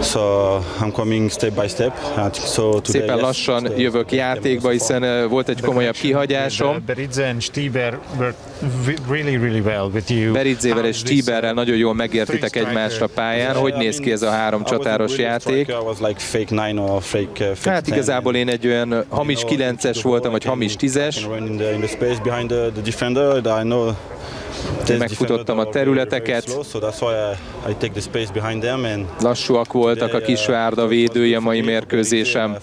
So I'm coming step by step. So today, Szépen lassan jövök játékba, hiszen uh, volt egy komolyabb kihagyásom. Beridze and Stieber were really, really well with you. Beridzével és Stieberrel nagyon jól megértitek egymást a pályán. Hogy néz ki ez a három csatáros játék? Hát igazából én egy olyan hamis 9-es voltam, vagy hamis 10-es. Megfutottam a területeket. Lassúak voltak a Kisvárda védője mai mérkőzésem.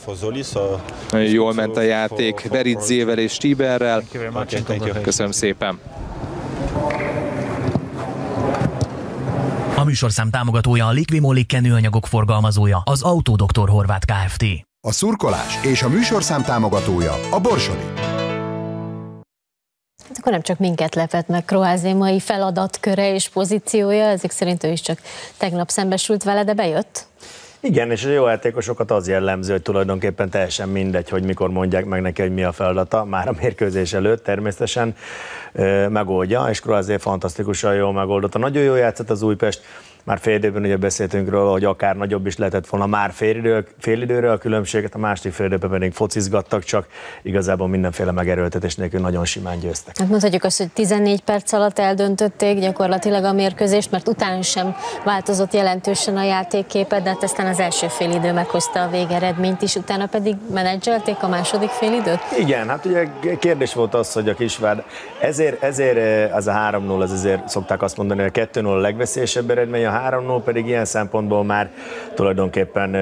Nagyon jól ment a játék Beridzével és Stiberrel. Köszönöm szépen. A műsorszám támogatója a Liquimoli kenőanyagok forgalmazója, az Autodoktor Horváth Kft. A szurkolás és a műsorszám támogatója a Borsodi. Hát akkor nem csak minket lepett meg Kroázé mai feladatköre és pozíciója, ezek szerint ő is csak tegnap szembesült vele, de bejött? Igen, és a jó játékosokat az jellemző, hogy tulajdonképpen teljesen mindegy, hogy mikor mondják meg neki, hogy mi a feladata, már a mérkőzés előtt természetesen megoldja, és azért fantasztikusan jól megoldotta. Nagyon jó játszott az Újpest, már fél időben ugye beszéltünk róla, hogy akár nagyobb is lehetett volna már fél, idő, fél időre a különbséget, a másik fél időben pedig focizgattak, csak igazából mindenféle megerőltetés nélkül nagyon simán győztek. Hát mondhatjuk azt, hogy 14 perc alatt eldöntötték gyakorlatilag a mérkőzést, mert utána sem változott jelentősen a játékképet, de hát aztán az első fél idő meghozta a végeredményt is, utána pedig menedzselték a második fél időt? Igen, hát ugye kérdés volt az, hogy a Kisvárd, ezért, ezért az a 3-0, az azért szokták azt mondani, hogy a 2-0 a legveszélyesebb eredmény, a 3-0 pedig ilyen szempontból már tulajdonképpen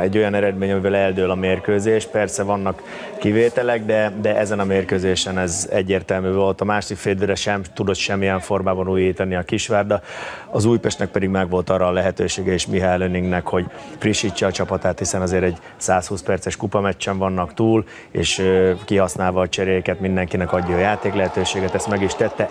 egy olyan eredmény, amivel eldől a mérkőzés. Persze vannak kivételek, de, de ezen a mérkőzésen ez egyértelmű volt. A másik félidőre sem tudott semmilyen formában újítani a Kisvárda. Az Újpestnek pedig meg volt arra a lehetősége és Mihály Löningnek, hogy frissítse a csapatát, hiszen azért egy 120 perces kupameccsen vannak túl, és kihasználva a cseréket mindenkinek adja a játék lehetőséget, ezt meg is tette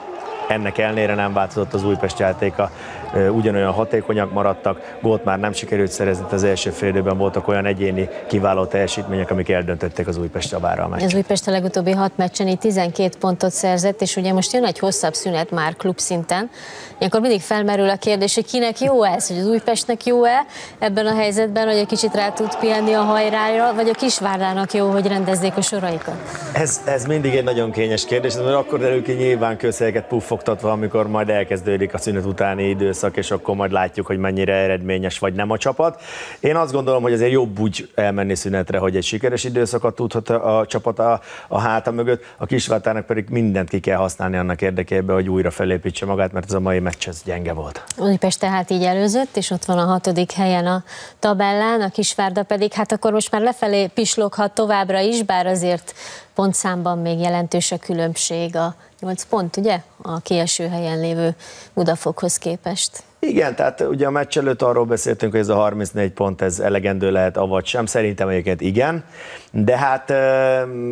ennek ellenére nem változott az Újpest játéka, ugyanolyan hatékonyak maradtak, gólt már nem sikerült szerezni, az első fél időben voltak olyan egyéni kiváló teljesítmények, amik eldöntötték az Újpest javára a meccset. Az Újpest a legutóbbi hat meccsen 12 pontot szerzett, és ugye most jön egy hosszabb szünet már klubszinten. Ilyenkor mindig felmerül a kérdés, hogy kinek jó ez, hogy az Újpestnek jó-e ebben a helyzetben, hogy egy kicsit rá tud pihenni a hajrára, vagy a Kisvárdának jó, hogy rendezzék a soraikat? Ez, ez mindig egy nagyon kényes kérdés, mert akkor derül ki nyilván közhelyeket puffogtatva, amikor majd elkezdődik a szünet utáni időszak, és akkor majd látjuk, hogy mennyire eredményes vagy nem a csapat. Én azt gondolom, hogy azért jobb úgy elmenni szünetre, hogy egy sikeres időszakot tudhat a csapat a, a háta mögött, a Kisvárdának pedig mindent ki kell használni annak érdekében, hogy újra felépítse magát, mert ez a mai meccs ez gyenge volt. Újpest tehát így előzött, és ott van a hatodik helyen a tabellán, a Kisvárda pedig, hát akkor most már lefelé pisloghat továbbra is, bár azért pontszámban még jelentős a különbség a 8 pont, ugye? A kieső helyen lévő Budafokhoz képest. Igen, tehát ugye a meccs előtt arról beszéltünk, hogy ez a 34 pont ez elegendő lehet, avagy sem. Szerintem egyébként igen, de hát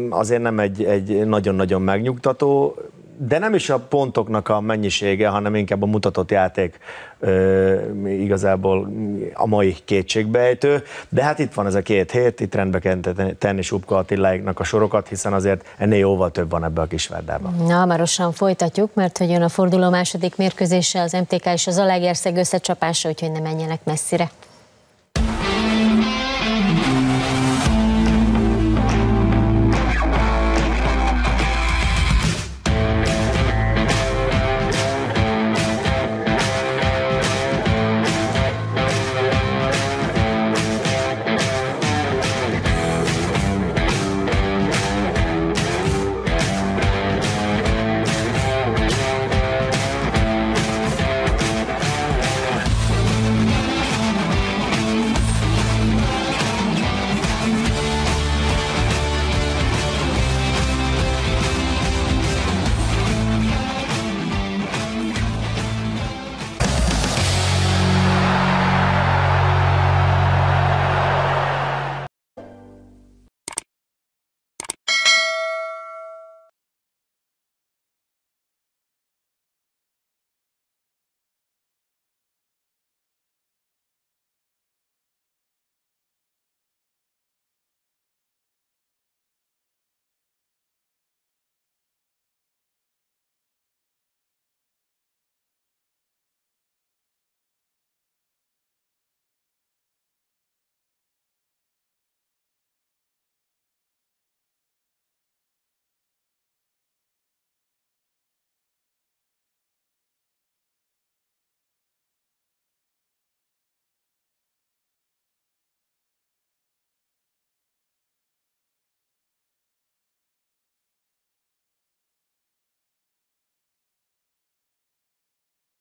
azért nem egy, egy nagyon-nagyon megnyugtató de nem is a pontoknak a mennyisége, hanem inkább a mutatott játék ö, igazából a mai kétségbejtő. De hát itt van ez a két hét, itt rendbe kell tenni Subka Attiláiknak a sorokat, hiszen azért ennél jóval több van ebbe a kisvárdában. Na, hamarosan folytatjuk, mert hogy jön a forduló második mérkőzése az MTK és az Alegerszeg összecsapása, úgyhogy ne menjenek messzire.